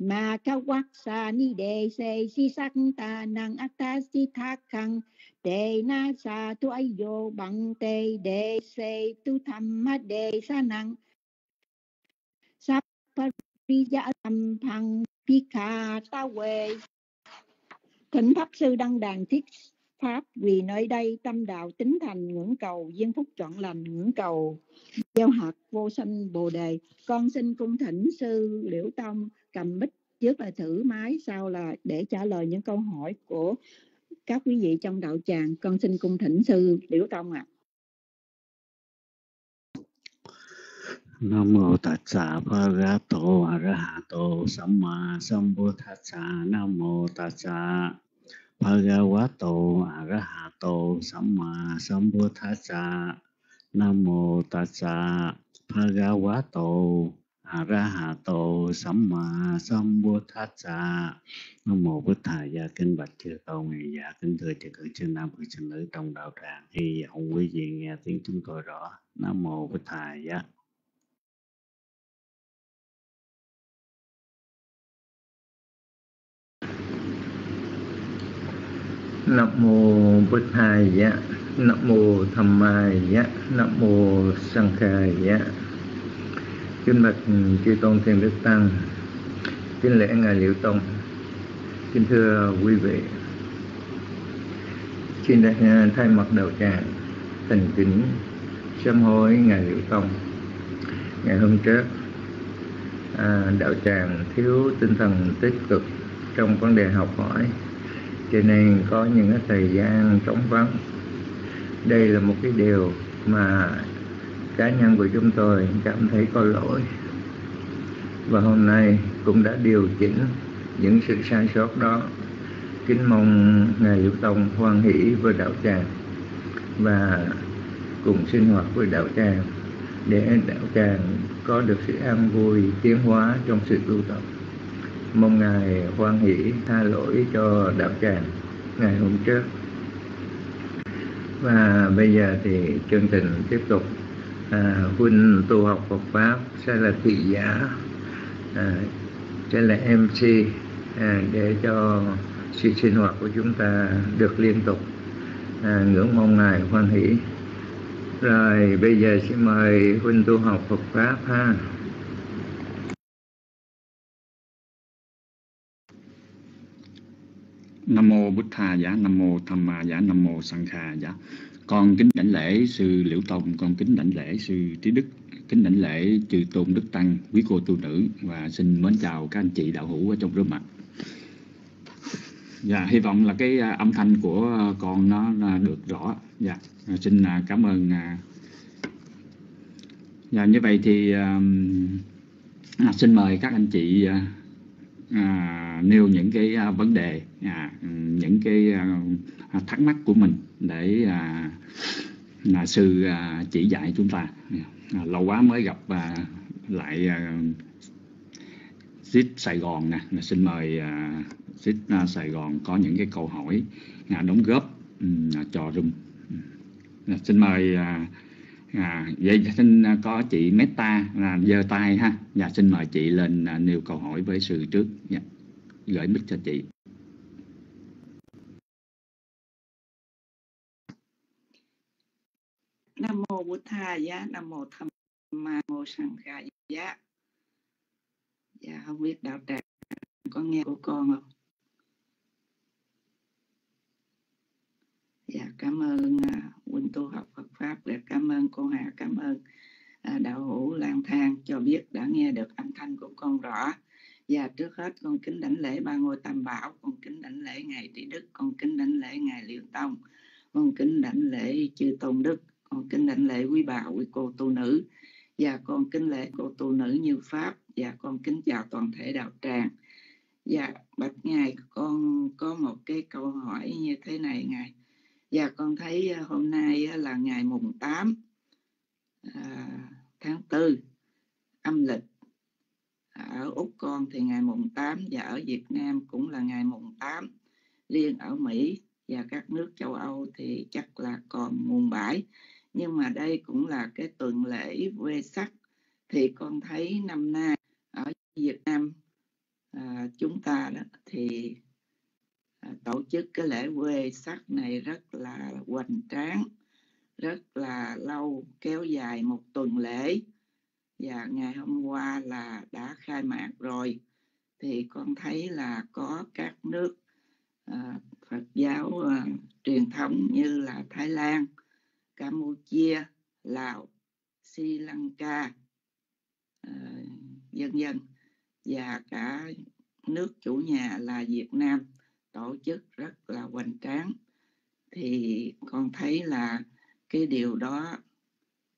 ma ka wak sa ni de se si sắc ta năng atta si tha khang. De na sa tu ai yo bằng te, de se tu tham ma de sa năng sa pa ri ya tham phang, pi kha ta we. Thỉnh pháp sư đăng đàn thiết pháp, vì nơi đây tâm đạo tính thành ngưỡng cầu duyên phúc trọn lành ngưỡng cầu. Gieo hạt vô sanh bồ đề, con xin cung thỉnh sư liễu tông cầm bích trước là thử máy, sau là để trả lời những câu hỏi của các quý vị trong đạo tràng. Con xin cung thỉnh sư biểu tông ạ. À. Nam mô Tassa Bhagavato Arahato Samma Sambuddhassa Nam mô Tassa Bhagavato Arahato Samma Sambuddhassa Nam mô Tassa Bhagavato Arahato Samma Sambuddhassa Nam mô Bụt Thầy gia kính bạch chư tôn. Ngày dạ kính thưa chư cử chư nam cử chư nữ trong đạo tràng. Hy vọng quý vị nghe tiếng chúng tôi rõ. Nam mô Bụt Thầy gia. Nam mô Bụt Thầy giá Nam mô Tham Mai giá Nam mô Sang Khai Kính bạch chư tôn thiền đức tăng Kính lễ ngài Liễu Tông Kính thưa quý vị. Xin à, thay mặt đầu tràng thành kính sám hối ngài Liễu Tông. Ngày hôm trước à, đạo tràng thiếu tinh thần tích cực trong vấn đề học hỏi cho nên có những cái thời gian trống vắng. Đây là một cái điều mà cá nhân của chúng tôi cảm thấy có lỗi. Và hôm nay cũng đã điều chỉnh những sự sai sót đó. Kính mong ngài Liễu Tông hoan hỷ với đạo tràng và cùng sinh hoạt với đạo tràng để đạo tràng có được sự an vui tiến hóa trong sự tu tập. Mong ngài hoan hỷ, tha lỗi cho đạo tràng ngày hôm trước. Và bây giờ thì chương trình tiếp tục à, huynh tu học Phật pháp sẽ là thị giả à, sẽ là MC à, để cho sự sinh hoạt của chúng ta được liên tục. À, ngưỡng mong ngài hoan hỷ. Rồi bây giờ xin mời huynh tu học Phật pháp ha. Nam mô Bụt Tha giả, Nam mô Tham Ma giả, Nam mô Sang Kha giả. Con kính đảnh lễ sư Liễu Tông, con kính đảnh lễ sư Trí Đức, kính đảnh lễ trừ tôn đức tăng, quý cô tu nữ và xin mến chào các anh chị đạo hữu ở trong rớm mặt. Dạ, hy vọng là cái à, âm thanh của con nó được rõ. Dạ, xin à, cảm ơn. À. Dạ, như vậy thì à, xin mời các anh chị à, nêu những cái vấn đề à, những cái à, thắc mắc của mình để à, là sư à, chỉ dạy chúng ta. À, lâu quá mới gặp à, lại à, Zit Sài Gòn nè. Xin mời à, Zit à, Sài Gòn có những cái câu hỏi à, đóng góp um, cho room à, xin mời à, à, vậy xin à, có chị Meta là giơ tay ha. Dạ xin mời chị lên à, nêu câu hỏi với sư trước. Dạ. gửi mic cho chị. Nam mô Bụt Tha giá Nam mô Tham Ma mô Sang Kha giá. Dạ không biết đạo tràng có nghe của con không? Dạ cảm ơn à, uh, huynh tu học Phật pháp. Và cảm ơn cô Hà cảm ơn uh, đạo hữu lang thang cho biết đã nghe được âm thanh của con rõ. Và trước hết con kính đảnh lễ ba ngôi tam bảo con kính đảnh lễ ngài trị đức con kính đảnh lễ ngài liễu tông con kính đảnh lễ chư tôn đức con kính đảnh lễ quý bà quý cô tu nữ. Và con kính lễ cô tu nữ như pháp. Và con kính chào toàn thể đạo tràng. Và bạch ngài con có một cái câu hỏi như thế này ngài. Và con thấy à, hôm nay à, là ngày mùng 8 à, tháng 4 âm lịch. À, ở Úc con thì ngày mùng 8 và ở Việt Nam cũng là ngày mùng 8 riêng ở Mỹ và các nước châu Âu thì chắc là còn mùng 7 nhưng mà đây cũng là cái tuần lễ quê sắc. Thì con thấy năm nay ở Việt Nam à, chúng ta đó thì à, tổ chức cái lễ quê sắc này rất là hoành tráng rất là lâu kéo dài một tuần lễ. Và ngày hôm qua là đã khai mạc rồi. Thì con thấy là có các nước à, Phật giáo à, truyền thống như là Thái Lan, Campuchia, Lào, Sri Lanka, ờ, uh, dân dân và cả nước chủ nhà là Việt Nam tổ chức rất là hoành tráng. Thì con thấy là cái điều đó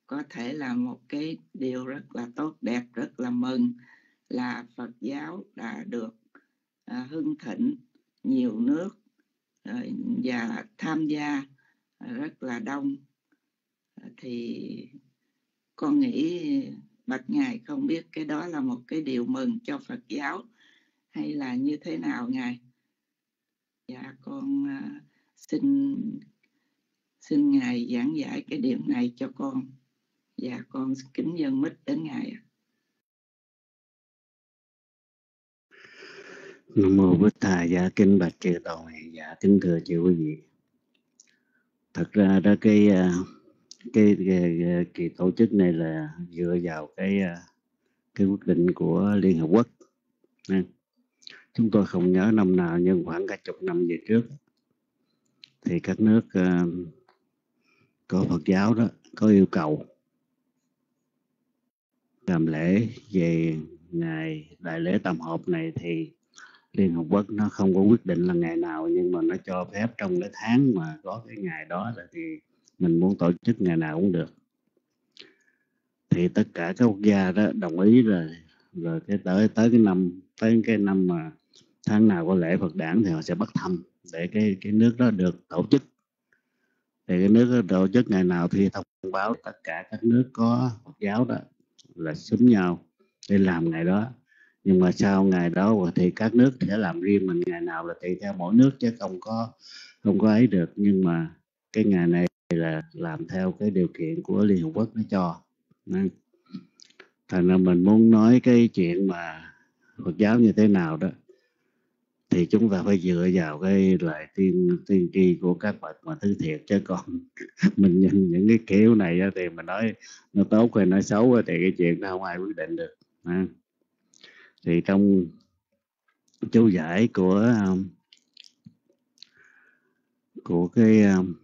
có thể là một cái điều rất là tốt đẹp rất là mừng là Phật giáo đã được à, hưng thịnh nhiều nước à, và tham gia rất là đông thì con nghĩ bạch ngài không biết cái đó là một cái điều mừng cho Phật giáo hay là như thế nào ngài? Dạ con à, xin xin ngài giảng giải cái điểm này cho con. Dạ con kính dân mít đến ngài Nam mô Bích Thà dạ kính bạch chư tổ dạ kính thưa chư quý vị. Thật ra đó cái uh, cái, cái, cái kỳ tổ chức này là dựa vào cái à, cái quyết định của Liên Hợp Quốc. Nên, chúng tôi không nhớ năm nào nhưng khoảng cả chục năm về trước thì các nước uh, có Phật giáo đó có yêu cầu làm lễ về ngày đại lễ tam hợp này thì Liên Hợp Quốc nó không có quyết định là ngày nào nhưng mà nó cho phép trong cái tháng mà có cái ngày đó là thì mình muốn tổ chức ngày nào cũng được. Thì tất cả các quốc gia đó đồng ý rồi rồi cái tới tới cái năm, tới cái năm mà tháng nào có lễ Phật đản thì họ sẽ bắt thăm để cái cái nước đó được tổ chức. Thì cái nước đó tổ chức ngày nào thì thông báo tất cả các nước có Phật giáo đó là xúm nhau để làm ngày đó. Nhưng mà sau ngày đó thì các nước sẽ làm riêng mình ngày nào là tùy theo mỗi nước chứ không có không có ấy được. Nhưng mà cái ngày này là làm theo cái điều kiện của Liên Hợp Quốc nó cho. Nên thành ra mình muốn nói cái chuyện mà Phật giáo như thế nào đó, thì chúng ta phải dựa vào cái lời tiên tiên tri của các bậc mà thứ thiệt. Chứ còn mình nhìn những cái kiểu này thì mình nói nó tốt hay nói xấu thì cái chuyện đó không ai quyết định được. À. thì trong chú giải của um, của cái um,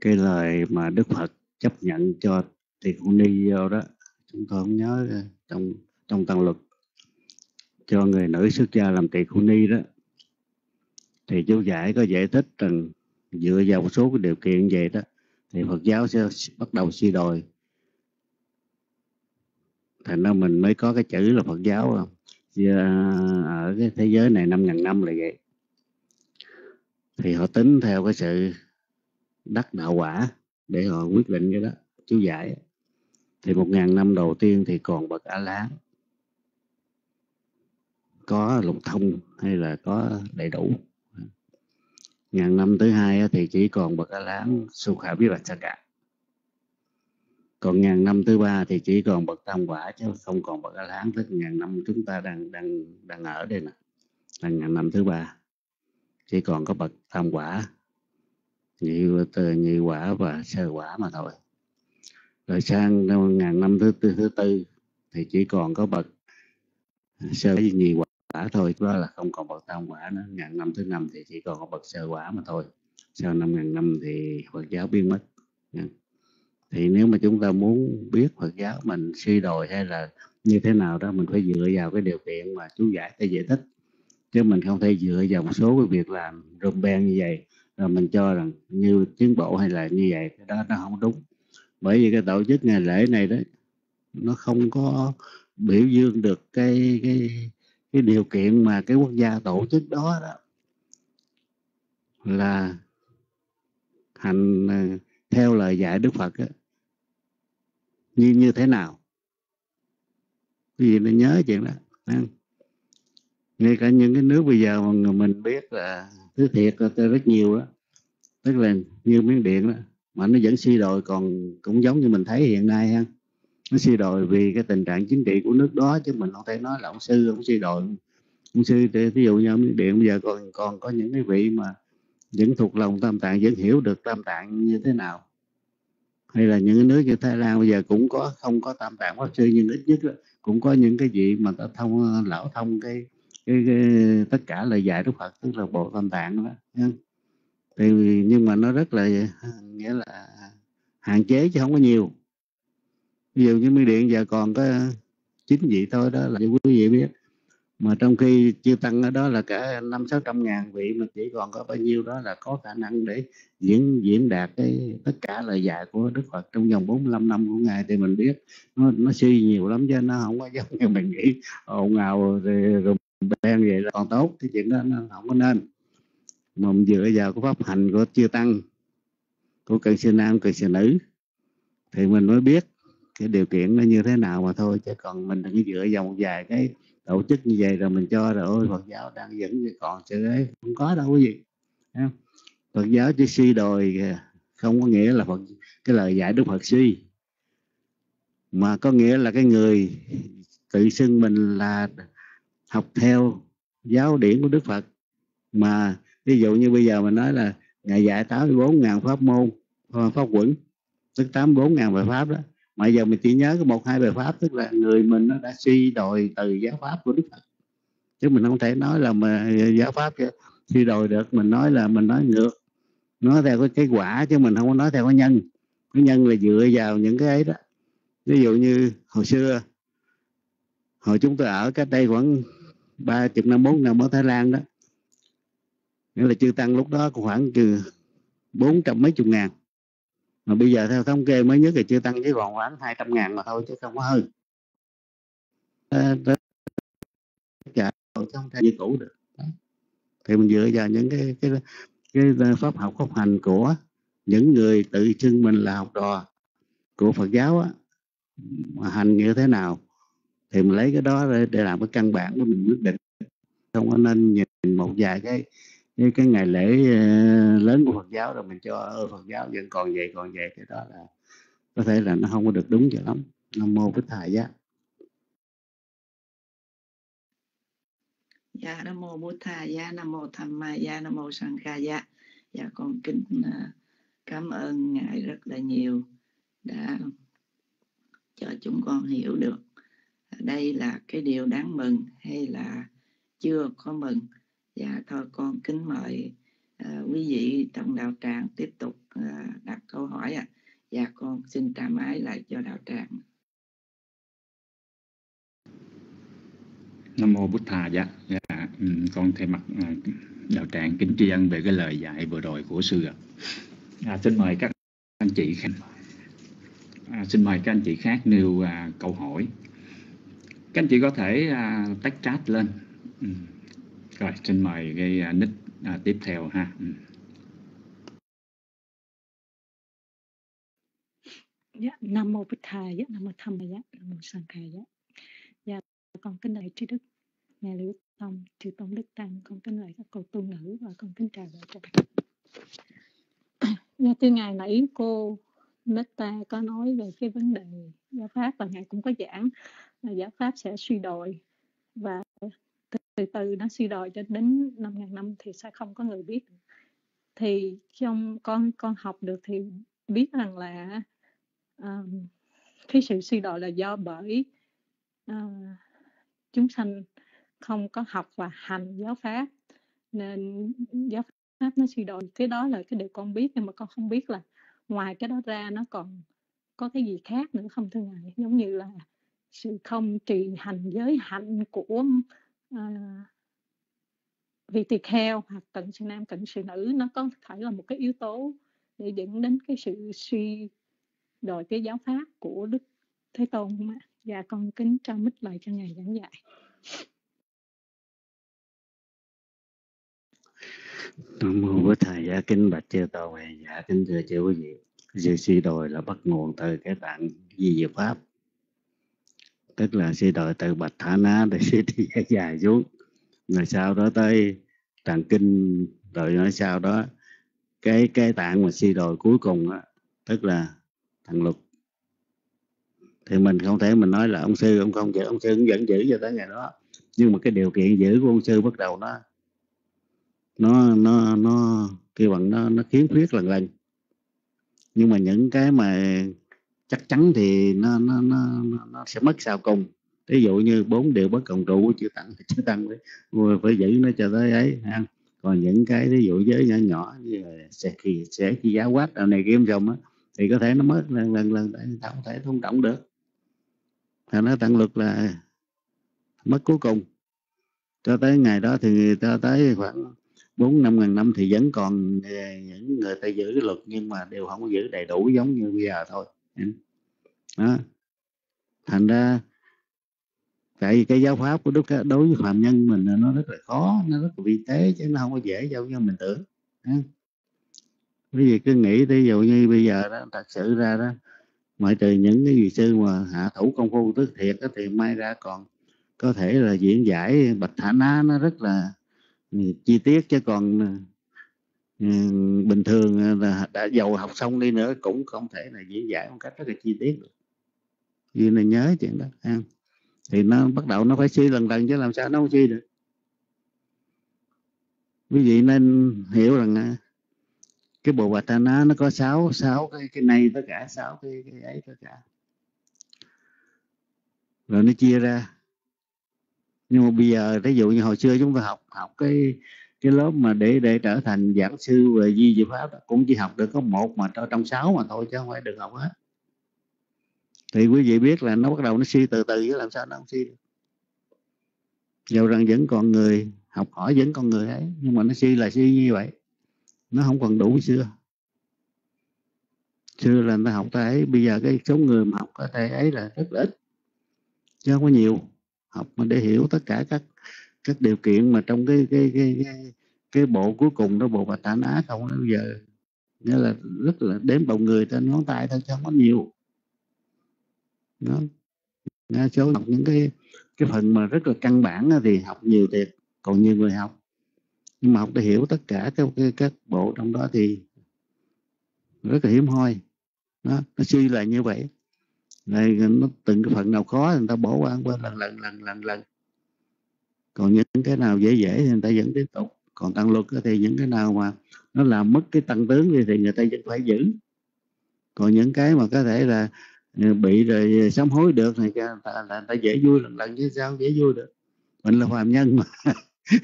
cái lời mà Đức Phật chấp nhận cho tỳ khưu ni vô đó, chúng tôi không nhớ ờ, trong trong tăng luật. Cho người nữ xuất gia làm tỳ khưu ni đó, thì chú giải có giải thích rằng dựa vào một số cái điều kiện vậy đó, thì Phật giáo sẽ bắt đầu suy đồi. Thành ra mình mới có cái chữ là Phật giáo à. không à, ở cái thế giới này năm ngàn năm là vậy. Thì họ tính theo cái sự đắc đạo quả để họ quyết định cái đó, chú giải. Thì một ngàn năm đầu tiên thì còn bậc a la có lục thông hay là có đầy đủ. Ngàn năm thứ hai thì chỉ còn bậc a su khả biết bạch sa cả còn ngàn năm thứ ba thì chỉ còn bậc tam quả chứ không còn bậc a la tức ngàn năm chúng ta đang đang đang ở đây nè, là ngàn năm thứ ba. Chỉ còn có bậc tam quả nhị từ nhị quả và sơ quả mà thôi. Rồi sang năm ngàn năm thứ tư thứ tư thì chỉ còn có bậc sơ nhị quả thôi, đó là không còn bậc tam quả nữa. Ngàn năm thứ năm thì chỉ còn có bậc sơ quả mà thôi. Sau năm ngàn năm thì Phật giáo biến mất. Thì nếu mà chúng ta muốn biết Phật giáo mình suy đồi hay là như thế nào đó, mình phải dựa vào cái điều kiện mà chú giải để giải thích. Chứ mình không thể dựa vào một số cái việc làm rùm beng như vậy rồi mình cho rằng như tiến bộ hay là như vậy cái đó nó không đúng. Bởi vì cái tổ chức ngày lễ này đấy nó không có biểu dương được cái cái cái điều kiện mà cái quốc gia tổ chức đó đó là hành ờ, theo lời dạy Đức Phật đó, như như thế nào. Vì nó nhớ chuyện đó ngay cả những cái nước bây giờ mà mình biết là thứ thiệt là rất nhiều đó tức là như miếng điện đó mà nó vẫn suy đồi còn cũng giống như mình thấy hiện nay ha. Nó suy đồi vì cái tình trạng chính trị của nước đó chứ mình không thể nói là ông sư ông suy đồi. Ông sư thì ví dụ như miếng điện bây giờ còn còn có những cái vị mà vẫn thuộc lòng tam tạng vẫn hiểu được tam tạng như thế nào. Hay là những cái nước như Thái Lan bây giờ cũng có không có tam tạng pháp sư nhưng ít nhất cũng có những cái vị mà ta thông lão thông cái, cái, cái tất cả lời dạy Đức Phật tức là bộ tam tạng đó thì nhưng mà nó rất là nghĩa là hạn chế chứ không có nhiều. Ví dụ như mi điện giờ còn có chín vị thôi đó là quý vị biết. Mà trong khi chư tăng ở đó là cả năm sáu trăm ngàn vị mà chỉ còn có bao nhiêu đó là có khả năng để diễn diễn đạt cái tất cả lời dạy của Đức Phật trong vòng 45 năm của ngài. Thì mình biết nó nó suy nhiều lắm chứ nó không có giống như mình nghĩ. Ồn ào rồi, rồi bèn vậy là còn tốt, cái chuyện đó nó không có nên. Mà mình dựa vào cái pháp hành của chư tăng, của cận sư nam cận sư nữ, thì mình mới biết cái điều kiện nó như thế nào mà thôi, chứ còn mình đừng dựa vào một vài cái tổ chức như vậy rồi mình cho rồi, ôi, Phật giáo đang dẫn còn sự ấy không có đâu cái gì. Phật giáo chỉ suy đồi, không có nghĩa là Phật, cái lời dạy Đức Phật suy. Mà có nghĩa là cái người tự xưng mình là học theo giáo điển của Đức Phật. Mà ví dụ như bây giờ mình nói là ngày dạy 84 ngàn pháp môn ờ, pháp quẩn tức 84 ngàn bài pháp đó mà giờ mình chỉ nhớ cái một hai bài pháp tức là người mình nó đã suy đồi từ giáo pháp của đức phật. Chứ mình không thể nói là mà ờ, giáo pháp suy đồi được mình nói là mình nói ngược nói theo cái, cái quả chứ mình không có nói theo cái nhân. Cái nhân là dựa vào những cái ấy đó. Ví dụ như hồi xưa hồi chúng tôi ở cách đây khoảng ba chục năm bốn năm ở thái lan đó. Nghĩa là chư tăng lúc đó khoảng từ bốn trăm mấy chục ngàn. Mà bây giờ theo thống kê mới nhất thì chưa tăng chỉ còn khoảng 200 ngàn mà thôi chứ không có hơn. Cả không thể như cũ được. Thì mình dựa vào những cái cái cái pháp học, pháp hành của những người tự xưng mình là học trò của Phật giáo á, mà hành như thế nào thì mình lấy cái đó để, để làm cái căn bản của mình quyết định. Không có nên nhìn một vài cái cái, cái ngày lễ ờ, lớn của Phật giáo rồi mình cho ơ Phật giáo vẫn còn vậy còn vậy. Cái đó là có thể là nó không có được đúng cho lắm. Nam mô bích thầy giá dạ nam mô bố tha dạ nam mô tham ma dạ nam mô sang kha dạ dạ con kính ờ, cảm ơn ngài rất là nhiều đã cho chúng con hiểu được đây là cái điều đáng mừng hay là chưa có mừng? Dạ thôi con kính mời uh, quý vị trong đạo tràng tiếp tục uh, đặt câu hỏi ạ. À. dạ con xin trả máy lại cho đạo tràng. Nam mô bút thà dạ, dạ con thay mặt ờ, đạo tràng kính tri ân về cái lời dạy vừa rồi của sư ạ. À, xin mời các anh chị à, xin mời các anh chị khác nêu à, câu hỏi các anh chị có thể à, tách chat lên ừ. Rồi, xin mời cái uh, nick uh, tiếp theo ha. Ừ. Dạ, Nam Mô Bích thầy dạ, Nam Mô Tham Dạ, Nam Mô Sang khai Dạ. Dạ, con kính lạy trí đức, Ngài Liễu Tông, Chư Tôn Đức Tăng, con kính lạy các cô tu nữ và con kính chào đại chúng. Dạ, thưa Ngài, nãy cô Meta có nói về cái vấn đề giáo pháp và Ngài cũng có giảng giáo pháp sẽ suy đồi. Và từ từ nó suy đồi cho đến năm ngàn năm thì sẽ không có người biết. Thì trong con con học được thì biết rằng là um, cái sự suy đồi là do bởi uh, chúng sanh không có học và hành giáo pháp. Nên giáo pháp nó suy đồi cái đó là cái điều con biết nhưng mà con không biết là ngoài cái đó ra nó còn có cái gì khác nữa không thưa ngài? Giống như là sự không trì hành giới hạnh của uh, vị tỳ kheo hoặc cận sự nam cận sự nữ nó có thể là một cái yếu tố để dẫn đến cái sự suy đòi cái giáo pháp của đức thế tôn mà dạ con kính trao mít lời cho ngài giảng dạy. Nam mô với thầy giả kính bạch chư tổ này giả kính thưa chư quý vị. Sự suy đồi là bắt nguồn từ cái tạng di diệu pháp tức là suy đồi từ bạch thả ná để suy đi dài xuống. Rồi sau đó tới tạng kinh, rồi nói sau đó cái cái tạng mà suy đồi cuối cùng á, tức là thằng lục. Thì mình không thể mình nói là ông sư, ông không giữ ông sư cũng vẫn giữ cho tới ngày đó. Nhưng mà cái điều kiện giữ của ông sư bắt đầu nó nó nó nó kêu bằng nó nó khiếm khuyết lần lần. Nhưng mà những cái mà chắc chắn thì nó nó nó, nó, nó sẽ mất sau cùng. Ví dụ như bốn điều bất cộng trụ của chư tăng thì chư tăng phải, phải giữ nó cho tới ấy ha còn những cái ví dụ giới nhỏ nhỏ như là sẽ khi sẽ khi giá quát ở này kim rồng á thì có thể nó mất lần lần lần tại ta không thể thông trọng được. Thì nó tăng luật là mất cuối cùng. Cho tới ngày đó thì người ta tới khoảng bốn năm ngàn năm thì vẫn còn à, những người ta giữ luật nhưng mà đều không giữ đầy đủ giống như bây giờ thôi đó. Thành ra tại vì cái giáo pháp của đức đối với phạm nhân mình nó rất là khó nó rất là vi tế chứ nó không có dễ đâu như mình tưởng quý vị cứ nghĩ ví dụ như bây giờ đó thật sự ra đó ngoại trừ những cái vị sư mà hạ thủ công phu tức thiệt đó, thì may ra còn có thể là diễn giải bạch thả ná nó rất là chi tiết chứ còn bình thường à, là đã giàu học xong đi nữa cũng không thể là diễn giải một cách rất là chi tiết được. Vì này nhớ chuyện đó ha. Thì nó bắt đầu nó phải suy lần lần chứ làm sao nó không suy được. Quý vị nên hiểu rằng à, cái bộ bạch nó nó có sáu sáu cái cái này tất cả sáu cái, cái ấy tất cả. Rồi nó chia ra. Nhưng mà bây giờ ví dụ như hồi xưa chúng ta học học cái cái lớp mà để để trở thành giảng sư về di diệu pháp đó, cũng chỉ học được có một mà trong sáu mà thôi chứ không phải được học hết. Thì quý vị biết là nó bắt đầu nó suy từ từ chứ làm sao nó không suy được. Dầu rằng vẫn còn người học hỏi vẫn còn người ấy nhưng mà nó suy là suy như vậy. Nó không còn đủ xưa. Xưa là người ta học ta ấy bây giờ cái số người mà học có thể ấy là rất là ít chứ không có nhiều. Học mà để hiểu tất cả các các điều kiện mà trong cái cái cái cái, cái bộ cuối cùng đó bộ bà tản á không bây giờ. Nghĩa là rất là đếm bằng người trên ngón tay thôi chứ không có nhiều. Đó. Đa số học những cái cái phần mà rất là căn bản thì học nhiều thiệt còn nhiều người học. Nhưng mà học để hiểu tất cả các các, các bộ trong đó thì rất là hiếm hoi. Đó, nó suy là như vậy. Này nó từng cái phần nào khó thì người ta bỏ qua qua lần lần lần lần lần còn những cái nào dễ dễ thì người ta vẫn tiếp tục. Còn tăng luật thì những cái nào mà nó làm mất cái tăng tướng thì người ta vẫn phải giữ. Còn những cái mà có thể là ừ, bị rồi sám hối được thì người ta, là người ta dễ vui lần lần chứ sao dễ vui được. Mình là phàm nhân mà.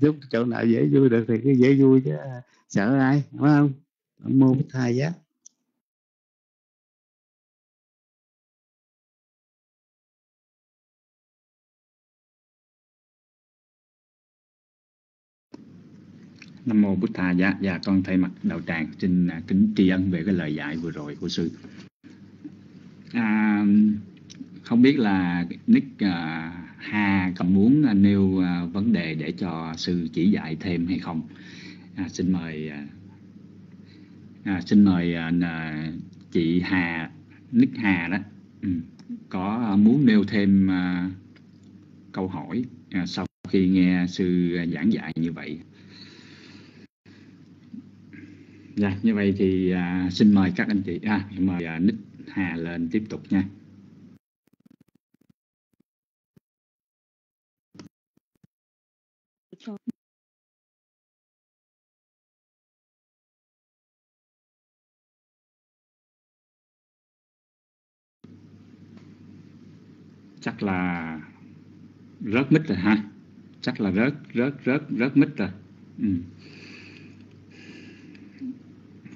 Giúp chỗ nào dễ vui được thì cứ dễ vui chứ à, sợ ai đúng không? Mô bích thai giác Nam mô Bụt Thà dạ dạ con thay mặt đạo tràng xin à, kính tri ân về cái lời dạy vừa rồi của sư. À, không biết là Nick à, Hà có muốn à, nêu à, vấn đề để cho sư chỉ dạy thêm hay không? À, xin mời à, à, xin mời à, à, chị Hà Nick Hà đó ừ, có muốn nêu thêm à, câu hỏi à, sau khi nghe sư giảng dạy như vậy. Dạ, như vậy thì à, xin mời các anh chị, à, mời à, Nick Hà lên tiếp tục nha. Chắc là rớt mít rồi ha. Chắc là rớt rớt rớt rớt mít rồi. Ừ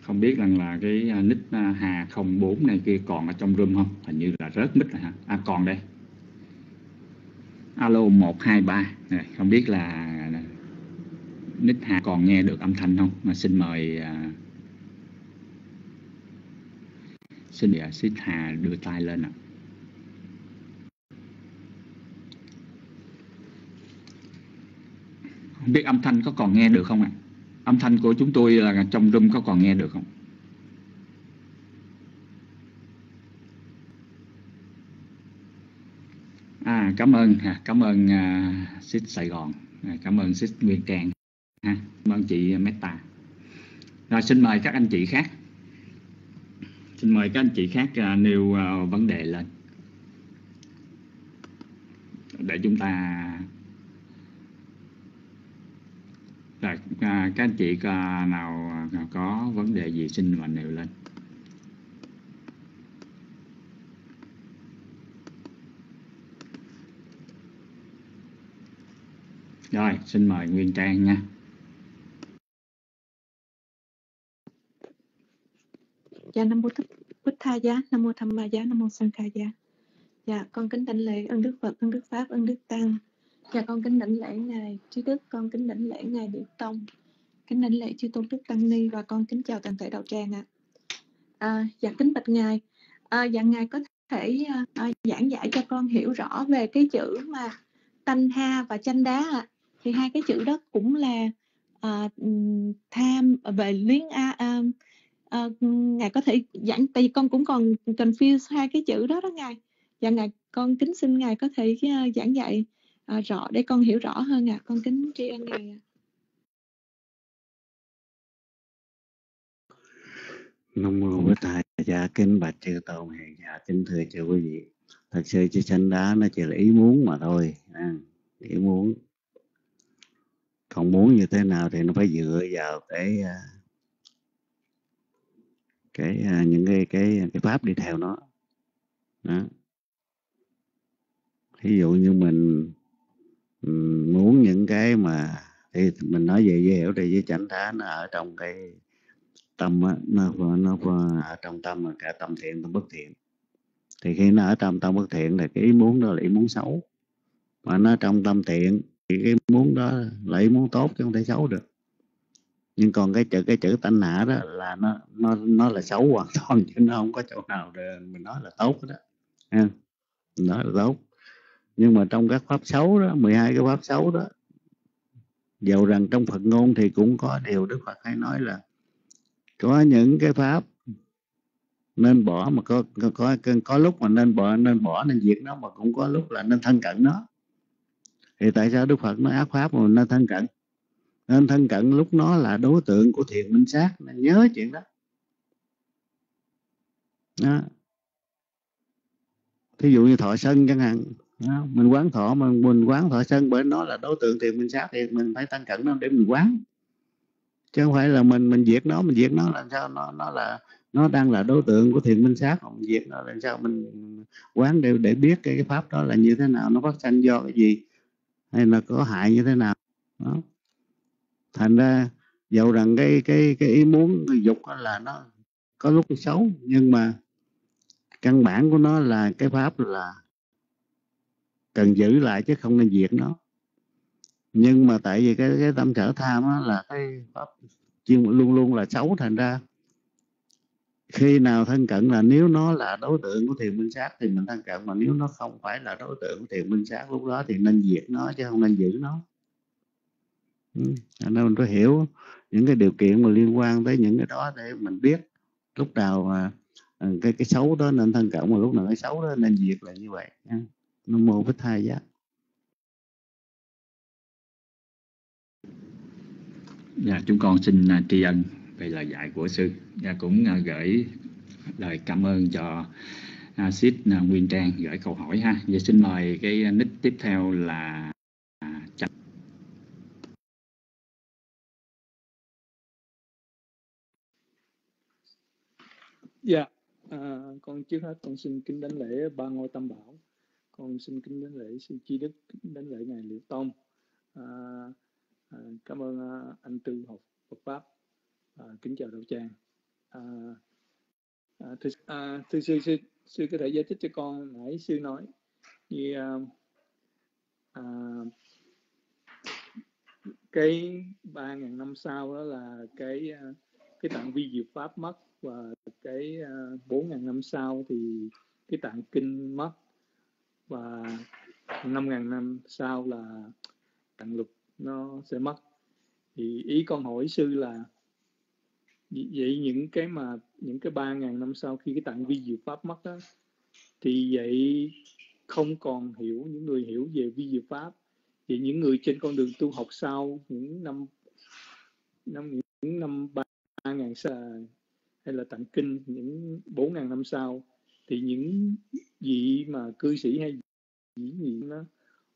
không biết rằng là cái à, nick à, hà 04 này kia còn ở trong room không? Hình như là rớt mic rồi hả à còn đây. Alo 123 này, không biết là nick hà còn nghe được âm thanh không? Mà xin mời uh, xin mời xin hà đưa tay lên ạ. À. không biết âm thanh có còn nghe được không ạ? à? âm thanh của chúng tôi là trong room có còn nghe được không? À, cảm ơn, à, cảm ơn à, uh, Sít Sài Gòn, à, cảm ơn Sít Nguyên càng cảm ơn chị Meta. Rồi xin mời các anh chị khác, xin mời các anh chị khác uh, nêu uh, vấn đề lên để chúng ta rồi à, các anh chị à, nào à, có vấn đề gì xin mà nêu lên rồi xin mời nguyên trang nha Dạ Nam mô Thích Bích Tha Giá, Nam mô Tham Ma Giá, Nam mô sanh Kha Giá. Dạ con kính đảnh lễ ơn Đức Phật, ơn Đức Pháp, ơn Đức Tăng. Dạ con kính đảnh lễ ngài Trí Đức, con kính đảnh lễ ngài Điệu Tông, kính đảnh lễ chư tôn Đức Tăng Ni và con kính chào toàn thể đạo tràng ạ. À. dạ kính bạch ngài, à, dạ ngài có thể à, giảng giải cho con hiểu rõ về cái chữ mà tanh ha và chanh đá ạ. À. Thì hai cái chữ đó cũng là à, tham à, về luyến a à, à, ngài có thể giảng tại vì con cũng còn confuse hai cái chữ đó đó ngài và ngài con kính xin ngài có thể uh, giảng dạy à, rõ để con hiểu rõ hơn ạ. À. con kính tri ân ngài ạ. Nam mô Bổn Thầy. Dạ kính bạch chư tôn hiền dạ kính thưa chư quý vị. Thật sự chư sanh đá nó chỉ là ý muốn mà thôi. À, ý muốn. Còn muốn như thế nào thì nó phải dựa vào cái à, cái à, những cái cái cái pháp đi theo nó. Đó. Ví dụ như mình muốn những cái mà thì mình nói về dễ hiểu thì với chánh thá nó ở trong cái tâm á, nó nó ở trong tâm là cả tâm thiện tâm bất thiện. Thì khi nó ở trong tâm bất thiện thì cái ý muốn đó là ý muốn xấu. Mà nó trong tâm thiện thì cái muốn đó là ý muốn tốt chứ không thể xấu được. Nhưng còn cái chữ cái chữ tánh nã đó là nó nó nó là xấu hoàn toàn chứ nó không có chỗ nào để mình nói là tốt đó ha. Nói là tốt nhưng mà trong các pháp xấu đó 12 cái pháp xấu đó dầu rằng trong Phật ngôn thì cũng có điều Đức Phật hay nói là có những cái pháp nên bỏ mà có có có, có lúc mà nên bỏ nên bỏ nên diệt nó mà cũng có lúc là nên thân cận nó. Thì tại sao Đức Phật nói ác pháp mà nên thân cận? Nên thân cận lúc nó là đối tượng của thiền minh sát nên nhớ chuyện đó. Đó. Thí dụ như thọ sân chẳng hạn đó. mình quán thọ mà mình quán thọ sân bởi nó là đối tượng thiền minh sát thì mình phải tăng cận nó để mình quán chứ không phải là mình mình diệt nó mình diệt nó làm sao nó nó là nó đang là đối tượng của thiền minh sát mình diệt nó làm sao mình quán để để biết cái, cái pháp đó là như thế nào nó phát sinh do cái gì hay là có hại như thế nào đó thành ra dầu rằng cái cái cái ý muốn cái dục là nó có lúc xấu nhưng mà căn bản của nó là cái pháp là cần giữ lại chứ không nên diệt nó. Nhưng mà tại vì cái cái tâm sở tham á, là cái pháp chuyên luôn luôn là xấu thành ra. Khi nào thân cận là nếu nó là đối tượng của thiền minh sát thì mình thân cận mà nếu nó không phải là đối tượng của thiền minh sát lúc đó thì nên diệt nó chứ không nên giữ nó. Ừ, nên mình phải hiểu những cái điều kiện mà liên quan tới những cái đó để mình biết lúc nào mà ờ, cái cái xấu đó nên thân cận mà lúc nào cái xấu đó nên diệt là như vậy nam mô bích thai giá dạ chúng con xin uh, tri ân về lời dạy của sư và cũng uh, gửi lời cảm ơn cho uh, Sid Nguyên Trang gửi câu hỏi ha. Vậy xin mời cái nick tiếp theo là uh, Dạ, à, con trước hết con xin kính đánh lễ ba ngôi tam bảo. Con xin kính đến lễ sư chi đức, đến lễ ngài Liễu Tông. À, à, cảm ơn à, anh Tư học Phật pháp. À, kính chào đạo tràng. À, à, thưa, à, thưa sư, sư, sư có thể giải thích cho con nãy sư nói như à, à, cái ba ngàn năm sau đó là cái à, cái tạng vi diệu pháp mất và cái à, bốn ngàn năm sau thì cái tạng kinh mất và năm ngàn năm sau là tạng lục nó sẽ mất. Thì ý con hỏi sư là vậy những cái mà những cái ba ngàn năm sau khi cái tạng vi diệu pháp mất đó, thì vậy không còn hiểu những người hiểu về vi diệu pháp thì những người trên con đường tu học sau những năm năm những năm ba ngàn hay là tặng kinh những bốn ngàn năm sau thì những vị mà cư sĩ hay dĩ nhiên đó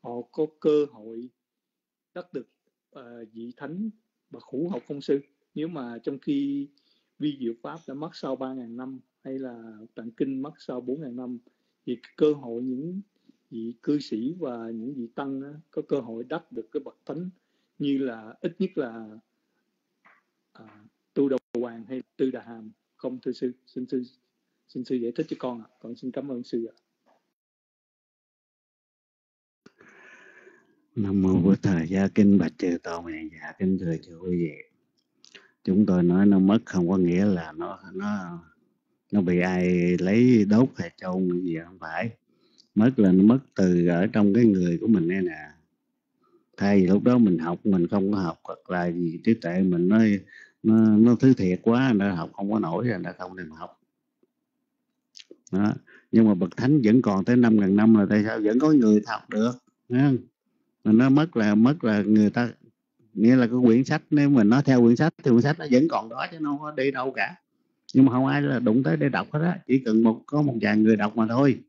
họ có cơ hội đắc được uh, vị thánh và hữu học công sư. Nếu mà trong khi vi diệu pháp đã mất sau 3.000 năm hay là tạng kinh mất sau 4.000 năm thì cơ hội những vị cư sĩ và những vị tăng đó, có cơ hội đắc được cái bậc thánh như là ít nhất là à, tu đầu hoàng hay tư đà hàm. Không thưa sư xin sư xin sư giải thích cho con ạ. Con xin cảm ơn sư ạ. Nam mô Bổn Thầy Gia Kinh Bạch Trừ tôn Mẹ Dạ Kinh Thưa chư Quý Vị. Chúng tôi nói nó mất không có nghĩa là nó nó nó bị ai lấy đốt hay chôn gì không phải. Mất là nó mất từ ở trong cái người của mình đây nè. Thay vì lúc đó mình học, mình không có học, hoặc là gì trí tuệ mình nó nó nó thứ thiệt quá nó học không có nổi rồi nó không thể học đó. nhưng mà bậc thánh vẫn còn tới năm ngàn năm là tại sao vẫn có người học được? Không? mà nó mất là mất là người ta, nghĩa là cái quyển sách, nếu mà nó theo quyển sách thì quyển sách nó vẫn còn đó chứ nó không có đi đâu cả. Nhưng mà không ai là đụng tới để đọc hết á, chỉ cần một, có một vài người đọc mà thôi.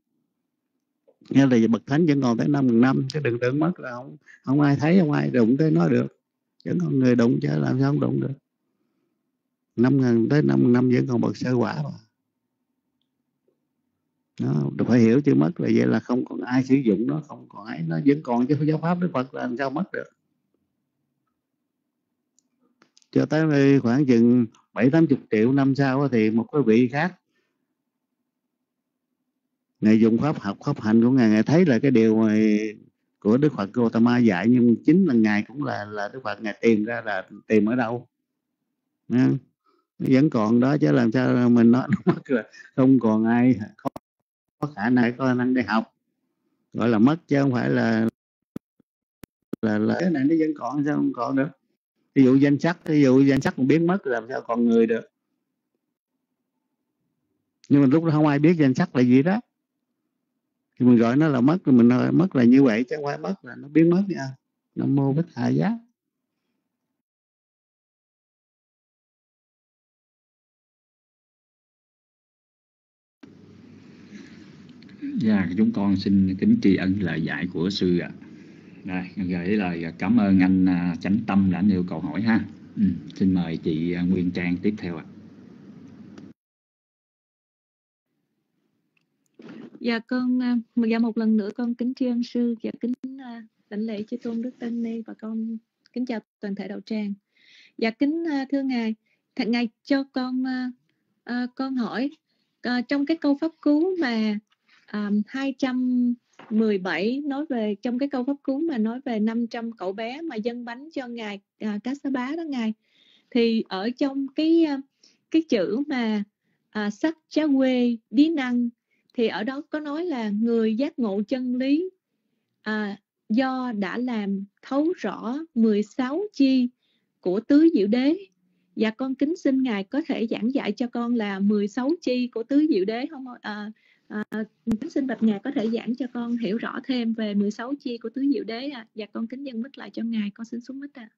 Nghe là bậc thánh vẫn còn tới năm ngàn năm, chứ đừng tưởng mất là không không ai thấy, không ai đụng tới nó được. Vẫn còn người đụng chứ làm sao không đụng được. Năm ngàn, tới năm năm vẫn còn bậc sơ quả mà nó phải hiểu chưa mất là vậy là không còn ai sử dụng nó, không còn ai, nó vẫn còn chứ giáo pháp đức phật là làm sao mất được. Cho tới khoảng chừng bảy tám chục triệu năm sau thì một cái vị khác ngài dùng pháp học, pháp hành của ngài ngài thấy là cái điều mà của đức phật Gautama dạy, nhưng chính là ngài cũng là là đức phật, ngài tìm ra là tìm ở đâu. Nó vẫn còn đó, chứ làm sao mình nói nó mất rồi, không còn ai, không có khả năng có khả năng để học. Gọi là mất chứ không phải là là, là cái này nó vẫn còn sao không còn được? Ví dụ danh sách ví dụ danh sách biến mất làm sao còn người được? Nhưng mà lúc đó không ai biết danh sách là gì đó. Thì mình gọi nó là mất thì mình nói mất là như vậy chứ không phải mất là nó biến mất nha. Nó mô bích hạ giá. Dạ, chúng con xin kính tri ân lời dạy của sư ạ. À. Rồi, gửi lời à, cảm ơn anh à, Chánh Tâm đã nêu câu hỏi ha. Ừ, xin mời chị à, Nguyên Trang tiếp theo ạ. Dạ con dạ một lần nữa con kính tri ân sư và kính lãnh lễ chư tôn đức tăng ni và con kính chào toàn thể đạo tràng. Dạ kính thưa ngài, thật ngài cho con con hỏi trong cái câu pháp cứu mà um, 217 nói về trong cái câu pháp cứu mà nói về 500 cậu bé mà dân bánh cho ngài uh, cá sá bá đó ngài. Thì ở trong cái uh, cái chữ mà uh, sắc chá quê đi năng thì ở đó có nói là người giác ngộ chân lý à, do đã làm thấu rõ 16 chi của tứ diệu đế. Và con kính xin ngài có thể giảng dạy cho con là 16 chi của tứ diệu đế không à, à, kính xin bạch ngài có thể giảng cho con hiểu rõ thêm về 16 chi của tứ diệu đế à. và dạ, con kính dân mít lại cho ngài con xin xuống mít à.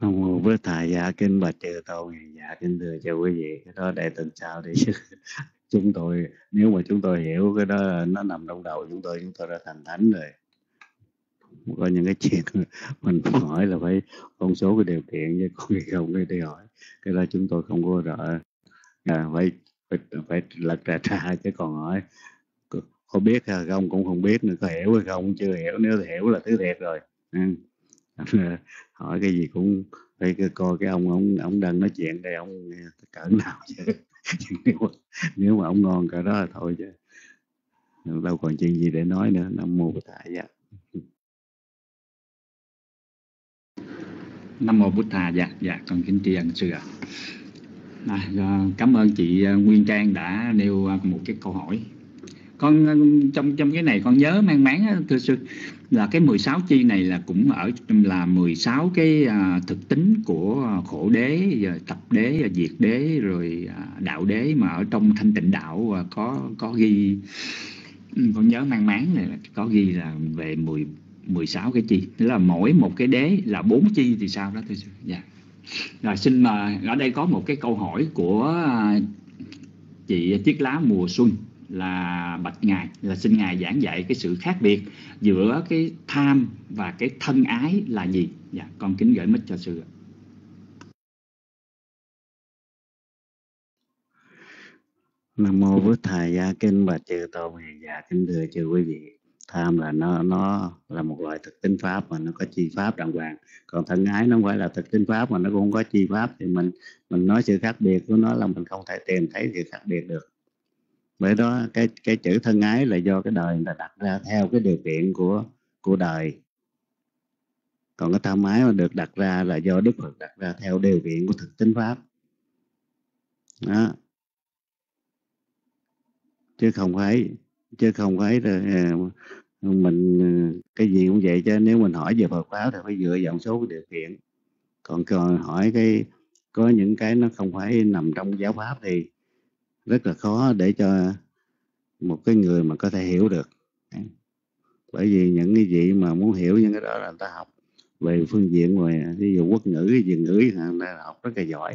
Nam mô với thầy dạ kinh bạch trừ tôn. Dạ kính thưa cho quý vị. Cái đó để tuần sau đi. Chứ chúng tôi nếu mà chúng tôi hiểu cái đó nó nằm trong đầu chúng tôi chúng tôi đã thành thánh rồi. Có những cái chuyện mình hỏi là phải con số cái điều kiện với con người không đi đi hỏi cái đó chúng tôi không có rõ à, phải, phải phải lật ra ra chứ còn hỏi có biết hay không cũng không biết nữa có hiểu hay không chưa hiểu. Nếu hiểu là thứ thiệt rồi. Ừ. hỏi cái gì cũng phải coi cái ông ông ông đang nói chuyện đây ông cỡ nào chứ. Nếu, nếu mà ông ngon cỡ đó là thôi chứ. Đâu còn chuyện gì để nói nữa nam mô bổn dạ nam mô bút thà dạ dạ con kính tri ân sư ạ. À, cảm ơn chị ờ, Nguyên Trang đã nêu ờ, một cái câu hỏi. Con trong trong cái này con nhớ mang máng thưa sư là cái 16 chi này là cũng ở là 16 cái à, thực tính của khổ đế tập đế diệt đế rồi đạo đế mà ở trong thanh tịnh đạo có có ghi. Con nhớ mang máng này là có ghi là về 10 16 cái chi. Tức là mỗi một cái đế là bốn chi thì sao đó thưa sư? Dạ. Rồi xin mà ở đây có một cái câu hỏi của à, chị chiếc lá mùa xuân là bạch ngài, là xin ngài giảng dạy cái sự khác biệt giữa cái tham và cái thân ái là gì? Dạ con kính gửi mít cho sư Nam mô Bổn Thầy Gia Kinh và chư tôn hiền. Dạ kính thưa chư quý vị tham là nó nó là một loại thực tính pháp mà nó có chi pháp đàng hoàng. Còn thân ái nó không phải là thực tính pháp mà nó cũng không có chi pháp thì mình mình nói sự khác biệt của nó là mình không thể tìm thấy sự khác biệt được. Bởi đó, cái cái chữ thân ái là do cái đời người ta đặt ra theo cái điều kiện của của đời. Còn cái tham ái mà được đặt ra là do đức phật đặt ra theo điều kiện của thực tính pháp. Đó. Chứ không phải chứ không phải là mình à, cái gì cũng vậy chứ, nếu mình hỏi về Phật pháp thì phải dựa vào một số điều kiện. Còn còn hỏi cái, có những cái nó không phải nằm trong giáo pháp thì rất là khó để cho một cái người mà có thể hiểu được. Bởi vì những cái gì mà muốn hiểu những cái đó là người ta học về phương diện ngoài ví dụ quốc ngữ cái ngữ người ta học rất là giỏi.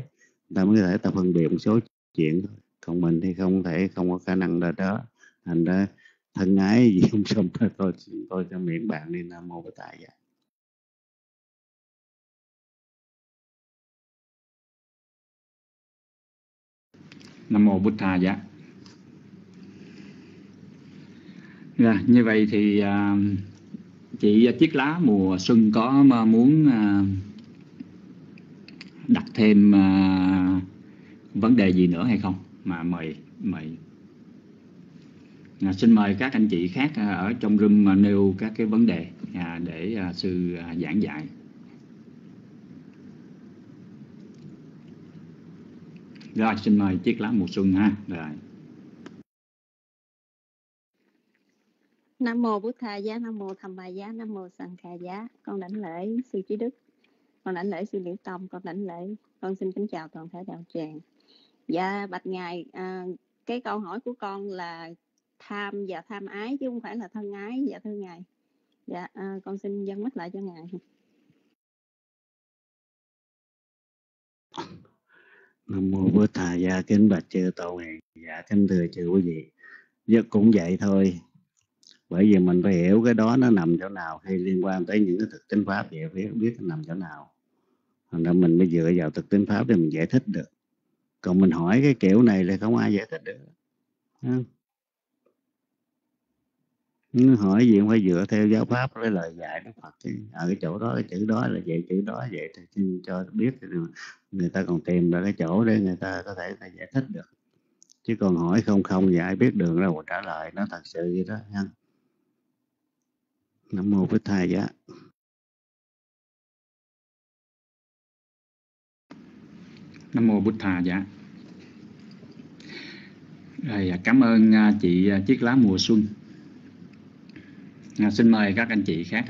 Người ta mới có thể ta phân biệt một số chuyện thôi. Còn mình thì không thể, không có khả năng là đó thành ra thân ái gì không xong tôi tôi cho miễn bạn đi nam mô bổn tại vậy. Nam mô bút thà dạ. Dạ như vậy thì uh, chị chiếc lá mùa xuân có muốn uh, đặt thêm uh, vấn đề gì nữa hay không? Mà mời mời à, xin mời các anh chị khác à, ở trong room mà nêu các cái vấn đề à, để à, sư à, giảng dạy. Rồi xin mời chiếc lá mùa xuân ha. Rồi. Nam mô Bụt Tha Giá, Nam mô Tham Bà Giá, Nam mô sàn khà Giá. Con đảnh lễ sư trí đức, con đảnh lễ sư liễu tông, con đảnh lễ, con xin kính chào toàn thể đạo tràng. Dạ bạch ngài, à, cái câu hỏi của con là tham và tham ái chứ không phải là thân ái dạ thưa ngài. Dạ à, con xin dâng mắt lại cho ngài. Nam mô bổn thà gia kính bạch chư tổ hiền dạ kính thưa chư quý vị. Giấc cũng vậy thôi bởi vì mình phải hiểu cái đó nó nằm chỗ nào hay liên quan tới những cái thực tính pháp thì phải biết nó nằm chỗ nào. Thành ra mình mới dựa vào thực tính pháp để mình giải thích được. Còn mình hỏi cái kiểu này là không ai giải thích được hỏi gì cũng phải dựa theo giáo pháp với lời dạy Đức Phật. Chứ. ở cái chỗ đó, cái chữ đó là vậy, chữ đó vậy thì xin cho biết thì người ta còn tìm ra cái chỗ để người ta có thể ta giải thích được. Chứ còn hỏi không không thì ai biết đường đâu trả lời. Nó thật sự vậy đó nha nam mô bích thầy giá nam mô bích thà dạ rồi à, cảm ơn à, chị chiếc lá mùa xuân à, xin mời các anh chị khác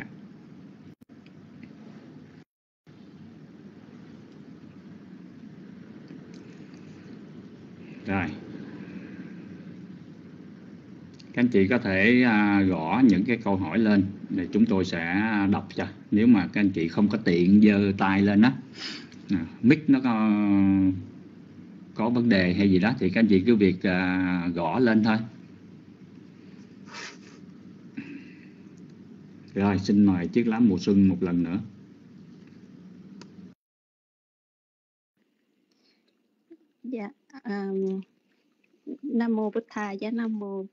rồi. Các anh chị có thể à, gõ những cái câu hỏi lên để chúng tôi sẽ đọc cho. Nếu mà các anh chị không có tiện giơ tay lên đó à, mic nó có có vấn đề hay gì đó thì các anh chị cứ việc à, gõ lên thôi. Rồi xin mời chiếc lá mùa xuân một lần nữa. Dạ, um, Nam mô Bụt Thà giá Nam mô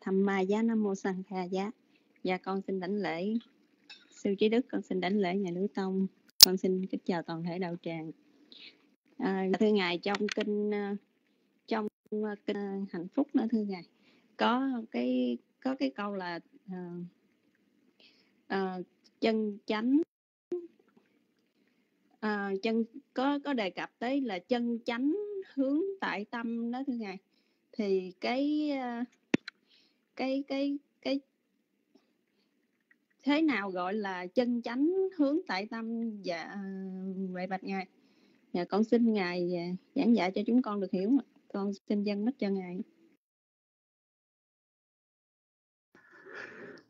Tham Ma giá Nam mô Sàng Thà giá. Dạ con xin đảnh lễ sư trí đức, con xin đảnh lễ ngài Nữ Tông, con xin kính chào toàn thể đạo tràng. À, thưa ngài trong kinh à, trong à, kinh hạnh phúc nữa thưa ngài có cái có cái câu là uh, uh, chân chánh. À, chân có có đề cập tới là chân chánh hướng tại tâm đó thưa ngài. Thì cái ờ, cái cái cái thế nào gọi là chân chánh hướng tại tâm? Dạ vậy bạch ngài. Dạ con xin ngài giảng dạy cho chúng con được hiểu con xin dân mất cho ngài.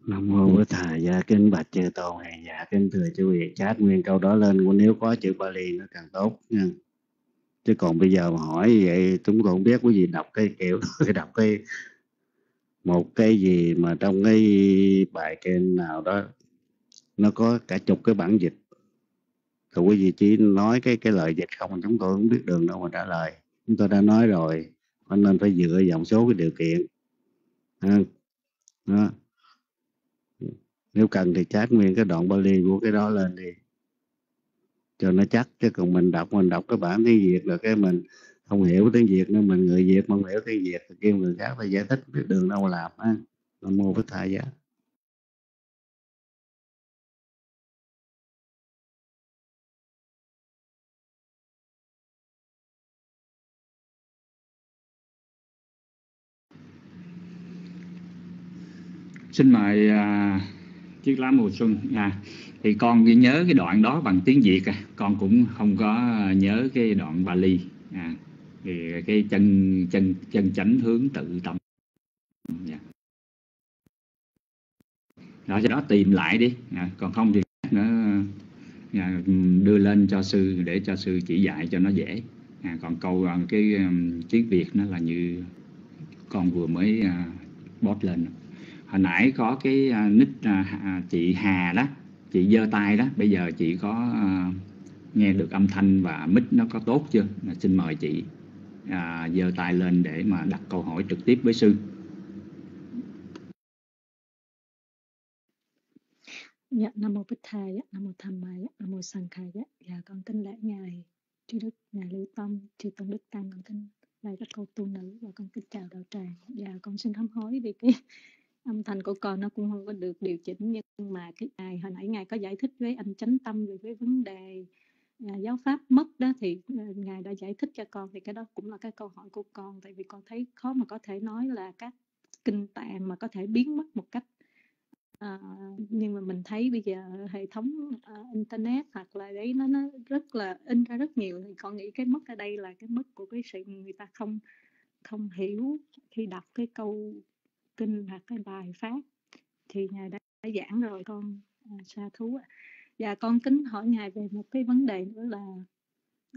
Nam mô bổn thầy, gia kính bạch chư tôn, hàng giả kính thưa chư vị chat nguyên câu đó lên nếu có chữ Bali nó càng tốt. Nha chứ còn bây giờ mà hỏi vậy chúng tôi không biết, quý vị đọc cái kiểu đọc cái một cái gì mà trong cái bài kênh nào đó, nó có cả chục cái bản dịch. Thì quý vị chỉ nói cái cái lời dịch không, chúng tôi không biết đường đâu mà trả lời. Chúng tôi đã nói rồi nên phải dựa vào một số cái điều kiện. Ừ. Đó nếu cần thì chát nguyên cái đoạn Bali của cái đó lên đi. Cho nó chắc chứ còn mình đọc mình đọc cái bản tiếng Việt là cái mình không hiểu tiếng Việt nên mình người Việt mà không hiểu tiếng Việt thì kêu người khác phải giải thích biết đường đâu làm á. Nó mua với thai giá xin mời uh, chiếc lá mùa xuân. À, thì con ghi nhớ cái đoạn đó bằng tiếng việt à. con cũng không có nhớ cái đoạn bali. À, thì cái chân chân chân chánh hướng tự tâm. Yeah. đó cho đó tìm lại đi. À, còn không thì nó à, đưa lên cho sư để cho sư chỉ dạy cho nó dễ. À, còn câu à, cái um, tiếng việt nó là như con vừa mới uh, post lên hồi nãy có cái à, nick à, à, chị Hà đó chị giơ tay đó bây giờ chị có nghe được âm thanh và mic nó có tốt chưa xin mời chị giơ tay lên để mà đặt câu hỏi trực tiếp với sư Dạ, Nam Mô Bích Thầy, dạ, Nam Mô Tham Mai, dạ, Nam Mô Sang Khai, dạ. dạ, con kính lễ Ngài Chư Đức, Ngài Lưu Tâm, Chư Tôn Đức Tăng, con kính lễ các câu tu nữ và con kính chào đạo tràng. Dạ, con xin hâm hối vì cái âm thanh của con nó cũng không có được điều chỉnh nhưng mà cái ngày hồi nãy ngài có giải thích với anh chánh tâm về cái vấn đề à, giáo pháp mất đó thì ờ, ngài đã giải thích cho con thì cái đó cũng là cái câu hỏi của con. Tại vì con thấy khó mà có thể nói là các kinh tạng mà có thể biến mất một cách à, nhưng mà mình thấy bây giờ hệ thống uh, internet hoặc là đấy nó nó rất là in ra rất nhiều thì con nghĩ cái mất ở đây là cái mất của cái sự người ta không không hiểu khi đọc cái câu kinh hoặc cái bài pháp. Thì ngài đã, đã giảng rồi con à, sa thú ạ. Và con kính hỏi ngài về một cái vấn đề nữa là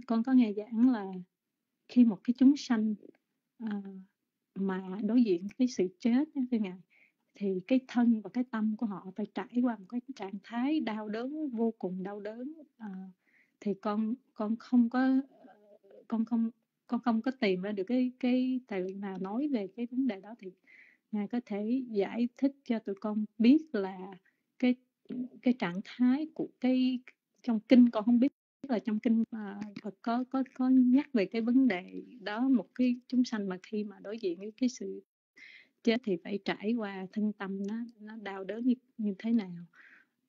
con có nghe giảng là khi một cái chúng sanh à, mà đối diện với sự chết thưa ngài thì cái thân và cái tâm của họ phải trải qua một cái trạng thái đau đớn vô cùng đau đớn à, thì con con không có con không con không có tìm ra được cái cái tài liệu nào nói về cái vấn đề đó. Thì ngài có thể giải thích cho tụi con biết là cái cái trạng thái của cái trong kinh con không biết là trong kinh mà Phật có có có nhắc về cái vấn đề đó một cái chúng sanh mà khi mà đối diện với cái sự chết thì phải trải qua thân tâm nó nó đau đớn như, như thế nào.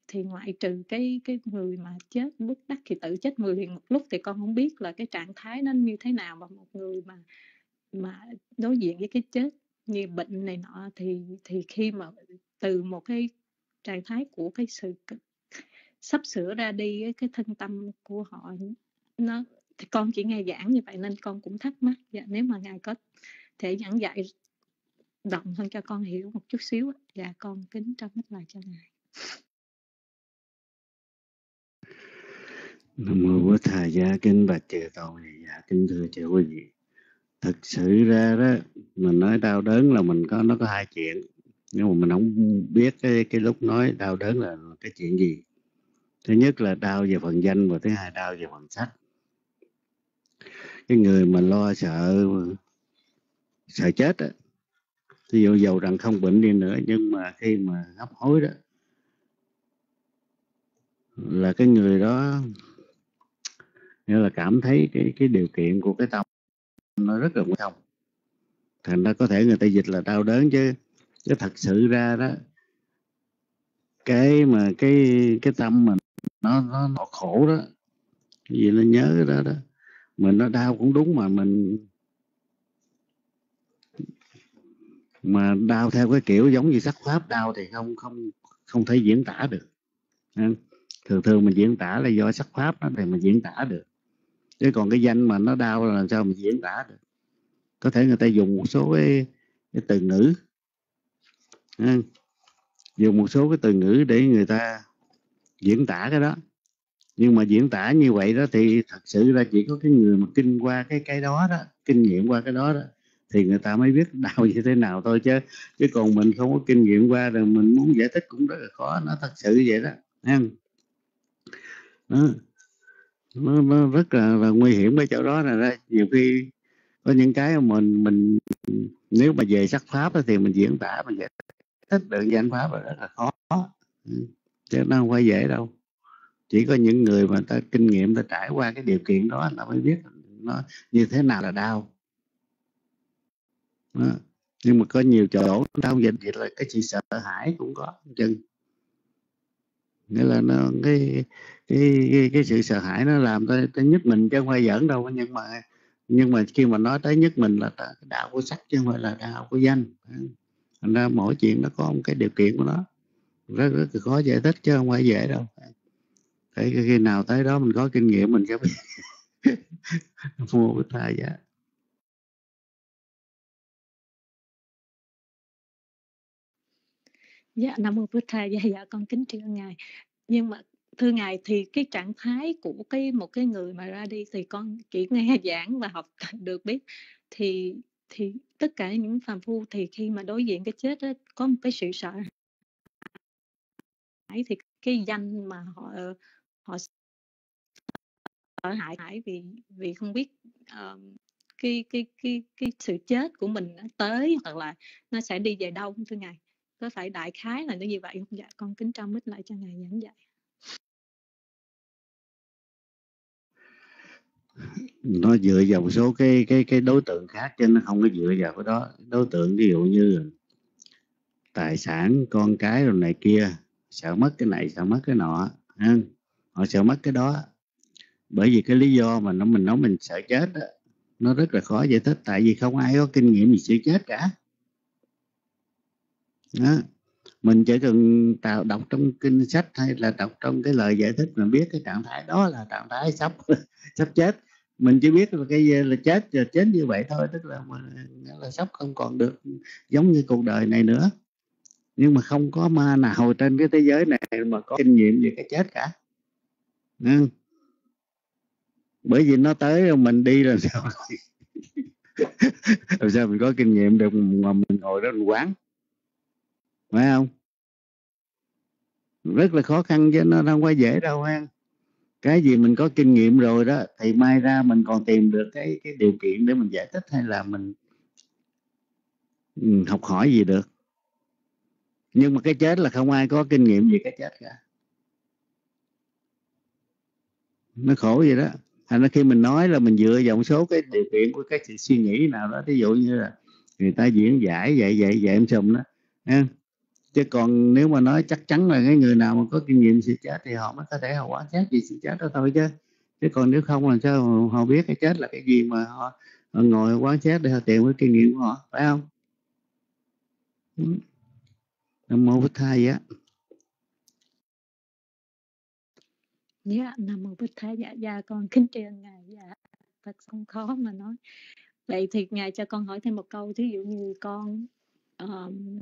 Thì ngoại trừ cái cái người mà chết bất đắc thì tự chết người thì một lúc thì con không biết là cái trạng thái nó như thế nào mà một người mà mà đối diện với cái chết như bệnh này nọ thì thì khi mà từ một cái trạng thái của cái sự sắp sửa ra đi cái thân tâm của họ nó, thì con chỉ nghe giảng như vậy nên con cũng thắc mắc. Dạ nếu mà ngài có thể giảng dạy rộng hơn cho con hiểu một chút xíu dạ con kính trao hết lời cho ngài. Nam mô Bổn Thầy, gia kính bạch chư tôn dạ kính thưa chư quý vị thực sự ra đó, mình nói đau đớn là mình có, nó có hai chuyện. Nhưng mà mình không biết cái cái lúc nói đau đớn là cái chuyện gì. Thứ nhất là đau về phần danh và thứ hai đau về phần sắc cái người mà lo sợ sợ chết á ví dụ dầu rằng không bệnh đi nữa, nhưng mà khi mà hấp hối đó, là cái người đó, nghĩa là cảm thấy cái cái điều kiện của cái tâm nó rất là quan trọng. Thành ra có thể người ta dịch là đau đớn chứ. Chứ thật sự ra đó cái mà cái cái tâm mình nó nó, nó khổ đó cái gì nó nhớ cái đó đó mình nó đau cũng đúng mà mình mà đau theo cái kiểu giống như sắc pháp đau thì không không không thể diễn tả được. Thường thường mình diễn tả là do sắc pháp đó thì mình diễn tả được chứ còn cái danh mà nó đau là làm sao mình diễn tả được? Có thể người ta dùng một số cái, cái từ ngữ. Dùng một số cái từ ngữ để người ta diễn tả cái đó. Nhưng mà diễn tả như vậy đó thì thật sự ra chỉ có cái người mà kinh qua cái cái đó đó kinh nghiệm qua cái đó đó thì người ta mới biết đau như thế nào thôi chứ. Chứ còn mình không có kinh nghiệm qua rồi mình muốn giải thích cũng rất là khó nó thật sự vậy đó. Ha đó. Nó, nó rất là, là nguy hiểm cái chỗ đó là ra nhiều khi có những cái mình mình nếu mà về sắc pháp thì mình diễn tả mình giải thích được danh pháp là rất là khó. Ừ, chứ nó không phải dễ đâu. Chỉ có những người mà ta kinh nghiệm ta trải qua cái điều kiện đó là mới biết nó như thế nào là đau. Đó. nhưng mà có nhiều chỗ đau dịch vậy là cái sự sợ hãi cũng có chân nghĩa là nó cái cái cái, cái sự sợ hãi nó làm tới, tới nhất mình chứ không phải giỡn đâu nhưng mà nhưng mà khi mà nói tới nhất mình là đạo của sắc chứ không phải là đạo của danh. Thành ra mỗi chuyện nó có một cái điều kiện của nó. Rất rất khó giải thích chứ không phải dễ đâu. Để khi nào tới đó mình có kinh nghiệm mình sẽ biết. Mua cái thai giá. Dạ, Nam Mô bích Thầy, dạ, dạ, con kính tri Ngài. Nhưng mà thưa Ngài thì cái trạng thái của cái một cái người mà ra đi thì con chỉ nghe giảng và học được biết. Thì thì tất cả những phàm phu thì khi mà đối diện cái chết đó, có một cái sự sợ hãi thì cái danh mà họ ờ, họ sợ hãi hãi vì vì không biết uh, cái cái cái cái sự chết của mình nó tới hoặc là nó sẽ đi về đâu thưa ngài. Có phải đại khái là nó như vậy không? Dạ con kính trao mít lại cho ngài giảng dạy nó dựa vào một số cái cái cái đối tượng khác chứ nó không có dựa vào cái đó. Đối tượng ví dụ như tài sản con cái rồi này kia sợ mất cái này sợ mất cái nọ ha? Họ sợ mất cái đó. Bởi vì cái lý do mà nó mình nói mình sợ chết đó, nó rất là khó giải thích. Tại vì không ai có kinh nghiệm gì sự chết cả. Đó mình chỉ cần tạo đọc trong kinh sách hay là đọc trong cái lời giải thích mà biết cái trạng thái đó là trạng thái sắp sắp chết. Mình chỉ biết là cái là chết là chết như vậy thôi, tức là mình là sắp không còn được giống như cuộc đời này nữa. Nhưng mà không có ma nào trên cái thế giới này mà có kinh nghiệm về cái chết cả. Ừ. bởi vì nó tới rồi mình đi làm sao? Làm sao mình có kinh nghiệm được mà mình ngồi đó mình quán? Phải không? Rất là khó khăn chứ nó không có dễ đâu ha. Cái gì mình có kinh nghiệm rồi đó thì mai ra mình còn tìm được cái cái điều kiện để mình giải thích hay là mình ừ, học hỏi gì được. Nhưng mà cái chết là không ai có kinh nghiệm gì cái chết cả. Nó khổ vậy đó. Thành ra khi mình nói là mình dựa vào một số cái điều kiện của cái sự suy nghĩ nào đó ví dụ như là người ta diễn giải vậy vậy vậy em sùm đó ha chứ còn nếu mà nói chắc chắn là cái người nào mà có kinh nghiệm sự chết thì họ mới có thể họ quan sát gì sự chết đó thôi chứ. Chứ còn nếu không làm sao họ biết cái chết là cái gì mà họ, họ ngồi quan sát để họ tìm cái kinh nghiệm của họ phải không? Nam mô bích thai á dạ nam mô bích thai dạ dạ con kính tri ân ngài. Dạ thật không khó mà nói. Vậy thì ngài cho con hỏi thêm một câu thí dụ như con um,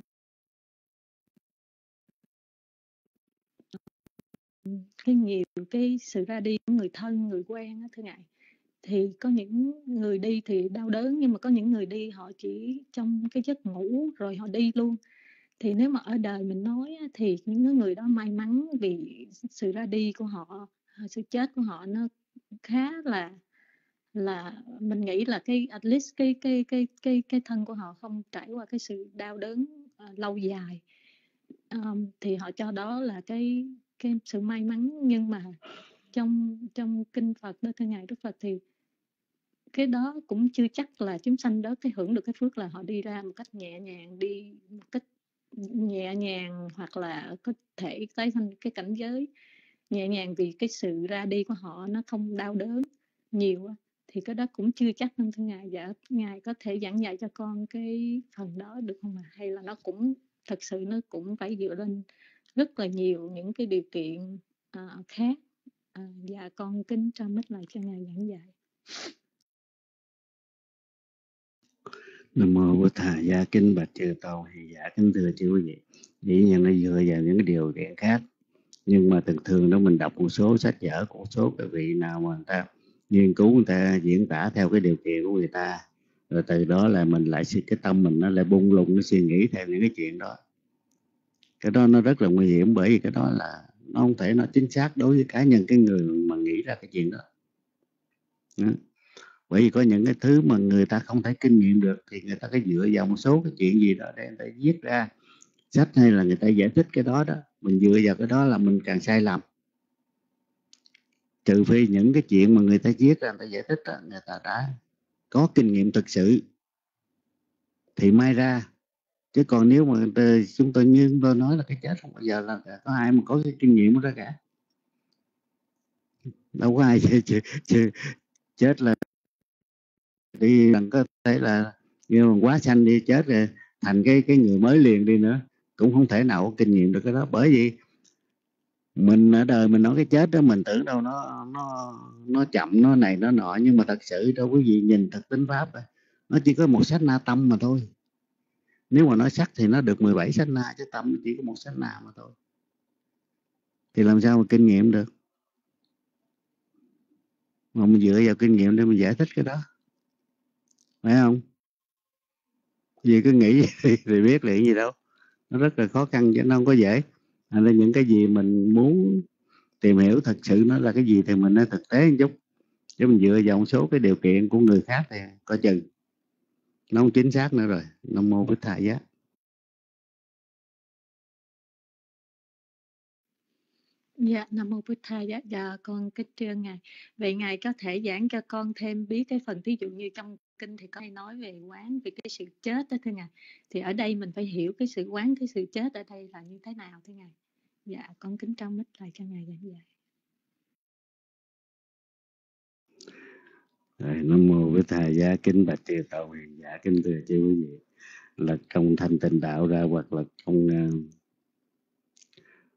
cái nhiều cái sự ra đi của người thân người quen á thưa ngài thì có những người đi thì đau đớn nhưng mà có những người đi họ chỉ trong cái giấc ngủ rồi họ đi luôn. Thì nếu mà ở đời mình nói thì những người đó may mắn vì sự ra đi của họ sự chết của họ nó khá là là mình nghĩ là cái at least cái cái cái cái cái thân của họ không trải qua cái sự đau đớn uh, lâu dài. Um, thì họ cho đó là cái cái sự may mắn nhưng mà trong trong kinh Phật đó, thưa ngài Đức Phật, thì cái đó cũng chưa chắc là chúng sanh đó cái hưởng được cái phước là họ đi ra một cách nhẹ nhàng, đi một cách nhẹ nhàng hoặc là có thể tái sanh cái cảnh giới nhẹ nhàng vì cái sự ra đi của họ nó không đau đớn nhiều thì cái đó cũng chưa chắc nên thưa ngài dạ ngài có thể giảng dạy cho con cái phần đó được không ạ à? hay là nó cũng, thật sự nó cũng phải dựa lên rất là nhiều những cái điều kiện uh, khác. Uh, và con kính cho mít lại cho ngài giảng dạy. Nam mô Bổn Thà Gia Kinh Bạch Chư Tôn thì giả kính thưa chư quý vị. Dĩ nhiên nó dựa vào những cái điều kiện khác nhưng mà thường thường đó mình đọc một số sách vở của số các vị nào mà người ta nghiên cứu người ta diễn tả theo cái điều kiện của người ta rồi từ đó là mình lại cái tâm mình nó lại bung lung nó suy nghĩ theo những cái chuyện đó cái đó nó rất là nguy hiểm bởi vì cái đó là nó không thể nó chính xác đối với cá nhân cái người mà nghĩ ra cái chuyện đó, đó. bởi vì có những cái thứ mà người ta không thể kinh nghiệm được thì người ta cái dựa vào một số cái chuyện gì đó để người ta viết ra sách hay là người ta giải thích cái đó đó. Mình dựa vào cái đó là mình càng sai lầm. Trừ phi những cái chuyện mà người ta viết ra người ta giải thích đó, người ta đã có kinh nghiệm thực sự thì may ra chứ còn nếu mà chúng tôi như chúng tôi nói là cái chết không bao giờ là có ai mà có cái kinh nghiệm đó cả. Đâu có ai chết, chứ, chết là đi bằng có thể là như mà quá xanh đi chết rồi thành cái cái người mới liền đi nữa cũng không thể nào có kinh nghiệm được cái đó. Bởi vì mình ở đời mình nói cái chết đó mình tưởng đâu nó nó nó chậm nó này nó nọ nhưng mà thật sự đâu quý vị nhìn thực tính pháp đó, nó chỉ có một sách na tâm mà thôi nếu mà nói sắc thì nó được 17 sát na chứ tâm chỉ có một sát na mà thôi. Thì làm sao mà kinh nghiệm được? Mà mình dựa vào kinh nghiệm để mình giải thích cái đó. Phải không? Vì cứ nghĩ thì, thì biết liền gì đâu. Nó rất là khó khăn chứ nó không có dễ. À, nên những cái gì mình muốn tìm hiểu thật sự nó là cái gì thì mình nên thực tế một chút. Chứ mình dựa vào một số cái điều kiện của người khác thì coi chừng nó không chính xác nữa rồi dạ, nam mô bích thầy giá Dạ, Nam Mô Bụt Thầy, dạ, dạ con kính trưa Ngài. Vậy Ngài có thể giảng cho con thêm biết cái phần thí dụ như trong kinh thì có ai nói về quán, về cái sự chết đó thưa Ngài. Thì ở đây mình phải hiểu cái sự quán, cái sự chết ở đây là như thế nào thưa Ngài. Dạ, con kính trong mít lại cho Ngài giảng dạy. Rồi, Nam Mô với Thầy Giá Kính Bạch Triều Tàu Huyền Giả Kính Thưa Chư Quý Vị. Là trong thanh tịnh đạo ra hoặc là trong uh,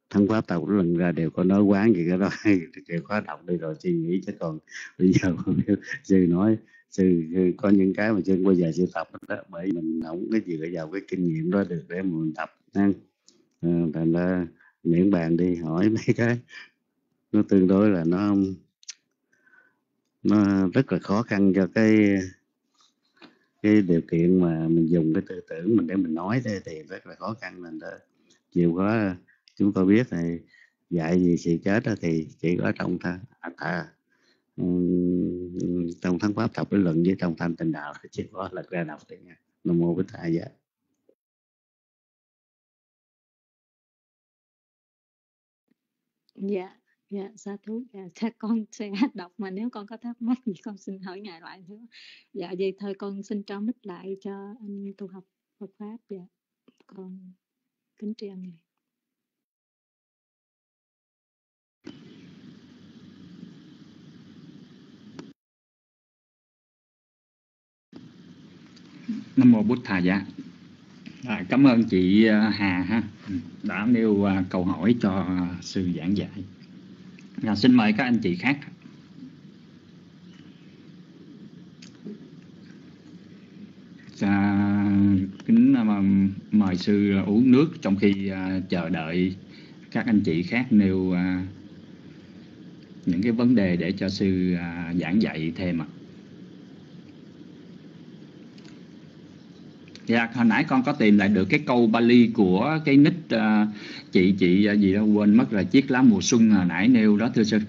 thắng pháp tàu lần ra đều có nói quán gì cái đó. Đều khóa đọc đi rồi suy nghĩ chứ còn bây giờ sư nói sư, có những cái mà chưa bao giờ sư tập đó bởi mình không có dựa vào cái kinh nghiệm đó được để mình tập ha. Ờ, thành ra miễn bàn đi hỏi mấy cái. Nó tương đối là nó nó rất là khó khăn cho cái cái điều kiện mà mình dùng cái tư tưởng mình để mình nói thế thì rất là khó khăn nên đó chịu có chúng tôi biết thì dạy gì sự chết đó thì chỉ có trong thân à, à, trong thắng pháp tập lý luận với trong thanh tịnh đạo thì chỉ có lật ra đọc tiếng nam mô bích thầy giá. Dạ, dạ, sa thú, dạ, chắc con sẽ đọc mà nếu con có thắc mắc gì con xin hỏi ngài lại nữa. Dạ, vậy thôi con xin cho mít lại cho anh tu học Phật pháp. Dạ, con kính tri ân ngài. nam mô bút thà dạ à, cảm ơn chị à, hà ha đã nêu à, câu hỏi cho à, sư giảng dạy rồi, xin mời các anh chị khác. Dạ, à, kính mời sư uống nước trong khi à, chờ đợi các anh chị khác nêu à, những cái vấn đề để cho sư à, giảng dạy thêm ạ. Dạ, hồi nãy con có tìm lại được cái câu Bali của cái nick uh, ờ, chị chị uh, gì đó quên mất là chiếc lá mùa xuân hồi nãy nêu đó thưa sư.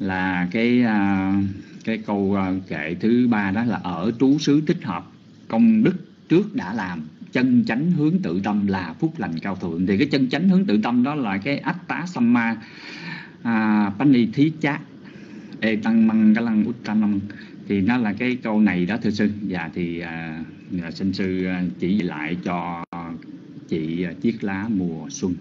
Là cái uh, cái câu uh, kệ thứ ba đó là ở trú xứ thích hợp công đức trước đã làm chân chánh hướng tự tâm là phúc lành cao thượng. Thì cái chân chánh hướng tự tâm đó là cái ách tá samma à, pani thí chát e tăng măng cái lăng út tăng thì nó là cái câu này đó thưa sư. Dạ thì à, Dạ, xin sư à, chỉ lại cho chị à, chiếc lá mùa xuân.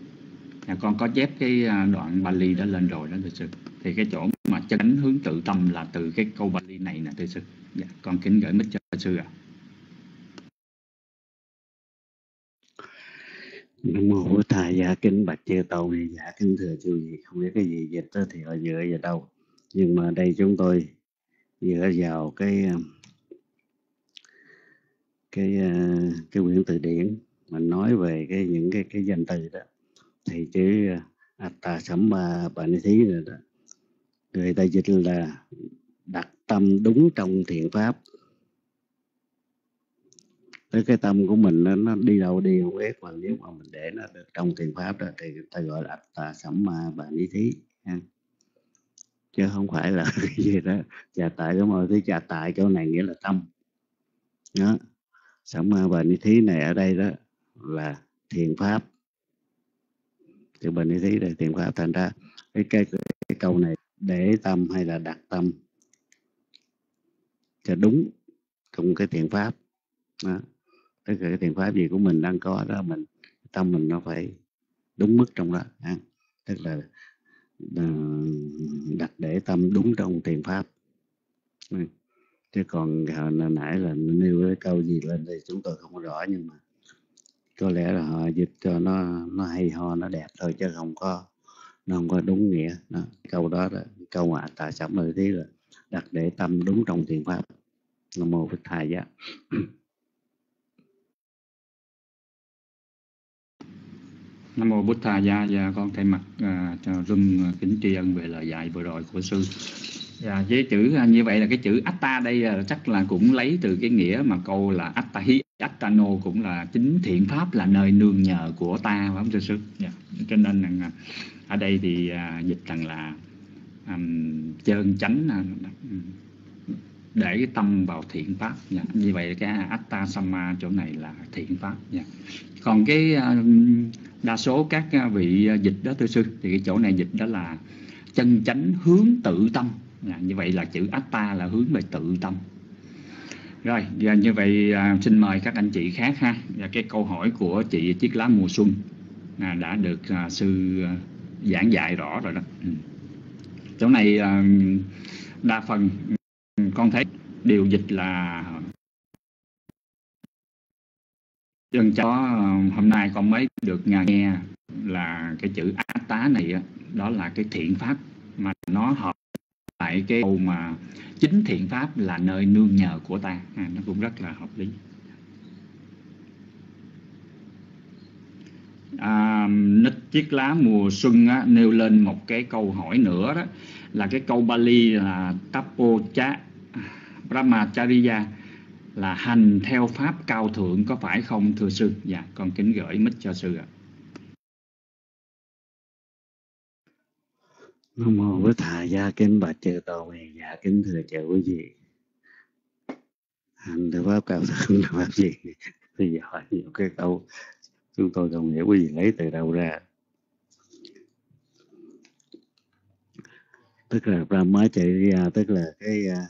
À, con có chép cái à, đoạn Bali đó lên rồi đó thưa sư. Thì cái chỗ mà chánh hướng tự tâm là từ cái câu Bali này nè thưa sư. Dạ, con kính gửi mít cho sư ạ. À. Nam mô Thầy dạ kính bạch chư tôn dạ kính thưa chư gì không biết cái gì dịch đó thì họ dựa vào đâu. Nhưng mà đây chúng tôi dựa vào cái cái ờ, cái quyển từ điển mình nói về cái những cái cái danh từ đó. Thì chữ ờ, atta samma thí rồi đó người ta dịch là đặt tâm đúng trong thiện pháp. Tới cái tâm của mình nó, nó đi đâu đi không biết mà nếu mà mình để nó được trong thiền pháp đó thì ta gọi là tà sẩm ma bà lý thí ha. chứ không phải là cái gì đó trà tại cái mọi thứ trà tại chỗ này nghĩa là tâm. Đó sẵn ma bà ni thí này ở đây đó là thiền pháp. Chữ bình ni thí là thiền pháp thành ra. Cái, cái, cái câu này để tâm hay là đặt tâm? Cho đúng trong cái thiền pháp. Đó. Tức là cái thiền pháp gì của mình đang có đó mình tâm mình nó phải đúng mức trong đó. À, tức là ờ, đặt để tâm đúng trong thiền pháp. Ừ chứ còn à, hồi nãy là nêu cái câu gì lên thì chúng tôi không có rõ nhưng mà có lẽ là họ dịch cho nó nó hay ho nó đẹp thôi chứ không có nó không có đúng nghĩa đó. câu đó là câu ngoại tại sẵn lời thế là đặt để tâm đúng trong thiền pháp nam mô phật thầy giá Nam mô Bụt Thà Gia và con thay mặt uh, cho Rung uh, kính tri ân về lời dạy vừa rồi của sư. Và với chữ à, như vậy là cái chữ Atta đây à, chắc là cũng lấy từ cái nghĩa mà câu là Attahi Attano cũng là chính thiện pháp là nơi nương nhờ của ta phải không thưa sư? Dạ. Cho nên là ở đây thì à, dịch rằng là um, chơn chánh à, để cái tâm vào thiện pháp dạ. như vậy cái atta sama chỗ này là thiện pháp dạ. còn cái đa số các vị dịch đó thưa sư thì cái chỗ này dịch đó là chân chánh hướng tự tâm à, như vậy là chữ atta là hướng về tự tâm. Rồi và như vậy à, xin mời các anh chị khác ha. Và cái câu hỏi của chị chiếc lá mùa xuân à, đã được à, sư à, giảng dạy rõ rồi đó. Ừ. chỗ này à, đa phần ừ, con thấy điều dịch là chân cho à, hôm nay con mới được à, nghe là cái chữ á tá này đó là cái thiện pháp mà nó hợp tại cái câu mà chính thiện pháp là nơi nương nhờ của ta à, nó cũng rất là hợp lý à, nít chiếc lá mùa xuân á, nêu lên một cái câu hỏi nữa đó là cái câu Bali là tapo cha Brahmacharya là hành theo pháp cao thượng có phải không thưa sư? Dạ, con kính gửi mít cho sư ạ. Nam mô với thà gia kính bà chư tôn hiền dạ kính thưa chư quý vị. Hành được pháp cao thượng là pháp gì? thì hỏi nhiều cái câu chúng tôi đồng nghĩa quý vị lấy từ đâu ra. Tức là Brahmacharya tức là cái uh,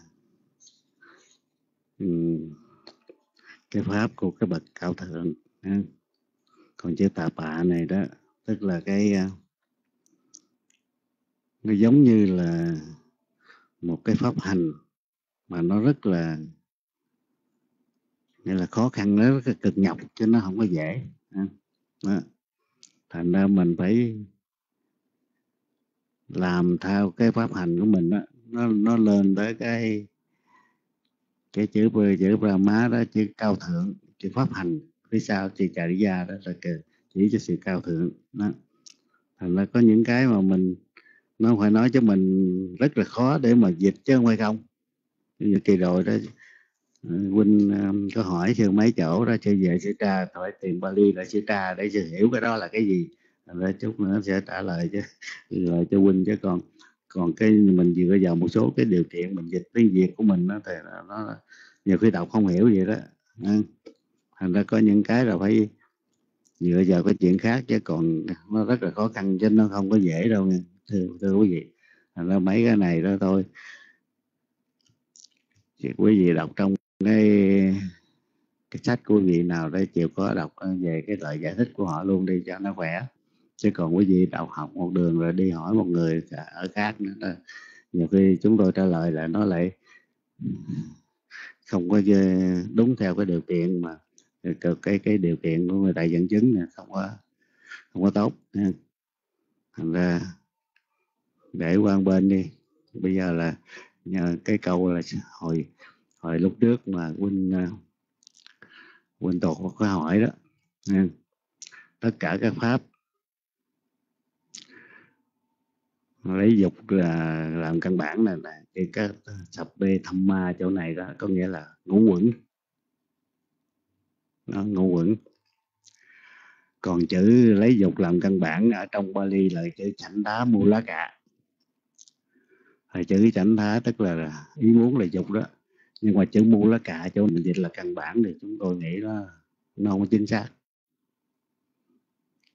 cái pháp của cái bậc cao thượng còn chữ tà bạ này đó tức là cái uh, nó giống như là một cái pháp hành mà nó rất là, nghĩa là khó khăn, nó rất là cực nhọc chứ nó không có dễ. À, đó. thành ra mình phải làm theo cái pháp hành của mình đó nó nó lên tới cái cái chữ chữ Brahma đó, chữ cao thượng, chữ pháp hành. Phía sau chữ Chariya đó là chỉ cho sự cao thượng, đó. Thành ra có những cái mà mình nó phải nói cho mình rất là khó để mà dịch chứ không phải không. Như kỳ rồi đó ờ, huynh um, có hỏi sư mấy chỗ đó sư về sư tra. Hỏi tiền Bali là sư tra để sư hiểu cái đó là cái gì. Rồi chút nữa sẽ trả lời chứ rồi cho huynh chứ còn còn cái mình dựa vào một số cái điều kiện mình dịch tiếng việt của mình đó, thì nó nhiều khi đọc không hiểu vậy đó. Thành ra có những cái là phải dựa vào cái chuyện khác chứ còn nó rất là khó khăn chứ nó không có dễ đâu nha thưa, thưa quý vị thành ra mấy cái này đó thôi thì quý vị đọc trong cái cái sách của quý vị nào đây chịu có đọc ờ, về cái lời giải thích của họ luôn đi cho nó khỏe chứ còn quý vị đọc học một đường rồi đi hỏi một người ở khác nữa đó. nhiều khi chúng tôi trả lời là nó lại không có đúng theo cái điều kiện mà ờ, cái cái điều kiện của người đại dẫn chứng này không có không có tốt thành ra để quan bên đi. Bây giờ là nhờ cái câu là hồi hồi lúc trước mà huynh huynh ờ, tổ có hỏi đó. Nha. tất cả các pháp lấy dục là làm căn bản này là cái sập bê thăm ma chỗ này đó, có nghĩa là ngũ quẩn. Nó ngũ quẩn. Còn chữ lấy dục làm căn bản ở trong Bali là chữ chảnh đá mu lá cạ thì chữ chánh thái tức là ý muốn là dục đó. Nhưng mà chữ mu lá cạ chỗ mình dịch là căn bản thì chúng tôi nghĩ nó nó không chính xác.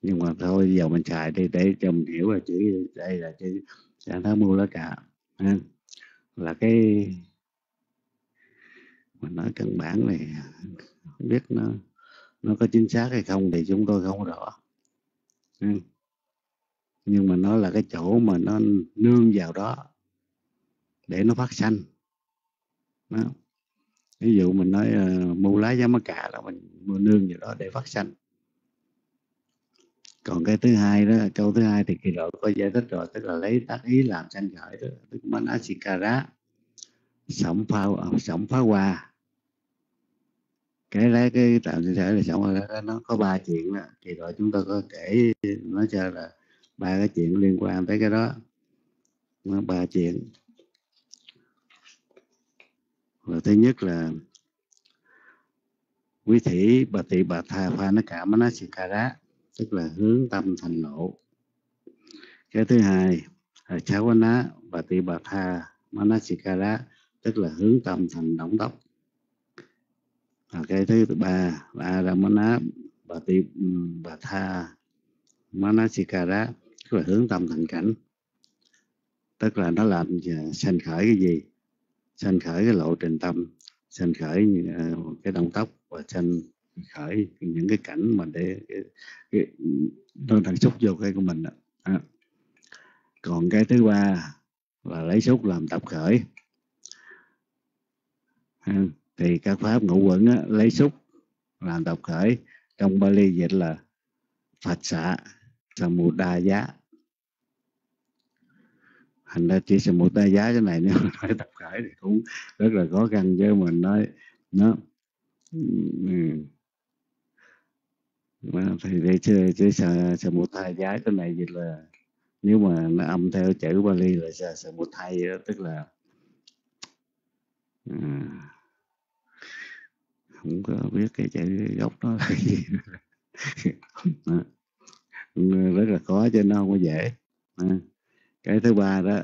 Nhưng mà thôi, giờ mình xài đi để cho mình hiểu là chữ đây là chữ chánh thái mu lá cạ là cái mình nói căn bản này, không biết nó nó có chính xác hay không thì chúng tôi không rõ. Ừ. Nhưng mà nó là cái chỗ mà nó nương vào đó để nó phát sanh. Đó. ví dụ mình nói uh, mu lá giá mắc cả là mình mua nương gì đó để phát sanh. Còn cái thứ hai đó câu thứ hai thì kỳ độ có giải thích rồi tức là lấy tác ý làm sanh khởi đó tức manasikara sống phá ờ, sống phá hoa. Cái lấy cái tạm sinh thể là sống hoa nó có ba chuyện đó. thì rồi chúng tôi có kể nói cho là ba cái chuyện liên quan tới cái đó. Nó ba chuyện và thứ nhất là quý thủy bà tị bà tha pha nó cả nó chỉ cả đá tức là hướng tâm thành lộ cái thứ hai là cháu ná, bà tị bà tha nó xì ca đá tức là hướng tâm thành động tóc và cái thứ ba là Aramana bà ti ừ, bà tha manasikara tức là hướng tâm thành cảnh. Tức là nó làm sanh khởi cái gì? Sanh khởi cái lộ trình tâm sanh khởi uh, cái động tóc và sanh khởi những cái cảnh mà để cái, cái, nó đang xúc vô cái của mình đó. À. còn cái thứ ba là lấy xúc làm tập khởi à thì các pháp ngũ quẩn á, lấy xúc làm tập khởi trong Bali dịch là Phật xạ Samudaya thành ra chỉ giá cái này nếu mà nói tập khởi thì cũng rất là khó khăn chứ mình nói nó ừ. thì để chơi chứ giá cái này dịch là nếu mà nó âm theo chữ Bali là Samudaya tức là à, không có biết cái chữ gốc nó là gì. Rất là khó cho nó không có dễ cái thứ ba đó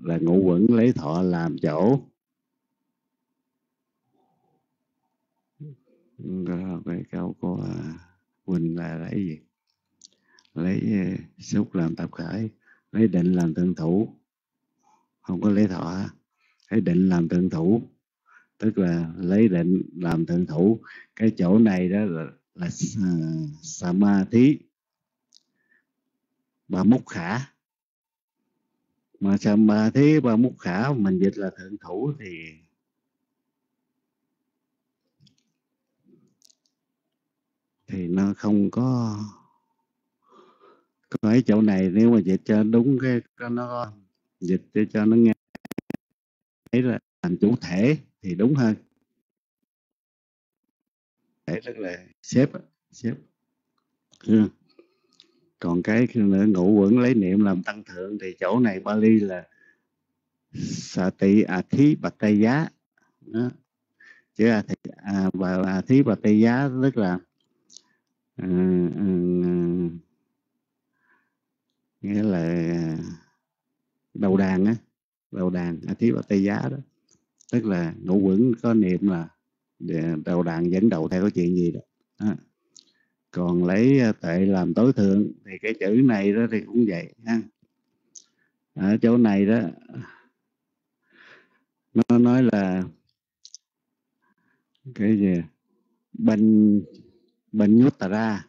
là ngũ quẩn lấy thọ làm chỗ. Cái câu của à, quỳnh là lấy gì? Lấy à, xúc làm tập khởi lấy định làm tương thủ. Không có lấy thọ. Lấy định làm tương thủ. Tức là lấy định làm thượng thủ. Cái chỗ này đó là, là à, uh, samadhi ba múc khả mà mà thế ba múc khả mình dịch là thượng thủ thì thì nó không có có cái chỗ này nếu mà dịch cho đúng cái nó dịch cho nó nghe thấy là thành chủ thể thì đúng hơn để rất là xếp xếp yeah. Ừ còn cái nữa ngũ quẩn lấy niệm làm tăng thượng thì chỗ này Bali là sati athi bạch tây giá đó. chứ athi à, và thí bạch tây giá tức là à, à, à, nghĩa là đầu đàn á đầu đàn athi bạch tây giá đó tức là ngũ quẩn có niệm là đầu đàn dẫn đầu theo cái chuyện gì đó đó còn lấy ờ, tệ làm tối thượng thì cái chữ này đó thì cũng vậy ha. Ở chỗ này đó nó nói là cái gì? Bệnh bệnh nhốt tà ra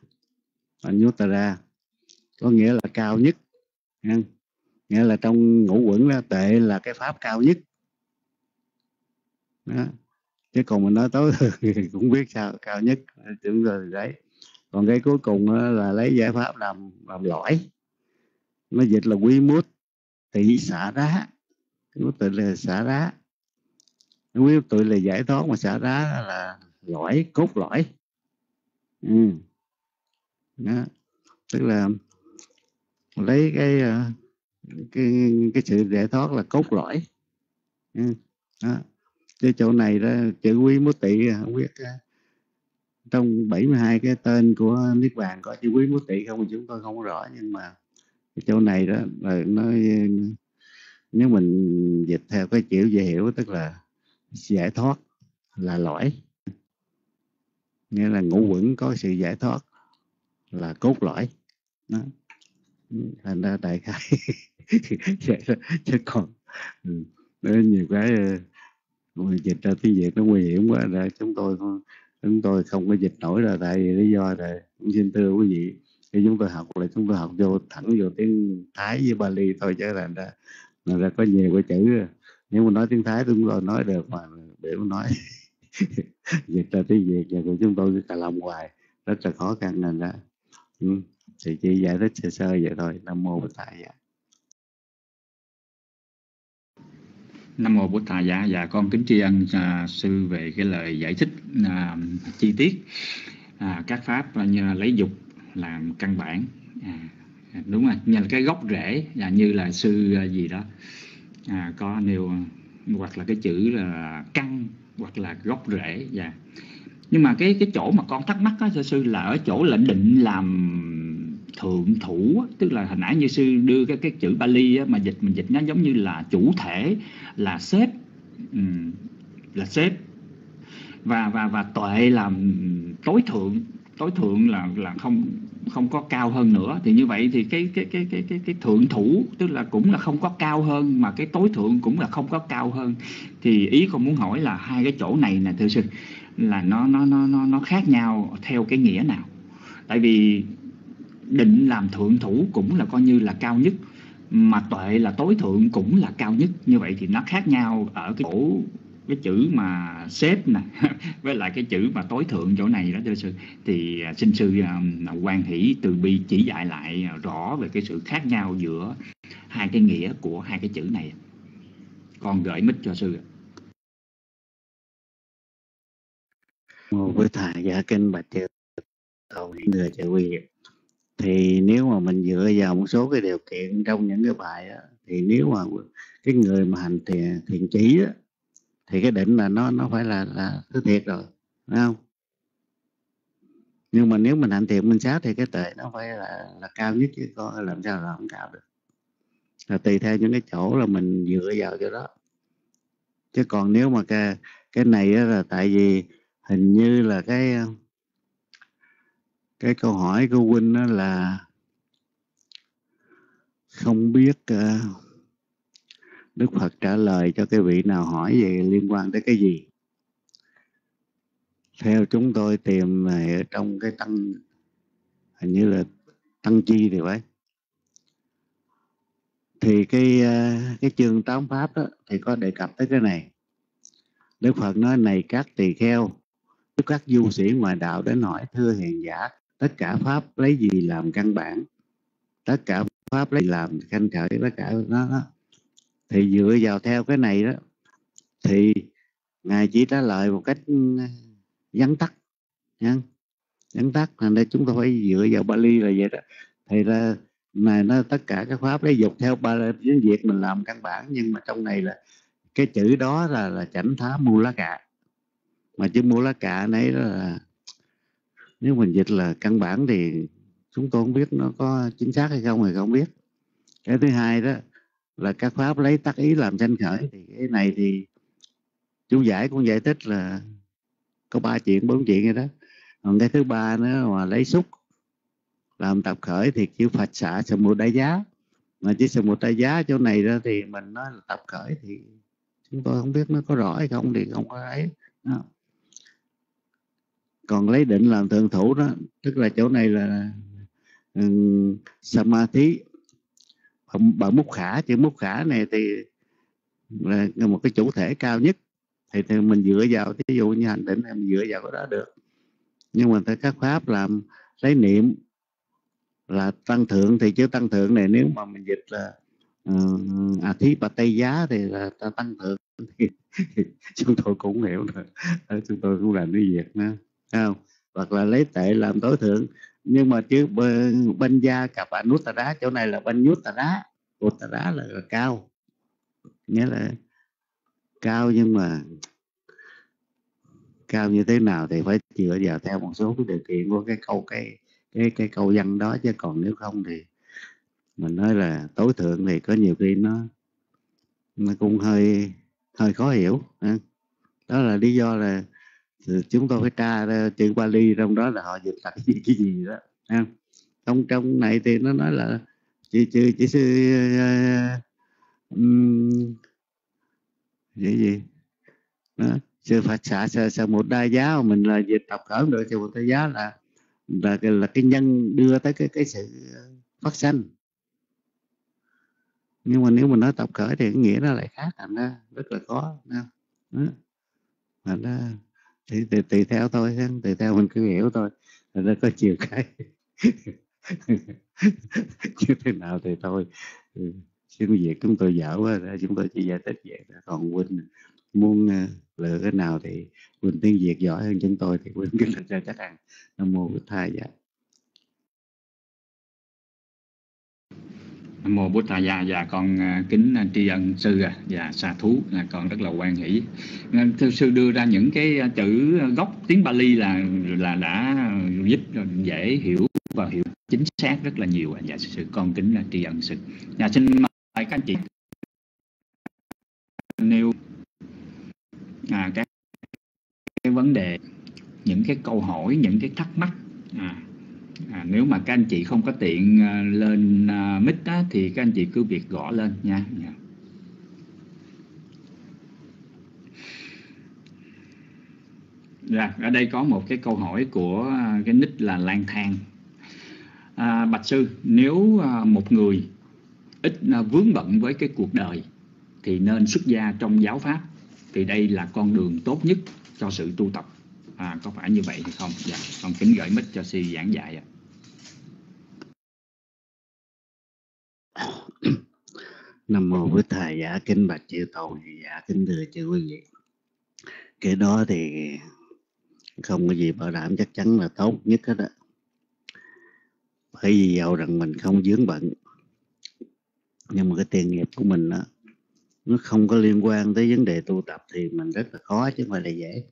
bệnh nhốt tà ra. Có nghĩa là cao nhất ha? nghĩa là trong ngũ quẩn đó, tệ là cái pháp cao nhất. Đó. chứ còn mình nói tối thì cũng biết sao cao nhất chúng rồi đấy còn cái cuối cùng là lấy giải pháp làm làm lõi nó dịch là quy mút tỷ xả đá quý tự là xả đá quý tự là giải thoát mà xả đá là lõi cốt lõi ừ. đó. tức là lấy cái ờ, cái cái sự giải thoát là cốt lõi ừ, đó. cái chỗ này đó chữ quý mút tỷ không biết ờ, trong 72 cái tên của niết bàn có chữ quý mốt tỵ không chúng tôi không rõ nhưng mà cái chỗ này đó là nó nếu mình dịch theo cái kiểu dễ hiểu tức là giải thoát là lõi nghĩa là ngũ quẩn có sự giải thoát là cốt lõi đó. thành ra đại khái chứ còn ừ, nhiều cái ờ, mình dịch ra tiếng việt nó nguy hiểm quá là chúng tôi chúng tôi không có dịch nổi là tại vì lý do là cũng xin thưa quý vị, khi chúng tôi học là chúng tôi học vô thẳng vô tiếng thái với bali thôi chứ là ra là ra có nhiều cái chữ nếu mà nói tiếng thái chúng tôi nói được mà để mà nói dịch ra tiếng việt và của chúng tôi cứ cà lòng hoài, rất là khó khăn nên đó ừ. thì chỉ giải thích sơ sơ vậy thôi nam mô bổn thầy. Nam mô Bổn Thầy dạ dạ con kính tri ân à, sư về cái lời giải thích à, chi tiết à, các pháp như lấy dục làm căn bản. À, đúng rồi như là cái gốc rễ và như là sư à, gì đó. À, có nêu hoặc là cái chữ là căn hoặc là gốc rễ dạ. Nhưng mà cái cái chỗ mà con thắc mắc đó, sư là ở chỗ là định làm thượng thủ tức là hồi nãy như sư đưa cái cái chữ Bali á, mà dịch mình dịch nó giống như là chủ thể là sếp um, là sếp. Và và và tuệ là tối thượng tối thượng là là không không có cao hơn nữa. Thì như vậy thì cái cái cái cái cái cái thượng thủ tức là cũng là không có cao hơn mà cái tối thượng cũng là không có cao hơn. Thì ý con muốn hỏi là hai cái chỗ này nè thưa sư là nó nó nó nó nó khác nhau theo cái nghĩa nào? Tại vì định làm thượng thủ cũng là coi như là cao nhất, mà tuệ là tối thượng cũng là cao nhất. Như vậy thì nó khác nhau ở cái chỗ, cái chữ mà xếp nè, với lại cái chữ mà tối thượng chỗ này đó, thưa sư. Thì à, xin sư à, quan hỷ từ bi chỉ dạy lại à, rõ về cái sự khác nhau giữa hai cái nghĩa của hai cái chữ này. Con gửi mít cho sư Ngô với thầy giả kinh bạch chư đầu người trợ quy thì nếu mà mình dựa vào một số cái điều kiện trong những cái bài đó, thì nếu mà cái người mà hành thiền thiền chỉ đó, thì cái định là nó nó phải là là thứ thiệt rồi đúng không? Nhưng mà nếu mình hành thiện minh sát thì cái tệ nó phải là là cao nhất chứ có làm sao là không cao được. Là tùy theo những cái chỗ là mình dựa vào cho đó. Chứ còn nếu mà cái cái này là tại vì hình như là cái cái câu hỏi của huynh đó là không biết uh, đức phật trả lời cho cái vị nào hỏi về liên quan tới cái gì? Theo chúng tôi tìm này ở trong cái tăng hình như là tăng chi thì phải. Thì cái uh, cái chương tám pháp đó thì có đề cập tới cái này. Đức phật nói này các tỳ kheo các du sĩ ngoài đạo đến hỏi thưa hiền giả tất cả pháp lấy gì làm căn bản? Tất cả pháp lấy làm khanh khởi? Tất cả nó, nó. Thì dựa vào theo cái này đó thì ngài chỉ trả lời một cách ừ, vắn tắt nha. Vắn tắt thành ra chúng ta phải dựa vào Bali là vậy đó. Thì ra này nó tất cả các pháp lấy dục theo ba tiếng việt mình làm căn bản nhưng mà trong này là cái chữ đó là là chảnh thá mu lá cạ mà chữ mu lá cạ nấy là nếu mình dịch là căn bản thì chúng tôi không biết nó có chính xác hay không thì không biết. Cái thứ hai đó là các pháp lấy tác ý làm sanh khởi thì cái này thì chú giải cũng giải thích là có ba chuyện, bốn chuyện rồi đó. Còn cái thứ ba nữa mà lấy xúc làm tập khởi thì kêu phật xạ sầm một đại giá. Mà chỉ sầm một đại giá chỗ này đó thì mình nói là tập khởi thì chúng tôi không biết nó có rõ hay không thì không có ấy. Đó còn lấy định làm thượng thủ đó tức là chỗ này là um, samadhi. Bà múc khả chữ múc khả này thì là một cái chủ thể cao nhất. Thì, thì mình dựa vào ví dụ như hành định mình dựa vào cái đó được. Nhưng mà tới các pháp làm lấy niệm là tăng thượng thì chữ tăng thượng này nếu mà mình dịch là uh, à thí bà tây giá thì là tăng thượng. Thì chúng tôi cũng hiểu rồi chúng tôi cũng làm cái việc nữa không? Hoặc là lấy tệ làm tối thượng. Nhưng mà chứ bên gia cặp anuttara chỗ này là bên nhút Uttara là, là cao. Nghĩa là cao nhưng mà cao như thế nào thì phải dựa vào theo một số cái điều kiện của cái câu cái cái cái câu văn đó. Chứ còn nếu không thì mình nói là tối thượng thì có nhiều khi nó nó cũng hơi hơi khó hiểu đó là lý do là Ừ, chúng tôi phải tra ờ, chữ Bali trong đó là họ dịch là cái gì, cái gì đó ha. trong trong này thì nó nói là chỉ chỉ chỉ sư uh, um, gì gì đó. sư Phật xả sa, sa một đa giáo mình là dịch tập khởi được thì một đa giáo là là là cái nhân đưa tới cái cái sự phát sanh nhưng mà nếu mình nói tập khởi thì cái nghĩa nó lại khác thành ra rất là khó đó. thành ra thì tùy, tùy theo thôi tùy theo mình cứ hiểu thôi. Thành nó có chiều cái như thế nào thì thôi. Ừ, Xin việc chúng tôi dở quá chúng tôi chỉ giải thích vậy còn huynh muốn ờ, lựa cái nào thì huynh tiếng việt giỏi hơn chúng tôi thì huynh cứ lên cho chắc ăn. Nam mô bổn vậy Nam mô Bố Thầy Gia. Và con à, kính à, tri ân sư à, và sa thú là con rất là quan hỷ. Thưa sư đưa ra những cái chữ gốc tiếng Bali là là đã giúp dễ hiểu và hiểu chính xác rất là nhiều. Dạ sư con kính tri ân sư. Dạ xin mời các anh chị nêu à, các cái vấn đề những cái câu hỏi những cái thắc mắc à, à, nếu mà các anh chị không có tiện uh, lên à, uh, mic á, thì các anh chị cứ việc gõ lên nha yeah. Dạ, ở đây có một cái câu hỏi của à, cái nick là lang thang. À, Bạch sư, nếu một người ít vướng bận với cái cuộc đời thì nên xuất gia trong giáo pháp thì đây là con đường tốt nhất cho sự tu tập. À, có phải như vậy hay không? Dạ, con kính gửi mít cho sư giảng dạy ạ. Nam mô Bổn Thầy giả kính bạch chư tổ giả kính thưa chư quý vị. Cái đó thì không có gì bảo đảm chắc chắn là tốt nhất hết á. Bởi vì giàu rằng mình không dướng bận. Nhưng mà cái tiền nghiệp của mình đó, nó không có liên quan tới vấn đề tu tập thì mình rất là khó chứ không phải là dễ.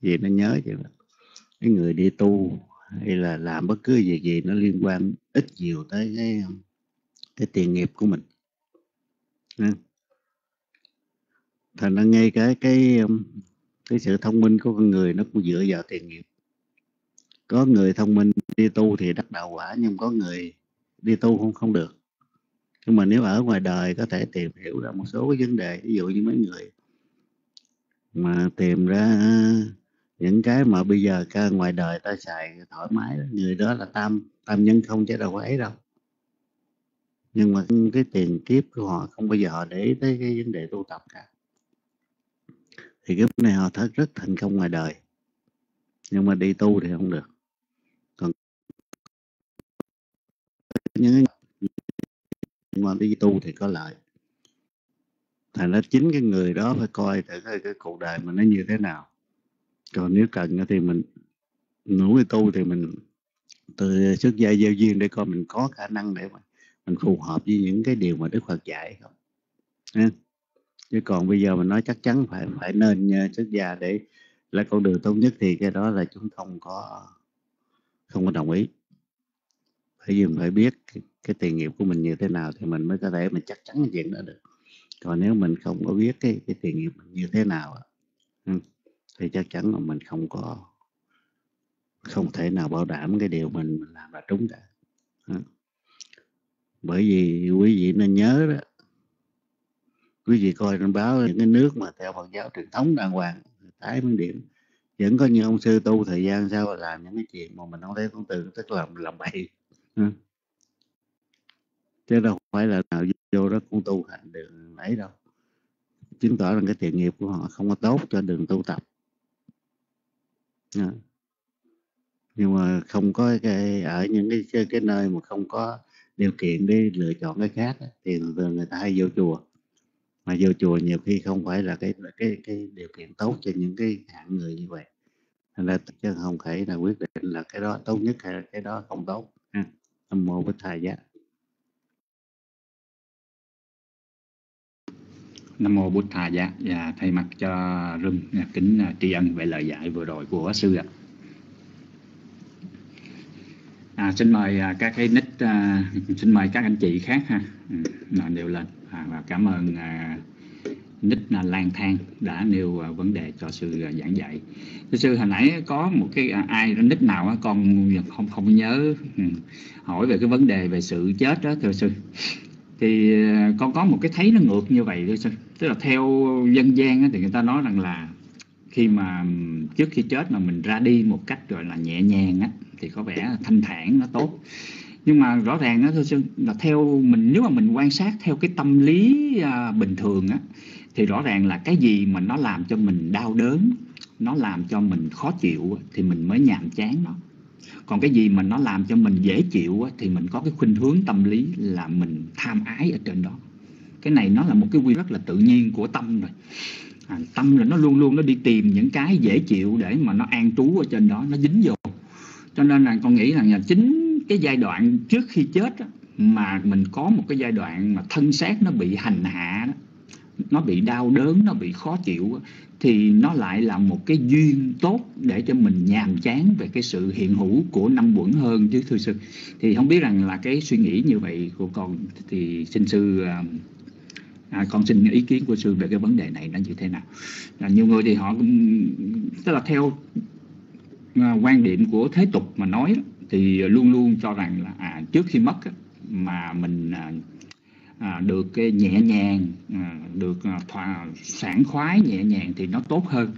Vì nó nhớ chứ cái người đi tu hay là làm bất cứ việc gì nó liên quan ít nhiều tới cái cái tiền nghiệp của mình Ừ. thành ra ngay cái cái um, cái sự thông minh của con người nó cũng dựa vào tiền nghiệp. Có người thông minh đi tu thì đắc đạo quả, nhưng có người đi tu không không được. Nhưng mà nếu ở ngoài đời có thể tìm hiểu ra một số cái vấn đề, ví dụ như mấy người mà tìm ra những cái mà bây giờ ca, ngoài đời ta xài thoải mái, người đó là tam tam nhân không chứ đâu có ấy đâu nhưng mà cái tiền kiếp của họ không bao giờ họ để ý tới cái vấn đề tu tập cả. Thì cái này họ thật rất thành công ngoài đời. Nhưng mà đi tu thì không được. Còn những nhưng mà đi tu thì có lợi. Thành ra chính cái người đó phải coi thử cái, cái cuộc đời mình nó như thế nào. Còn nếu cần thì mình đi tu thì mình từ xuất gia giao duyên để coi mình có khả năng để mà mình phù hợp với những cái điều mà Đức Phật dạy không? Ha? chứ còn bây giờ mình nói chắc chắn phải phải nên xuất gia để là con đường tốt nhất thì cái đó là chúng không có không có đồng ý. Bởi vì mình phải biết cái, cái tiền nghiệp của mình như thế nào thì mình mới có thể mình chắc chắn cái chuyện đó được. Còn nếu mình không có biết cái cái tiền nghiệp mình như thế nào thì chắc chắn là mình không có không thể nào bảo đảm cái điều mình, mình làm là đúng cả bởi vì quý vị nên nhớ đó, quý vị coi trên báo những cái nước mà theo Phật giáo truyền thống đàng hoàng tái miếng điểm. Vẫn có những ông sư tu thời gian sau mà làm những cái chuyện mà mình không thấy con từ tức là làm bậy. Chứ đâu phải là nào vô đó cũng tu hành được ấy đâu. Chứng tỏ rằng cái thiện nghiệp của họ không có tốt cho đường tu tập. Nhưng mà không có cái ở những cái cái nơi mà không có điều kiện để lựa chọn cái khác thì thường người ta hay vô chùa. Mà vô chùa nhiều khi không phải là cái cái cái điều kiện tốt cho những cái hạng người như vậy. Nên là chứ không thể là quyết định là cái đó tốt nhất hay là cái đó không tốt, ha. Nam mô bích thầy giá. Nam mô bút thà giá. Dạ, Và thay mặt cho rưng kính tri ân về lời dạy vừa rồi của sư ạ à, xin mời à, các cái nick à, xin mời các anh chị khác ha. Ừ, nêu lên. À, và cảm ơn à, nick là lang thang đã nêu à, vấn đề cho sư à, giảng dạy. Thưa sư hồi nãy có một cái à, ai nick nào á, con không không nhớ. Ừ, hỏi về cái vấn đề về sự chết đó thưa sư. Thì à, con có một cái thấy nó ngược như vậy thưa sư. Tức là theo dân gian á, thì người ta nói rằng là khi mà trước khi chết mà mình ra đi một cách gọi là nhẹ nhàng á thì có vẻ thanh thản nó tốt. Nhưng mà rõ ràng đó thưa sư là theo mình nếu mà mình quan sát theo cái tâm lý à, bình thường á thì rõ ràng là cái gì mà nó làm cho mình đau đớn nó làm cho mình khó chịu thì mình mới nhàm chán nó. Còn cái gì mà nó làm cho mình dễ chịu thì mình có cái khuynh hướng tâm lý là mình tham ái ở trên đó. Cái này nó là một cái quy rất là tự nhiên của tâm rồi. À, tâm là nó luôn luôn nó đi tìm những cái dễ chịu để mà nó an trú ở trên đó nó dính vô cho nên là con nghĩ rằng là chính cái giai đoạn trước khi chết đó, mà mình có một cái giai đoạn mà thân xác nó bị hành hạ đó nó bị đau đớn nó bị khó chịu đó, thì nó lại là một cái duyên tốt để cho mình nhàm chán về cái sự hiện hữu của năm quẩn hơn chứ thưa sư. Thì không biết rằng là cái suy nghĩ như vậy của con thì xin sư à, à con xin ý kiến của sư về cái vấn đề này nó như thế nào. À, nhiều người thì họ tức là theo À, quan điểm của thế tục mà nói thì luôn luôn cho rằng là à, trước khi mất mà mình à, à, được cái nhẹ nhàng à, được à, thỏa sảng khoái nhẹ nhàng thì nó tốt hơn.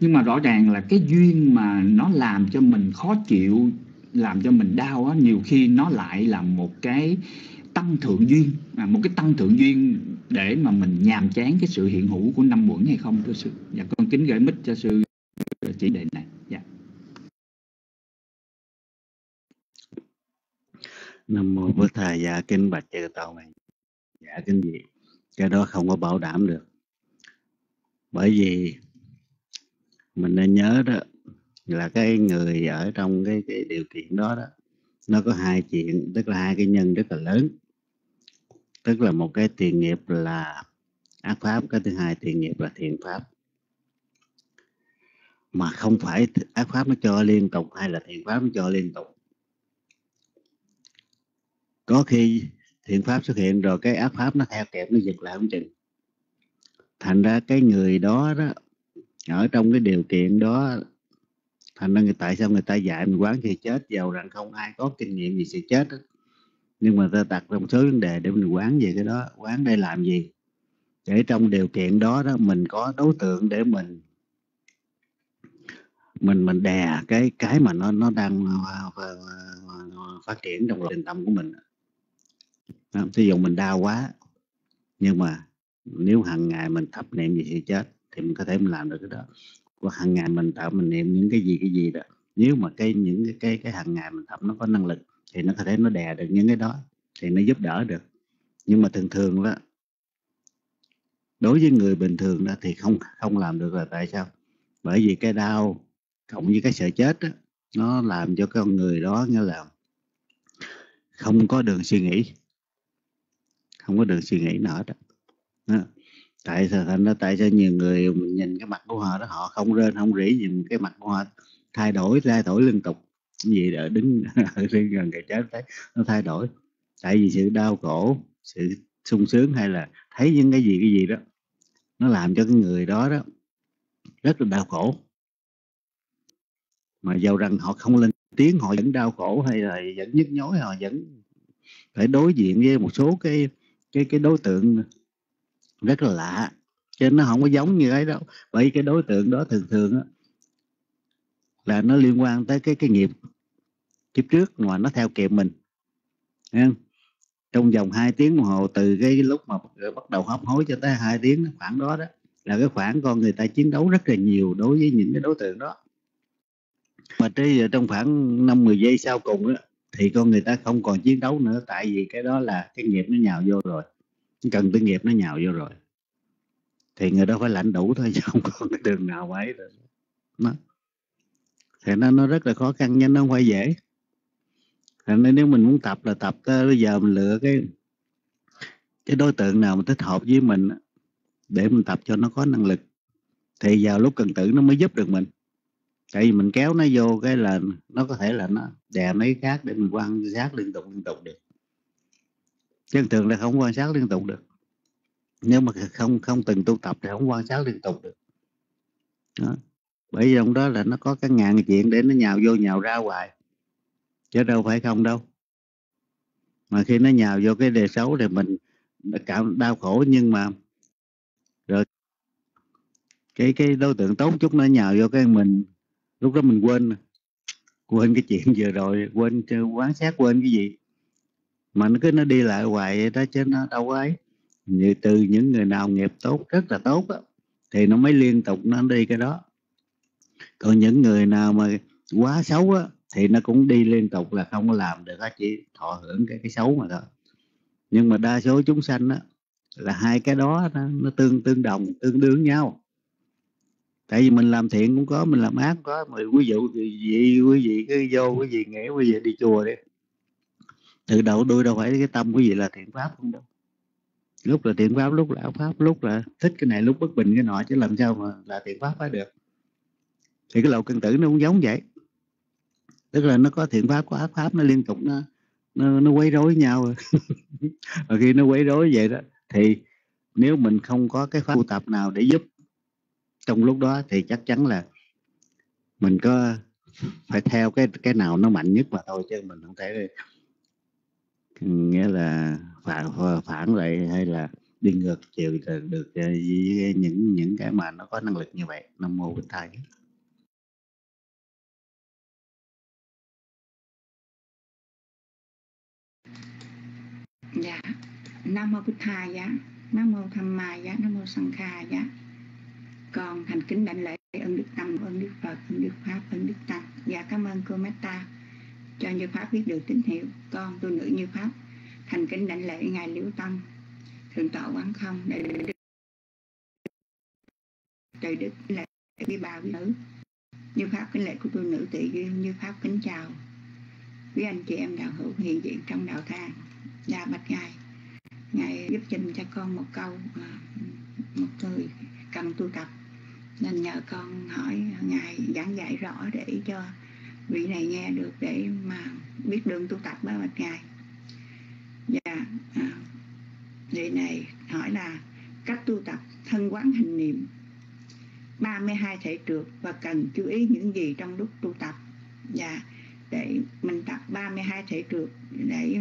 Nhưng mà rõ ràng là cái duyên mà nó làm cho mình khó chịu làm cho mình đau á nhiều khi nó lại là một cái tăng thượng duyên à, một cái tăng thượng duyên để mà mình nhàm chán cái sự hiện hữu của năm quẩn hay không thưa sư. Dạ con kính gửi mít cho sư chỉ đề này dạ nam mô bổn thà dạ kinh bạch chư tôn này dạ kinh gì cái đó không có bảo đảm được. Bởi vì mình nên nhớ đó, là cái người ở trong cái cái điều kiện đó đó, nó có hai chuyện, tức là hai cái nhân rất là lớn. Tức là một cái tiền nghiệp là ác pháp, cái thứ hai tiền nghiệp là thiện pháp. Mà không phải ác pháp nó cho liên tục hay là thiện pháp nó cho liên tục có khi thiện pháp xuất hiện rồi cái ác pháp nó theo kẹp nó giật lại không chừng. Thành ra cái người đó đó, ở trong cái điều kiện đó, thành ra người, tại sao người ta dạy mình quán thì chết, giàu rằng không ai có kinh nghiệm gì sẽ chết đó. nhưng mà ta đặt ra một số vấn đề để mình quán về cái đó, quán đây làm gì? Để trong điều kiện đó đó, mình có đối tượng để mình mình mình đè cái cái mà nó nó đang ờ, ờ, ờ, phát triển trong tình tâm của mình. Ờ, đó, ví dụ mình đau quá nhưng mà nếu hàng ngày mình thắp niệm gì thì chết thì mình có thể mình làm được cái đó. Và hàng ngày mình tạo mình niệm những cái gì cái gì đó nếu mà cái những cái cái cái hàng ngày mình thắp nó có năng lực thì nó có thể nó đè được những cái đó thì nó giúp đỡ được. Nhưng mà thường thường đó đối với người bình thường đó thì không không làm được là tại sao? Bởi vì cái đau cộng với cái sợ chết đó, nó làm cho con người đó như là không có đường suy nghĩ không có đường suy nghĩ nữa đó, đó. tại sao thành nó tại sao nhiều người mình nhìn cái mặt của họ đó họ không rên không rỉ gì cái mặt của họ thay đổi thay đổi liên tục. Cái gì đó đứng ở gần cái chết thấy nó thay đổi. Tại vì sự đau khổ sự sung sướng hay là thấy những cái gì cái gì đó nó làm cho cái người đó đó rất là đau khổ. Mà dầu rằng họ không lên tiếng họ vẫn đau khổ hay là vẫn nhức nhối họ vẫn phải đối diện với một số cái cái cái đối tượng rất là lạ cho nên nó không có giống như ấy đâu bởi cái đối tượng đó thường thường á, là nó liên quan tới cái cái nghiệp kiếp trước mà nó theo kịp mình không? trong vòng 2 tiếng đồng hồ từ cái lúc mà bắt đầu hấp hối cho tới hai tiếng khoảng đó đó, là cái khoảng con người ta chiến đấu rất là nhiều đối với những cái đối tượng đó mà tới trong khoảng năm 10 giây sau cùng đó thì con người ta không còn chiến đấu nữa, tại vì cái đó là cái nghiệp nó nhào vô rồi. Cần cái nghiệp nó nhào vô rồi. Thì người đó phải lãnh đủ thôi, chứ không có cái đường nào ấy được. Nó thì nó nó rất là khó khăn, nhưng nó không phải dễ. Thành nên nếu mình muốn tập là tập tới, bây giờ mình lựa cái cái đối tượng nào mà thích hợp với mình để mình tập cho nó có năng lực. Thì vào lúc cần tử nó mới giúp được mình tại vì mình kéo nó vô cái là nó có thể là nó đè mấy khác để mình quan sát liên tục liên tục được. Chứ thường là không quan sát liên tục được. Nếu mà không không từng tu tập thì không quan sát liên tục được. Đó. bởi vì trong đó là nó có cái ngàn chuyện để nó nhào vô nhào ra hoài. Chứ đâu phải không đâu. Mà khi nó nhào vô cái đề xấu thì mình cảm đau khổ, nhưng mà rồi cái cái đối tượng tốt chút nó nhào vô cái mình lúc đó mình quên quên cái chuyện vừa rồi quên quán sát quên cái gì. Mà nó cứ nó đi lại hoài vậy đó chứ nó đâu ấy. Như từ những người nào nghiệp tốt rất là tốt đó, thì nó mới liên tục nó đi cái đó. Còn những người nào mà quá xấu á thì nó cũng đi liên tục là không có làm được á chỉ thọ hưởng cái cái xấu mà thôi. Nhưng mà đa số chúng sanh á là hai cái đó nó, nó tương tương đồng tương đương nhau tại vì mình làm thiện cũng có mình làm ác cũng có. Mà quý vị quý vị quý vị cứ vô quý vị nghĩ quý vị đi chùa đi. Từ đầu đuôi đâu phải cái tâm quý vị là thiện pháp không đâu. Lúc là thiện pháp lúc là ác pháp lúc là thích cái này lúc bất bình cái nọ chứ làm sao mà là thiện pháp phải được. Thì cái lậu cân tử nó cũng giống vậy. Tức là nó có thiện pháp có ác pháp nó liên tục nó nó, nó quấy rối nhau. Và khi nó quấy rối vậy đó thì nếu mình không có cái pháp tu tập nào để giúp trong lúc đó thì chắc chắn là mình có phải theo cái cái nào nó mạnh nhất mà thôi, chứ mình không thể, nghĩa là phản phản lại hay là đi ngược chiều được ờ, với những những cái mà nó có năng lực như vậy nam mô bích thầy dạ. Nam mô bích thầy dạ nam mô tham ma dạ nam mô sanh kha dạ con. Thành kính đảnh lễ ơn đức tâm, ơn đức phật, ơn đức pháp, ơn đức tăng. Và cảm ơn cô meta cho như pháp biết được tín hiệu. Con tu nữ như pháp. Thành kính đảnh lễ ngài liễu tâm. Thượng tọa quán không, đại đức trời đức lễ quý bà quý nữ. Như pháp kính lễ của tu nữ tỷ duyên như pháp kính chào. Quý anh chị em đạo hữu hiện diện trong đạo tràng và dạ, bạch ngài. Ngài giúp trình cho con một câu à, một người cần tu tập nên nhờ con hỏi ngài giảng dạy rõ để cho vị này nghe được để mà biết đường tu tập đó bạch ngài. Và à, vị này hỏi là cách tu tập thân quán hình niệm 32 thể trượt và cần chú ý những gì trong lúc tu tập. Và để mình tập 32 thể trượt để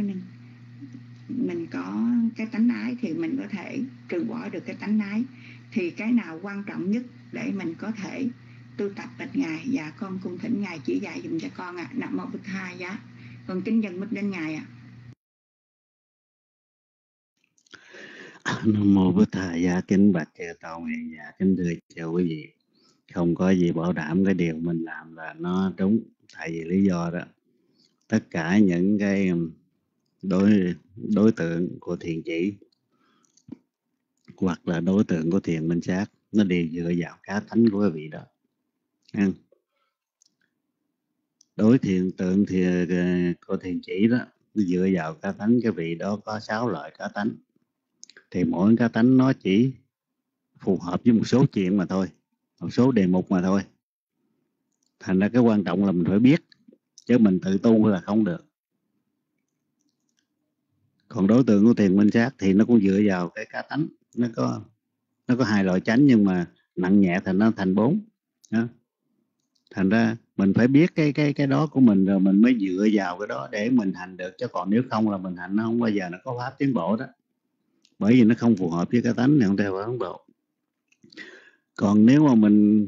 mình có cái tánh ái thì mình có thể trừ bỏ được cái tánh ái. Thì cái nào quan trọng nhất để mình có thể tu tập bạch ngài. Và dạ, con cung thỉnh ngài chỉ dạy dùm cho con ạ. À. nam mô bích hai giá con kính dân mít đến ngài ạ. À. nam mô bích thầy giá kính bạch chư tôn nguyện dạ. Kính thưa chào quý vị. Không có gì bảo đảm cái điều mình làm là nó đúng tại vì lý do đó. Tất cả những cái um, đối đối tượng của thiền chỉ hoặc là đối tượng của thiền minh sát nó đều dựa vào cá tánh của vị đó. Đối thiền tượng thì ờ, cô thiền chỉ đó, nó dựa vào cá tánh cái vị đó có sáu loại cá tánh thì mỗi cá tánh nó chỉ phù hợp với một số chuyện mà thôi, một số đề mục mà thôi. Thành ra cái quan trọng là mình phải biết, chứ mình tự tu là không được. Còn đối tượng của thiền minh sát thì nó cũng dựa vào cái cá tánh nó có nó có hai loại chánh nhưng mà nặng nhẹ thì nó thành bốn. Đó. thành ra mình phải biết cái cái cái đó của mình rồi mình mới dựa vào cái đó để mình hành được. Chứ còn nếu không là mình hành nó không bao giờ nó có pháp tiến bộ đó. Bởi vì nó không phù hợp với cái tánh này không theo pháp tiến bộ. Còn nếu mà mình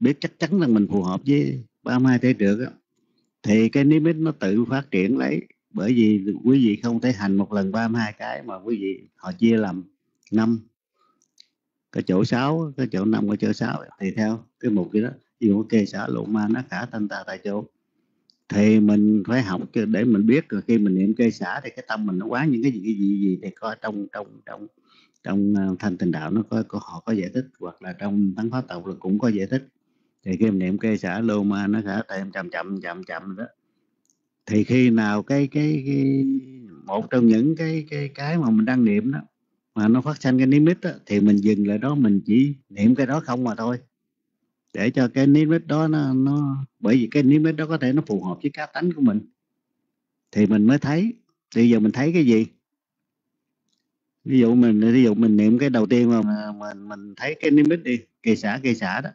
biết chắc chắn là mình phù hợp với ba mai thế được đó, thì cái niệm nó tự phát triển lấy. Bởi vì quý vị không thể hành một lần ba hai cái mà quý vị họ chia làm năm cái chỗ sáu cái chỗ năm cái chỗ sáu. Thì theo cái mục cái đó. Ví dụ kê xã lộ ma nó cả thanh ta tại chỗ. Thì mình phải học để mình biết rồi khi mình niệm kê xã thì cái tâm mình nó quán những cái gì cái gì gì thì coi trong trong trong trong ờ, thanh tịnh đạo nó có, có họ có giải thích. Hoặc là trong thắng pháp tộc là cũng có giải thích. Thì khi mình niệm kê xã lô ma nó khả thêm chậm chậm chậm chậm đó. Thì khi nào cái cái, cái một trong những cái cái cái mà mình đang niệm đó mà nó phát sinh cái nimitz á, thì mình dừng lại đó mình chỉ niệm cái đó không mà thôi. Để cho cái nimitz đó nó nó bởi vì cái nimitz đó có thể nó phù hợp với cá tánh của mình. Thì mình mới thấy bây giờ mình thấy cái gì? Ví dụ mình ví dụ mình niệm cái đầu tiên mà mình mình thấy cái nimitz đi cây xả cây xả đó.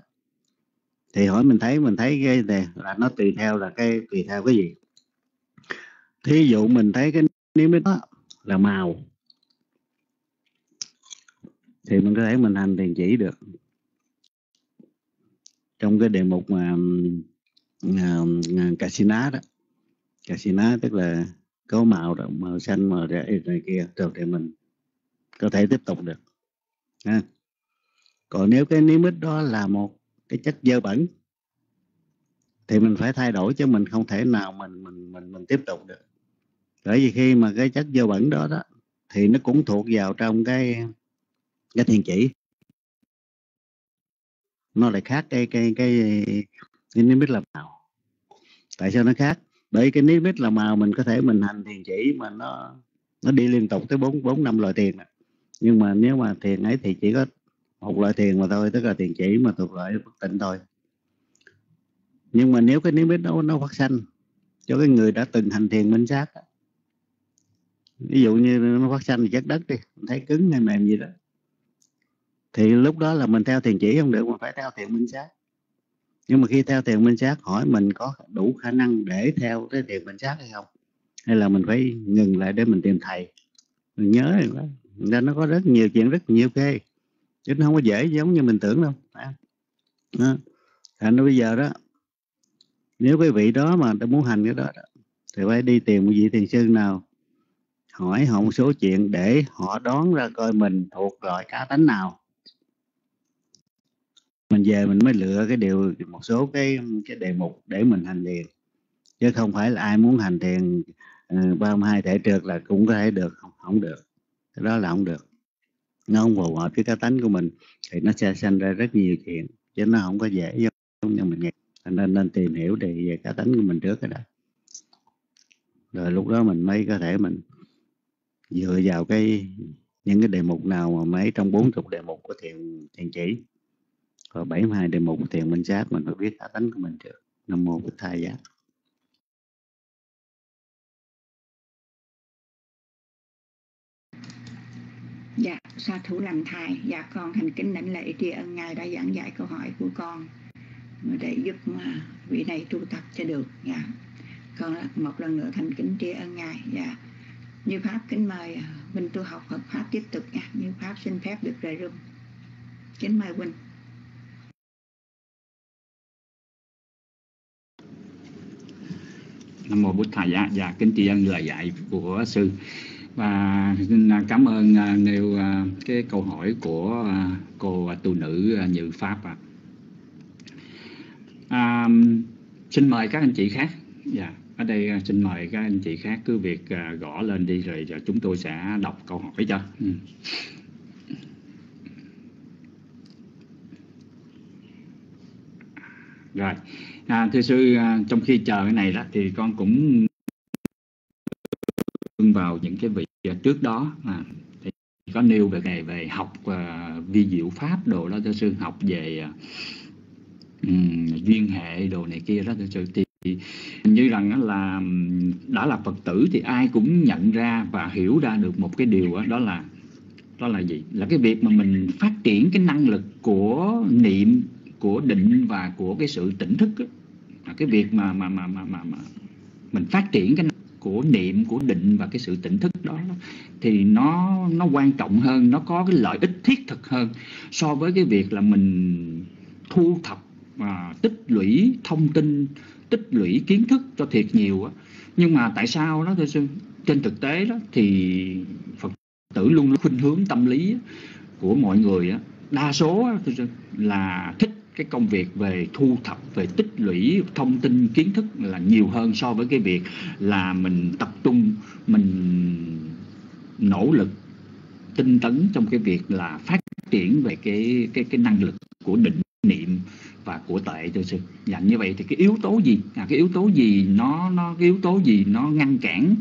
Thì hỏi mình thấy mình thấy cái này là nó tùy theo là cái tùy theo cái gì? Thí dụ mình thấy cái nimitz đó là màu thì mình có thể mình hành thiền chỉ được. Trong cái đề mục mà à, à, uh, casino đó. Casino tức là có màu đó màu xanh màu rẽ này kia. Rồi thì mình có thể tiếp tục được ha. còn nếu cái nimitz đó là một cái chất dơ bẩn thì mình phải thay đổi chứ mình không thể nào mình mình mình mình tiếp tục được. Bởi vì khi mà cái chất dơ bẩn đó đó thì nó cũng thuộc vào trong cái cái thiền chỉ. Nó lại khác cái cái cái cái nimitz là màu. Tại sao nó khác? Bởi cái nimitz là màu mình có thể mình hành thiền chỉ mà nó nó đi liên tục tới bốn bốn, năm loại thiền à. nhưng mà nếu mà thiền ấy thì chỉ có một loại thiền mà thôi, tức là thiền chỉ mà thuộc loại bất tịnh thôi. Nhưng mà nếu cái nimitz nó nó phát sanh cho cái người đã từng hành thiền minh sát ví dụ như nó phát sanh thì chất đất đi, mình thấy cứng hay mềm gì đó thì lúc đó là mình theo thiền chỉ không được mà phải theo thiền minh sát. Nhưng mà khi theo thiền minh sát hỏi mình có đủ khả năng để theo cái thiền minh sát hay không? Hay là mình phải ngừng lại để mình tìm thầy? Mình nhớ rồi đó. Nên nó có rất nhiều chuyện rất nhiều kê chứ nó không có dễ giống như mình tưởng đâu đó. thành ra bây giờ đó nếu cái vị đó mà đã muốn hành cái đó, đó thì phải đi tìm một vị thiền sư nào hỏi họ một số chuyện để họ đoán ra coi mình thuộc loại cá tánh nào về mình mới lựa cái điều một số cái cái đề mục để mình hành thiền. Chứ không phải là ai muốn hành thiền ờ, uh, 32 thể trượt là cũng có thể được không không được. Cái đó là không được. Nó không phù hợp với cá tánh của mình thì nó sẽ sinh ra rất nhiều chuyện chứ nó không có dễ giống như mình nghĩ. Nên nên tìm hiểu để về cá tánh của mình trước cái đó rồi lúc đó mình mới có thể mình dựa vào cái những cái đề mục nào mà mấy trong 40 đề mục của thiền thiền chỉ và 72 đề mục của thiền minh sát mình phải biết cá tánh của mình trước nam mô Bích Thai Giác. Dạ, sa thủ làm thai. Dạ, con thành kính đảnh lễ tri ân Ngài đã giảng giải câu hỏi của con để giúp mà vị này tu tập cho được. Dạ, con một lần nữa thành kính tri ân Ngài. Dạ, như Pháp kính mời à, mình tu học Phật Pháp tiếp tục nha. Như Pháp xin phép được rời rung. Kính mời huynh nam mô bổn thầy dạ dạ kính tri ân lời dạy của sư và xin à, cảm ơn à, nêu à, cái câu hỏi của cô tu nữ Như Pháp ạ. À, xin mời các anh chị khác. Dạ, ở đây xin mời các anh chị khác cứ việc gõ lên đi rồi, rồi chúng tôi sẽ đọc câu hỏi cho. Ừ. Rồi, à, thưa sư, à, trong khi chờ cái này đó thì con cũng vào những cái vị à, trước đó. À, thì có nêu về ngày về học uh, vi diệu pháp đồ đó thưa sư học về um, duyên hệ đồ này kia đó thưa sư. Thì như rằng là đã là phật tử thì ai cũng nhận ra và hiểu ra được một cái điều đó, đó là đó là gì? Là cái việc mà mình phát triển cái năng lực của niệm của định và của cái sự tỉnh thức đó. cái việc mà mà mà mà mà, mà mình phát triển cái của niệm của định và cái sự tỉnh thức đó thì nó nó quan trọng hơn nó có cái lợi ích thiết thực hơn so với cái việc là mình thu thập và tích lũy thông tin tích lũy kiến thức cho thiệt nhiều á nhưng mà tại sao đó thưa sư trên thực tế đó thì phật tử luôn luôn khuynh hướng tâm lý của mọi người á đa số thưa sư là thích cái công việc về thu thập về tích lũy thông tin kiến thức là nhiều hơn so với cái việc là mình tập trung mình nỗ lực tinh tấn trong cái việc là phát triển về cái cái cái năng lực của định niệm và của tệ thưa sư. Dạ như vậy thì cái yếu tố gì? À, cái yếu tố gì nó nó cái yếu tố gì nó ngăn cản?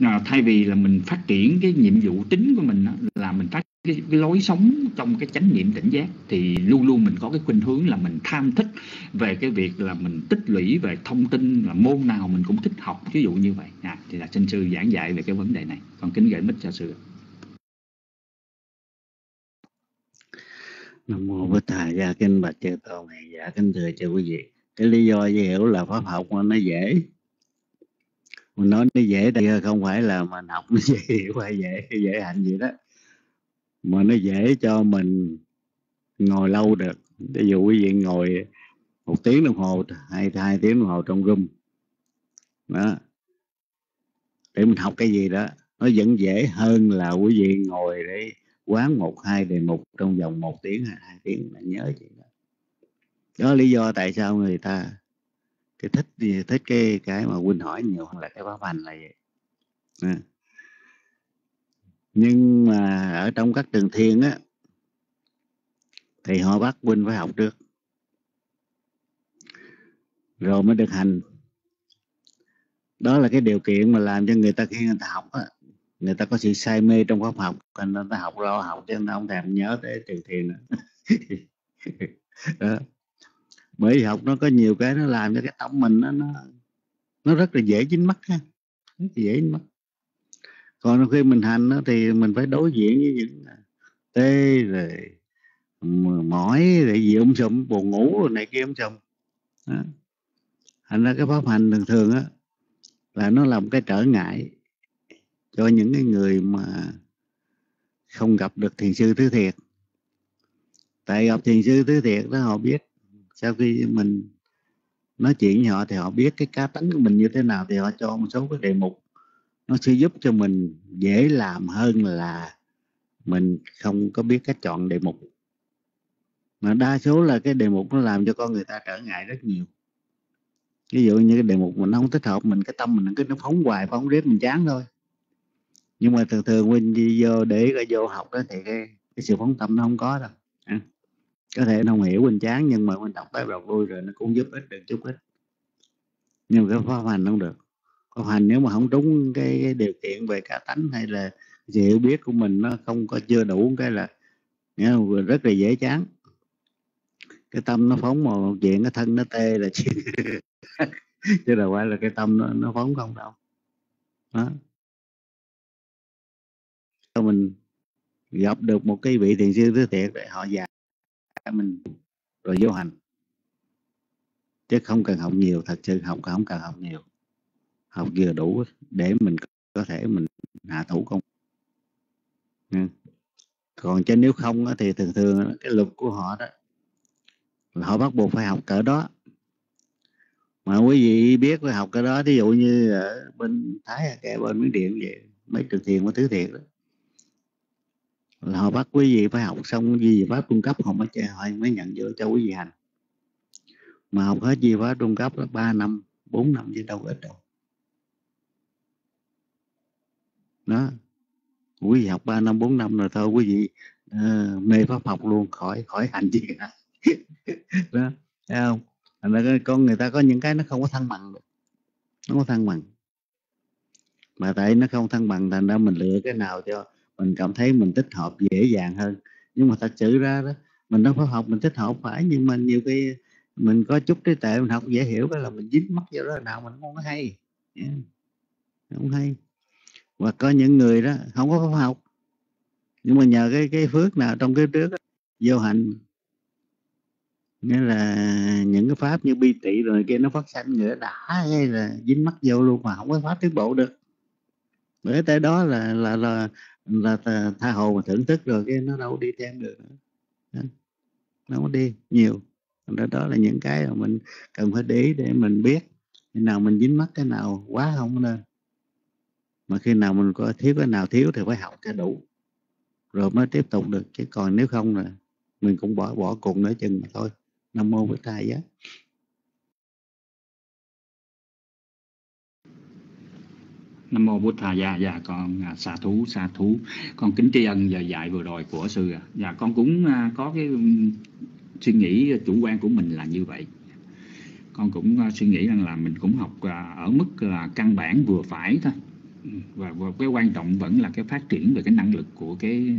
À, thay vì là mình phát triển cái nhiệm vụ chính của mình đó, là mình phát cái, cái lối sống trong cái chánh niệm tỉnh giác thì luôn luôn mình có cái khuynh hướng là mình tham thích về cái việc là mình tích lũy về thông tin là môn nào mình cũng thích học ví dụ như vậy. À, thì là xin sư giảng dạy về cái vấn đề này. Còn kính gửi mít cho sư nam mô bổn thầy gia kinh bạch chư tôn này dạ kính thưa chư quý vị. Cái lý do dễ hiểu là pháp học mà nó dễ. Mình nói nó dễ đây không phải là mình học nó dễ hiểu hay dễ dễ hành gì đó mà nó dễ cho mình ngồi lâu được. Ví dụ quý vị ngồi một tiếng đồng hồ hay hai tiếng đồng hồ trong room. Đó. Để mình học cái gì đó, nó vẫn dễ hơn là quý vị ngồi để quán một, hai đề mục trong vòng một tiếng hay hai tiếng là nhớ chuyện đó. Đó lý do tại sao người ta cái thích thích cái cái mà huynh hỏi nhiều hơn là cái pháp hành là vậy. À nhưng mà ở trong các trường thiên á thì họ bắt huynh phải học trước. Rồi mới được hành. Đó là cái điều kiện mà làm cho người ta khi người ta học á người ta có sự say mê trong pháp học nên người ta học lo học chứ người ta không thèm nhớ tới trường thiền nữa. Đó. bởi vì học nó có nhiều cái nó làm cho cái tâm mình nó nó, nó rất là dễ dính mắt ha. Dễ dính mắt còn khi mình hành đó, thì mình phải đối diện với những à, tê rồi mỏi rồi gì um ông sụm buồn ngủ rồi này kia ông sùm. Thành ra cái pháp hành thường thường á là nó làm cái trở ngại cho những cái người mà không gặp được thiền sư thứ thiệt. Tại gặp thiền sư thứ thiệt đó họ biết sau khi mình nói chuyện với họ thì họ biết cái cá tính của mình như thế nào thì họ cho một số cái đề mục nó sẽ giúp cho mình dễ làm hơn là mình không có biết cách chọn đề mục. Mà đa số là cái đề mục nó làm cho con người ta trở ngại rất nhiều. Ví dụ như cái đề mục mình không thích hợp mình cái tâm mình cứ nó phóng hoài phóng riết mình chán thôi. Nhưng mà thường thường huynh đi vô để có vô học đó thì cái, cái sự phóng tâm nó không có đâu. À. có thể nó không hiểu huynh chán nhưng mà huynh đọc tới đọc lui rồi nó cũng giúp ích được chút ít. Nhưng mà cái pháp hành không được tu hành nếu mà không đúng cái, cái điều kiện về cả tánh hay là sự hiểu biết của mình nó không có chưa đủ cái là rất là dễ chán. Cái tâm nó phóng một chuyện cái thân nó tê là chuyện chứ đâu phải là cái tâm nó, nó phóng không đâu. Đó. Mình gặp được một cái vị thiền sư thứ thiệt để họ dạy mình rồi vô hành. Chứ không cần học nhiều thật sự học không cần học nhiều học vừa đủ để mình có thể mình hạ thủ công. Ừ. Còn chứ nếu không thì thường thường cái luật của họ đó, là họ bắt buộc phải học cỡ đó. Mà quý vị biết phải học cái đó ví dụ như ở bên thái kẻ bên miến điện vậy, mấy trường thiền có thứ thiệt đó, là họ bắt quý vị phải học xong gì pháp trung cấp, họ mới cho họ mới nhận vô cho quý vị hành. Mà học hết gì pháp trung cấp là ba năm, bốn năm chứ đâu ít đâu. Đó. Quý vị học ba năm bốn năm rồi thôi quý vị uh, mê pháp học luôn khỏi khỏi hành gì cả. Đó thấy không? Thành ra con người ta có những cái nó không có thăng bằng được. Nó không có thăng bằng. Mà tại nó không thăng bằng thành ra mình lựa cái nào cho mình cảm thấy mình tích hợp dễ dàng hơn. Nhưng mà thật sự ra đó mình đâu phải học mình tích hợp phải nhưng mà nhiều khi mình có chút trí tệ mình học dễ hiểu cái là mình dính mắt vô đó nào mình không có hay. Yeah. không? Hay và có những người đó không có pháp học. Nhưng mà nhờ cái cái phước nào trong cái trước đó, vô hạnh nghĩa là những cái pháp như bi tị rồi kia nó phát sanh nữa đã hay là dính mắt vô luôn mà không có pháp tiến bộ được. Bởi tới đó là là là là tha hồ mà thưởng thức rồi cái nó đâu đi thêm được nữa. Nó không đi nhiều. Đó, đó là những cái mà mình cần phải để ý để mình biết. Khi nào mình dính mắt cái nào quá không nên mà khi nào mình có thiếu cái nào thiếu thì phải học cho đủ. Rồi mới tiếp tục được chứ còn nếu không là mình cũng bỏ bỏ cùng nữa chừng mà thôi. Nam mô bổn thầy giá nam mô bút thà dạ dạ con à, xà thú xà thú. Con kính tri ân giờ dạy vừa rồi của sư à. dạ con cũng à, có cái ừ, suy nghĩ chủ quan của mình là như vậy. Con cũng à, suy nghĩ rằng là mình cũng học à, ở mức là căn bản vừa phải thôi và, và cái quan trọng vẫn là cái phát triển về cái năng lực của cái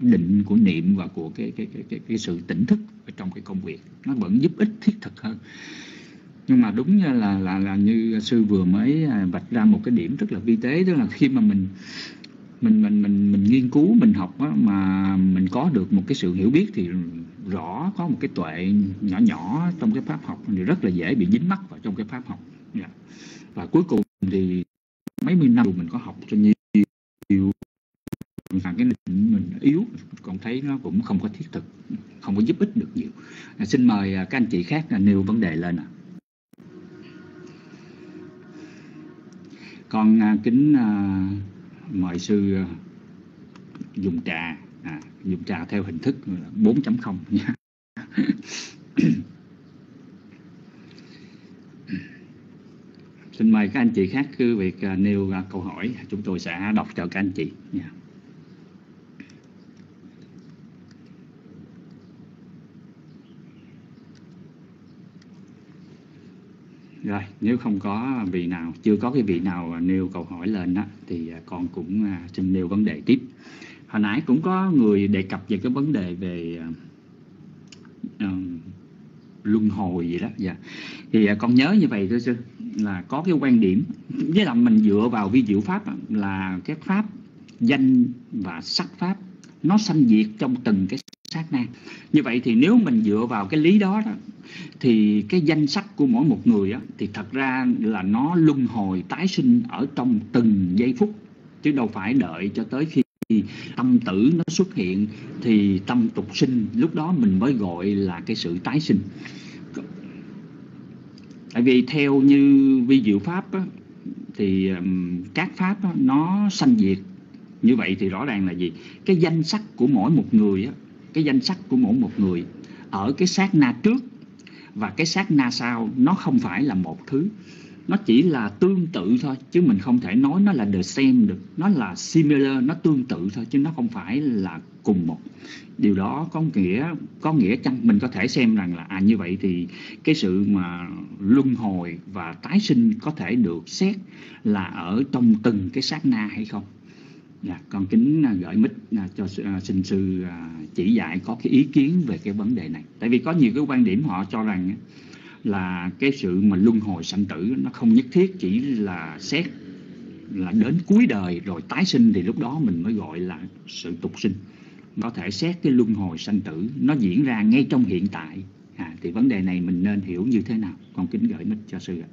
định của niệm và của cái cái cái cái, cái sự tỉnh thức ở trong cái công việc. Nó vẫn giúp ích thiết thực hơn. Nhưng mà đúng như là là là như sư vừa mới à, vạch ra một cái điểm rất là vi tế tức là khi mà mình mình mình mình mình nghiên cứu mình học á, mà mình có được một cái sự hiểu biết thì rõ có một cái tuệ nhỏ nhỏ trong cái pháp học thì rất là dễ bị dính mắc vào trong cái pháp học. Yeah. và cuối cùng thì mấy mươi năm mình có học cho nhiều. Nhiều là cái định mình yếu còn thấy nó cũng không có thiết thực không có giúp ích được nhiều. À, xin mời à, các anh chị khác à, nêu vấn đề lên ạ. Con à, kính à, mời sư à, dùng trà à, dùng trà theo hình thức 4.0 nha. Mời các anh chị khác cứ việc à, nêu câu hỏi. Chúng tôi sẽ đọc cho các anh chị. Nha. Rồi nếu không có vị nào chưa có cái vị nào nêu câu hỏi lên đó thì à, con cũng à, xin nêu vấn đề tiếp. Hồi nãy cũng có người đề cập về cái vấn đề về uh, luân hồi gì đó. Dạ thì à, con nhớ như vậy thôi sư là có cái quan điểm với là mình dựa vào vi diệu pháp là cái pháp danh và sắc pháp nó sanh diệt trong từng cái sát na. Như vậy thì nếu mình dựa vào cái lý đó, đó thì cái danh sách của mỗi một người đó, thì thật ra là nó luân hồi tái sinh ở trong từng giây phút. Chứ đâu phải đợi cho tới khi tâm tử nó xuất hiện thì tâm tục sinh lúc đó mình mới gọi là cái sự tái sinh tại vì theo như vi diệu pháp á, thì um, các pháp á, nó sanh diệt. Như vậy thì rõ ràng là gì? Cái danh sắc của mỗi một người á, cái danh sắc của mỗi một người ở cái sát na trước và cái sát na sau nó không phải là một thứ nó chỉ là tương tự thôi chứ mình không thể nói nó là the same được. Nó là similar nó tương tự thôi chứ nó không phải là cùng một. Điều đó có nghĩa có nghĩa chăng? Mình có thể xem rằng là à như vậy thì cái sự mà luân hồi và tái sinh có thể được xét là ở trong từng cái sát na hay không? Dạ, con kính à, gửi mít à, cho sinh à, sư chỉ dạy có cái ý kiến về cái vấn đề này. Tại vì có nhiều cái quan điểm họ cho rằng là cái sự mà luân hồi sanh tử nó không nhất thiết chỉ là xét là đến cuối đời rồi tái sinh thì lúc đó mình mới gọi là sự tục sinh. Có thể xét cái luân hồi sanh tử nó diễn ra ngay trong hiện tại. À, thì vấn đề này mình nên hiểu như thế nào? Con kính gửi mít cho sư ạ.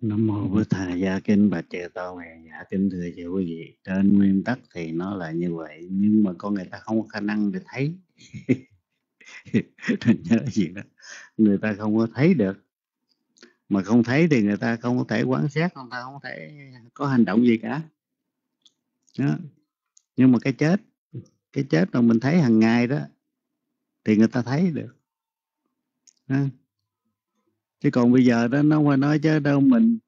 Nam mô Bổn Thầy Gia Kinh Bạch Chư Tôn Nguyện Dạ kính thưa chư quý vị Trên nguyên tắc thì nó là như vậy Nhưng mà con người ta không có khả năng để thấy nên nhớ gì đó. Người ta không có thấy được. Mà không thấy thì người ta không có thể quan sát Người ta không thể có hành động gì cả. Đó. Nhưng mà cái chết Cái chết mà mình thấy hàng ngày đó, Thì người ta thấy được. Đó. Chứ còn bây giờ đó, nó qua nói chứ đâu mình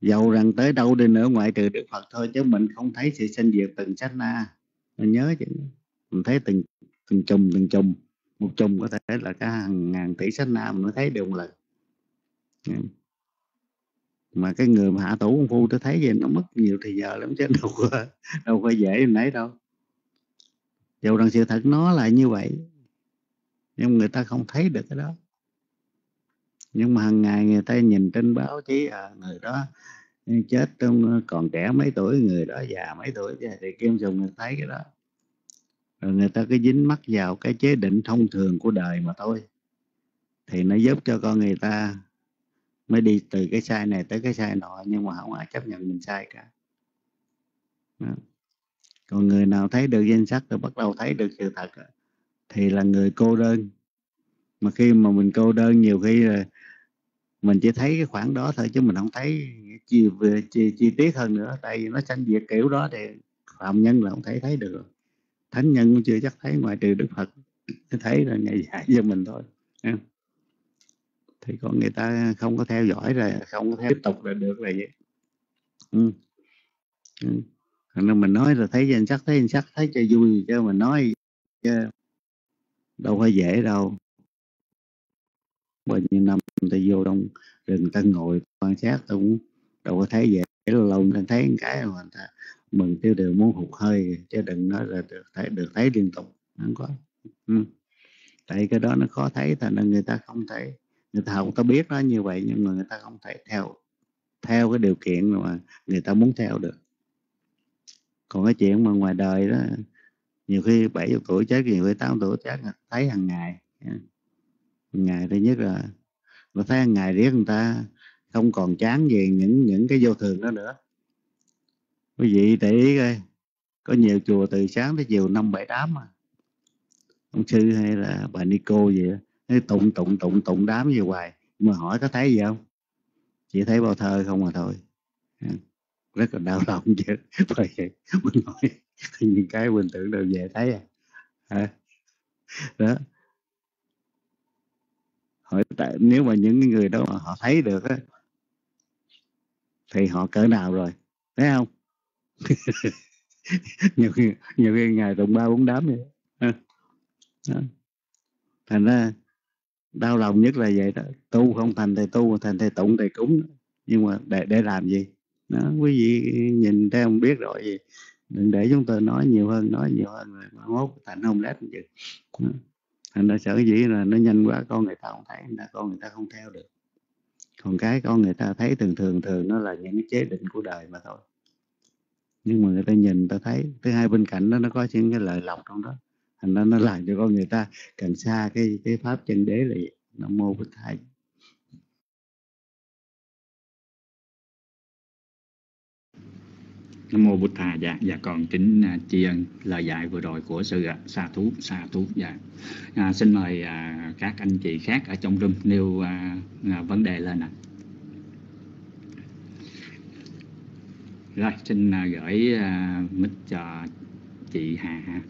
giàu rằng tới đâu đi nữa, ngoại trừ đức phật thôi, chứ mình không thấy sự sinh diệt từng sát na. Mình nhớ chứ. Mình thấy từng từng chùm từng chùm. Một chùm có thể là cả hàng ngàn tỷ sát na mình nó thấy được một lần. Mà cái người mà hạ tủ công phu tôi thấy vậy nó mất nhiều thời giờ lắm chứ đâu có đâu có dễ nãy đâu. Dù rằng sự thật nó là như vậy nhưng người ta không thấy được cái đó. Nhưng mà hàng ngày người ta nhìn trên báo chí à, người đó chết trong ờ, còn trẻ mấy tuổi người đó già mấy tuổi thì kim dùng người thấy cái đó rồi người ta cứ dính mắc vào cái chế định thông thường của đời mà thôi. Thì nó giúp cho con người ta mới đi từ cái sai này tới cái sai nọ nhưng mà không ai chấp nhận mình sai cả. Đó. còn người nào thấy được danh sắc rồi bắt đầu thấy được sự thật thì là người cô đơn. Mà khi mà mình cô đơn nhiều khi là mình chỉ thấy cái khoảng đó thôi chứ mình không thấy chi, chi, chi tiết hơn nữa. Tại vì nó sanh diệt kiểu đó thì phạm nhân là không thể thấy được thánh nhân cũng chưa chắc thấy ngoại trừ đức phật thấy là ngày dạy cho mình thôi thì có người ta không có theo dõi rồi không có theo tiếp tục là được là vậy ừ. Ừ. nên mình nói là thấy danh sắc thấy danh sắc thấy cho vui chứ mình nói chứ đâu phải dễ đâu bao nhiêu năm ta vô trong rừng ta ngồi quan sát ta cũng đâu có thấy vậy lâu lâu mình thấy một cái mà ta mừng tiêu đều muốn hụt hơi chứ đừng nói là được thấy được thấy liên tục không có. Ừ. tại cái đó nó khó thấy thành nên người ta không thấy, người ta không có biết nó như vậy nhưng mà người ta không thể theo theo cái điều kiện mà người ta muốn theo được. Còn cái chuyện mà ngoài đời đó nhiều khi 70 tuổi chết nhiều khi 8 tuổi chết thấy hàng ngày ngày thứ nhất là nó thấy hàng ngày riết người ta không còn chán về những những cái vô thường đó nữa quý vị để ý coi, có nhiều chùa từ sáng tới chiều năm, bảy đám mà. Ông sư hay là bà Nico gì đó nó tụng tụng tụng tụng đám gì hoài. Mà hỏi có thấy gì không? Chỉ thấy bao thơ không mà thôi. Rất là đau lòng chứ. Bởi vậy mình nói những cái mình tưởng đều về thấy à. Đó. Hỏi tại, nếu mà những người đó mà họ thấy được á, thì họ cỡ nào rồi? Thấy không? nhiều khi nhiều khi ngày tụng ba bốn đám vậy. Đó. thành ra đau lòng nhất là vậy đó. Tu không thành thầy tu, thành thầy tụng thầy cúng. Nhưng mà để để làm gì? Đó, quý vị nhìn thấy không biết rồi gì đừng để chúng tôi nói nhiều hơn, nói nhiều hơn rồi mốt thành không lét gì thành ra sở dĩ là nó nhanh quá, con người ta không thấy là con người ta không theo được. Còn cái con người ta thấy thường thường thường nó là những cái chế định của đời mà thôi nhưng mà người ta nhìn ta thấy thứ hai bên cạnh đó nó có những cái lời lọc trong đó thành ra nó làm cho con người ta càng xa cái cái pháp chân đế là nó nam mô bích thầy Nam mô Bụt Thà dạ dạ còn kính uh, tri ân lời dạy vừa rồi của sư ạ. Sa thú sa thú dạ. À, xin mời uh, các anh chị khác ở trong room nêu uh, uh, vấn đề lên ạ. À. Rồi xin à, gửi uh, mic cho chị Hà ha.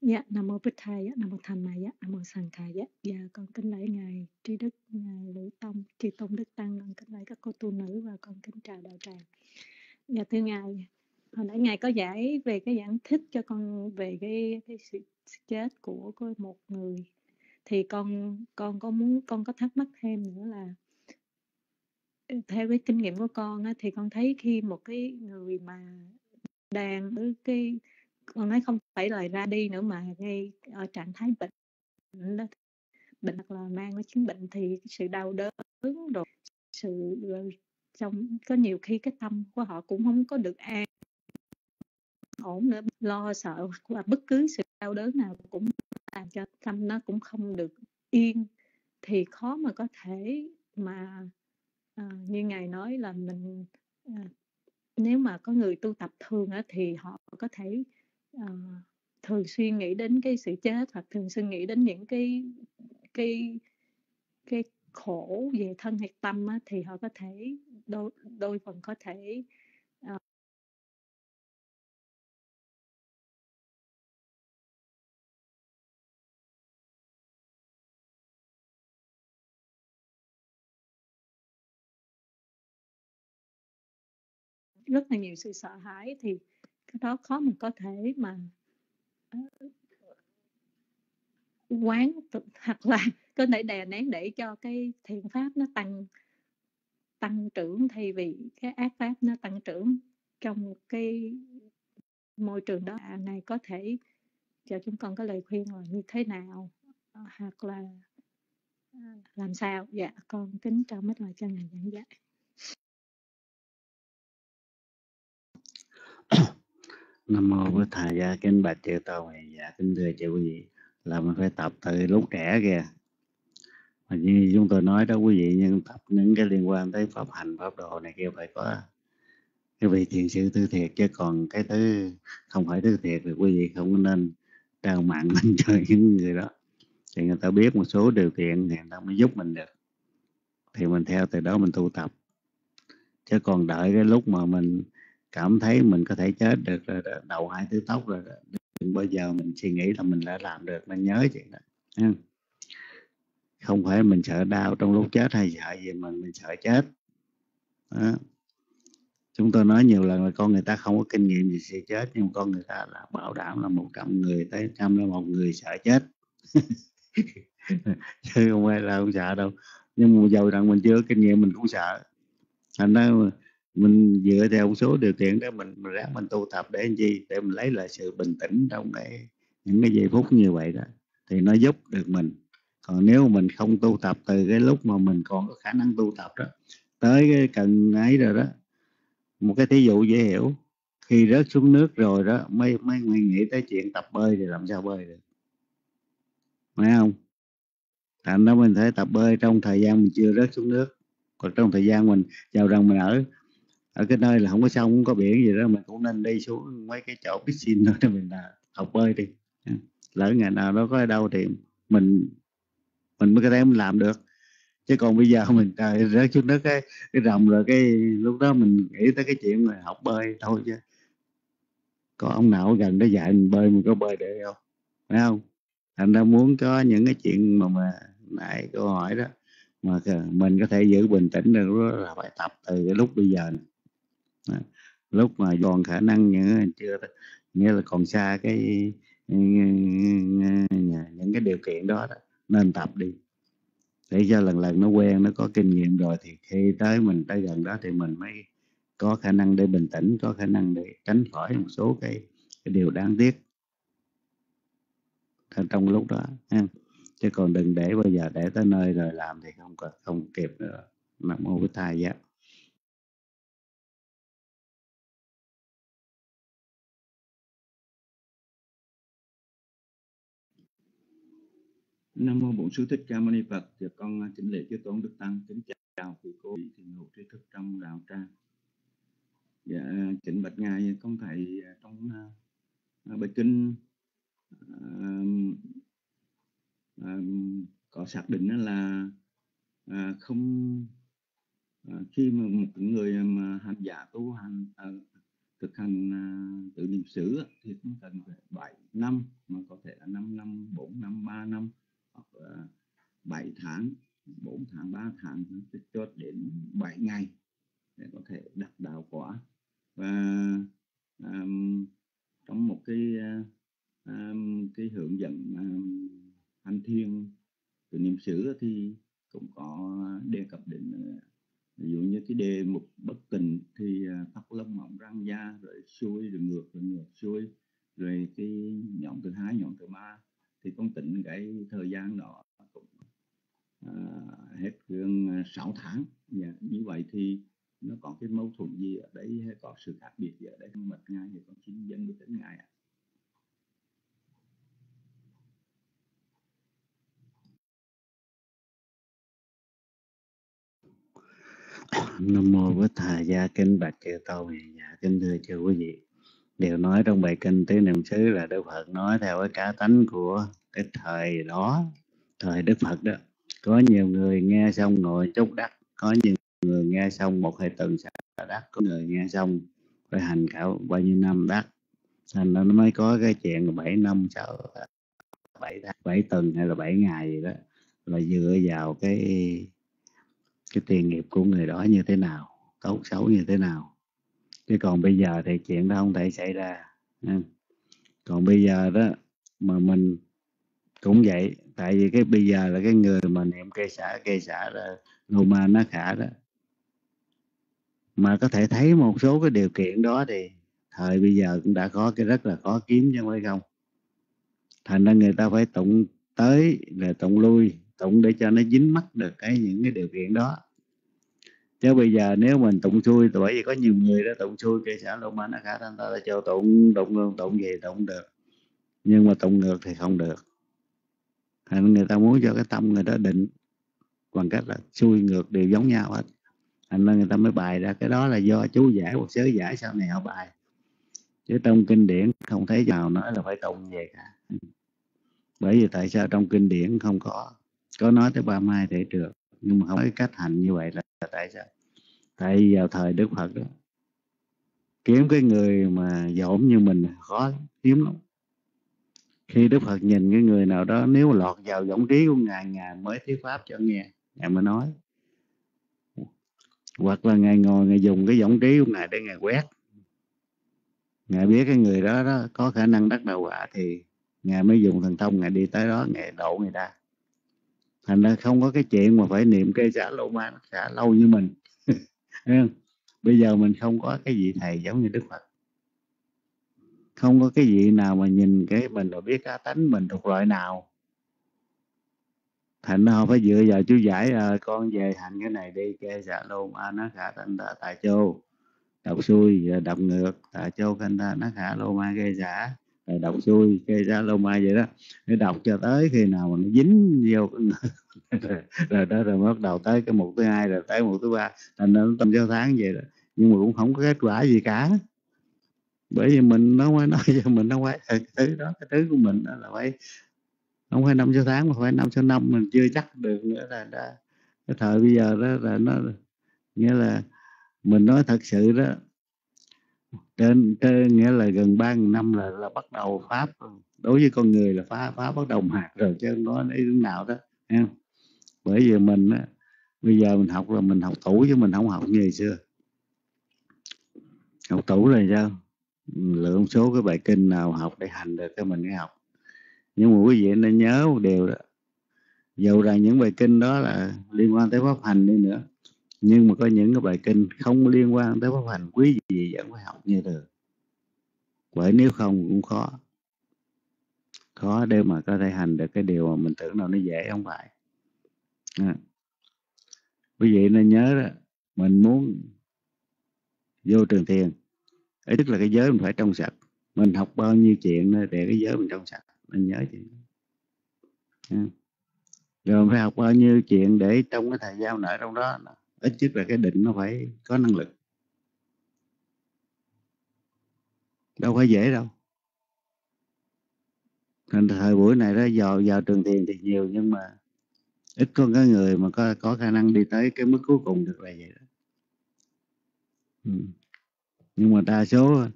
Dạ, Nam Mô Bích Thầy, Nam Mô Tham Mai, Nam Mô Sàng Khai, dạ. Dạ, con kính lễ Ngài Trí Đức, Ngài Lữ Tông, Tri Tông Đức Tăng, con kính lễ các cô tu nữ và con kính chào đạo tràng. Dạ, thưa Ngài, hồi nãy Ngài có giải về cái giảng thích cho con về cái, cái sự chết của một người. Thì con con có muốn, con có thắc mắc thêm nữa là theo cái kinh nghiệm của con á, thì con thấy khi một cái người mà đang ở cái con nói không phải là ra đi nữa mà ngay ở trạng thái bệnh đó bệnh hoặc là mang cái chứng bệnh thì sự đau đớn rồi sự ờ, trong có nhiều khi cái tâm của họ cũng không có được an ổn nữa lo sợ hoặc là bất cứ sự đau đớn nào cũng làm cho tâm nó cũng không được yên. Thì khó mà có thể mà à, như ngài nói là mình à, nếu mà có người tu tập thường á, thì họ có thể à, thường xuyên nghĩ đến cái sự chết hoặc thường xuyên nghĩ đến những cái cái cái khổ về thân hay tâm á, thì họ có thể đôi đôi phần có thể rất là nhiều sự sợ hãi thì cái đó khó mình có thể mà ờ, quán hoặc là có thể đè nén để cho cái thiện pháp nó tăng tăng trưởng thay vì cái ác pháp nó tăng trưởng trong cái môi trường đó. À, này có thể cho chúng con có lời khuyên là như thế nào ờ, hoặc là ờ, làm sao? Dạ con kính chào mấy lời cho ngài giảng dạy. Nam mô bổn thầy gia kính bạch chư tôn. Dạ kính thưa chư quý vị. Là mình phải tập từ lúc trẻ kìa. Mà như chúng tôi nói đó quý vị, nhưng tập những cái liên quan tới pháp hành, pháp đồ này kia phải có cái vị thiền sư tư thiệt. Chứ còn cái thứ không phải tư thiệt thì quý vị không nên trao mạng mình cho những người đó. Thì người ta biết một số điều kiện thì người ta mới giúp mình được. Thì mình theo từ đó mình tu tập. Chứ còn đợi cái lúc mà mình cảm thấy mình có thể chết được rồi đầu hai thứ tóc rồi đừng bao giờ mình suy nghĩ là mình đã làm được nên nhớ chuyện đó không? Phải mình sợ đau trong lúc chết hay sợ gì mà mình sợ chết. Đó. chúng tôi nói nhiều lần là con người ta không có kinh nghiệm gì sẽ chết, nhưng con người ta là bảo đảm là một trăm người tới trăm là một người sợ chết. Chứ không phải là không sợ đâu. Nhưng mà dầu rằng mình chưa kinh nghiệm mình cũng sợ. Thành ra mình dựa theo một số điều kiện đó mình, mình ráng mình tu tập để làm chi? Để mình lấy lại sự bình tĩnh trong cái những cái giây phút như vậy đó thì nó giúp được mình. Còn nếu mình không tu tập từ cái lúc mà mình còn có khả năng tu tập đó tới cái cần ấy rồi đó một cái thí dụ dễ hiểu. Khi rớt xuống nước rồi đó mới mới, nghĩ tới chuyện tập bơi thì làm sao bơi được? Phải không? Thành đó mình phải tập bơi trong thời gian mình chưa rớt xuống nước còn trong thời gian mình vào rằng mình ở ở cái nơi là không có sông, không có biển gì đó, mình cũng nên đi xuống mấy cái chỗ piscine đó để mình là học bơi đi. Lỡ ngày nào nó có ở đâu thì mình mình mới có thể mình làm được. Chứ còn bây giờ mình trời rớt xuống đất cái cái rồng rồi cái lúc đó mình nghĩ tới cái chuyện là học bơi thôi chứ. Có ông nào gần đó dạy mình bơi, mình có bơi được không? Phải không? Thành ra muốn có những cái chuyện mà mà nãy câu hỏi đó, mà mình có thể giữ bình tĩnh được đó là phải tập từ cái lúc bây giờ này lúc mà còn khả năng như chưa nghĩa là còn xa cái những cái điều kiện đó, đó nên tập đi. Để cho lần lần nó quen nó có kinh nghiệm rồi thì khi tới mình tới gần đó thì mình mới có khả năng để bình tĩnh có khả năng để tránh khỏi một số cái, cái điều đáng tiếc. Trong lúc đó ha. chứ còn đừng để bây giờ để tới nơi rồi làm thì không không kịp nữa. Nam mô với thai giác Nam mô Bổn Sư Thích Ca Mâu Ni Phật. Dạ con à, kính lễ chư tôn đức tăng, kính chào quý cô vị thiền hữu trí thức trong đạo tràng. Dạ kính bạch ngài con thầy à, trong uh, bài kinh uh, uh, có xác định là uh, không uh, khi mà một người mà hành giả tu hành uh, thực hành uh, tự niệm xứ thì cũng cần phải 7 năm mà có thể là 5 năm, 4 năm, 3 năm 7 tháng 4 tháng 3 tháng cho đến 7 ngày để có thể đặt đạo quả. Và um, trong một cái um, cái hướng dẫn um, hành thiền từ niệm xứ thì cũng có đề cập đến ờ, ví dụ như cái đề mục bất tình thì ờ, tóc lông mỏng răng da rồi xuôi rồi ngược rồi ngược xuôi rồi cái nhóm thứ hai nhóm thứ ba thì con tính cái thời gian đó cũng à, hết gần 6 ờ, tháng. Dạ, như vậy thì nó có cái mâu thuẫn gì ở đấy hay có sự khác biệt gì ở đấy mật ngài thì con xin dân được đến ngài ạ. Nam mô Bổn Thầy Gia Kinh Bạch Chư Tôn. Dạ, kính thưa chư quý vị đều nói trong bài kinh tứ niệm xứ là Đức Phật nói theo cái cá tánh của cái thời đó, thời Đức Phật đó. Có nhiều người nghe xong ngồi chúc đắc, có nhiều người nghe xong một hai tuần sẽ đắc, có người nghe xong phải hành cả bao nhiêu năm đắc. Thành nó mới có cái chuyện là bảy năm sợ bảy bảy tuần hay là bảy ngày gì đó là dựa vào cái cái tiền nghiệp của người đó như thế nào, tốt xấu như thế nào chứ còn bây giờ thì chuyện đó không thể xảy ra. Ừ. Còn bây giờ đó mà mình cũng vậy, tại vì cái bây giờ là cái người mà niệm cây xả cây xả là Luma nó khả đó. Mà có thể thấy một số cái điều kiện đó thì thời bây giờ cũng đã có cái rất là khó kiếm chứ không phải không. Thành ra người ta phải tụng tới là tụng lui, tụng để cho nó dính mắt được cái những cái điều kiện đó chứ bây giờ nếu mình tụng xuôi bởi vì có nhiều người đó tụng xuôi cây xã lô ma nó khả thanh ta cho tụng tụng luôn, tụng gì tụng được. Nhưng mà tụng ngược thì không được. Thành người ta muốn cho cái tâm người đó định, bằng cách là xuôi ngược đều giống nhau hết. Thành nên người ta mới bài ra cái đó là do chú giải hoặc sớ giải sau này họ bài chứ trong kinh điển không thấy nào nói là phải tụng về cả. Bởi vì tại sao trong kinh điển không có có nói tới ba mai thể trượt nhưng mà không có cái cách hành như vậy là tại sao? Tại vì vào thời đức phật đó kiếm cái người mà dỗm như mình khó hiếm lắm. Khi đức phật nhìn cái người nào đó nếu lọt vào giống trí của ngài ngài mới thuyết pháp cho nghe ngài mới nói. Hoặc là ngài ngồi ngài dùng cái giống trí của ngài để ngài quét. Ngài biết cái người đó, đó có khả năng đắc đạo quả thì ngài mới dùng thần thông ngài đi tới đó ngài độ người ta thành ra không có cái chuyện mà phải niệm cây xả lô man xả lâu như mình. Thấy không? bây giờ mình không có cái vị thầy giống như đức phật. Không có cái vị nào mà nhìn cái mình rồi biết cá tánh mình thuộc loại nào. Thành ra phải dựa vào chú giải à, con về hành cái này đi kê dạ lô ma nó khả thanh ta tại châu đọc xuôi đọc ngược tại châu canh ta nó khả lô ma gây giả đọc xuôi kê giả lô ma vậy đó. Để đọc cho tới khi nào mà nó dính vô rồi, đó rồi bắt đầu tới cái mục thứ hai rồi tới mục thứ ba thành nên tâm sáu tháng vậy đó. Nhưng mà cũng không có kết quả gì cả. Bởi vì mình nó mới nói cho mình nó phải ừ, cái thứ đó cái thứ của mình đó là phải không phải năm sáu tháng mà phải năm sáu năm mình chưa chắc được nữa là đã. Cái thời bây giờ đó là nó nghĩa là mình nói thật sự đó trên, trên nghĩa là gần ba năm là là bắt đầu pháp đối với con người là phá phá bắt đầu hạt rồi chứ nó nói đến nào đó em bởi vì mình á, bây giờ mình học là mình học tủ chứ mình không học như ngày xưa. Học tủ rồi sao? Lượng số cái bài kinh nào học để hành được cái mình mới học. Nhưng mà quý vị nên nhớ một điều đó. Dầu rằng những bài kinh đó là liên quan tới pháp hành đi nữa nhưng mà có những cái bài kinh không liên quan tới pháp hành quý vị vẫn phải học như thường. Bởi nếu không cũng khó. Khó để mà có thể hành được cái điều mà mình tưởng đâu nó dễ không phải à. quý vị nên nhớ đó, mình muốn vô trường thiền ấy tức là cái giới mình phải trong sạch mình học bao nhiêu chuyện để cái giới mình trong sạch mình nhớ chuyện. À. rồi mình phải học bao nhiêu chuyện để trong cái thời gian nở trong đó ít nhất là cái định nó phải có năng lực đâu phải dễ đâu thành thời buổi này đó, vào vào trường thiền thì nhiều nhưng mà ít có cái người mà có có khả năng đi tới cái mức cuối cùng được là vậy đó. Ừ. nhưng mà đa số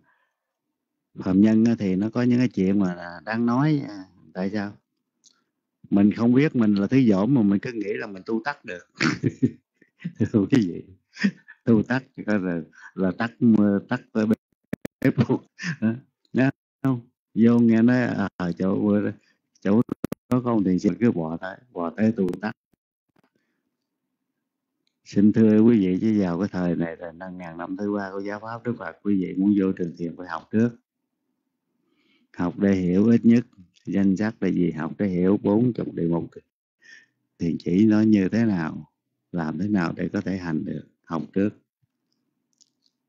phạm nhân thì nó có những cái chuyện mà đang nói à, tại sao? Mình không biết mình là thứ dỗm mà mình cứ nghĩ là mình tu tắt được. Thưa quý vị tu tắt là là tắt tắt tới bếp luôn. Đó không? Vô nghe nói à, chỗ chỗ có không thì xin cứ bỏ tới bỏ tới tu tắc xin thưa quý vị, chứ vào cái thời này là năm ngàn năm thứ ba của giáo pháp đức phật, quý vị muốn vô trường thiền phải học trước. Học để hiểu ít nhất, danh sách là gì, học để hiểu bốn chục đề mục thiền chỉ nó như thế nào, làm thế nào để có thể hành được, học trước.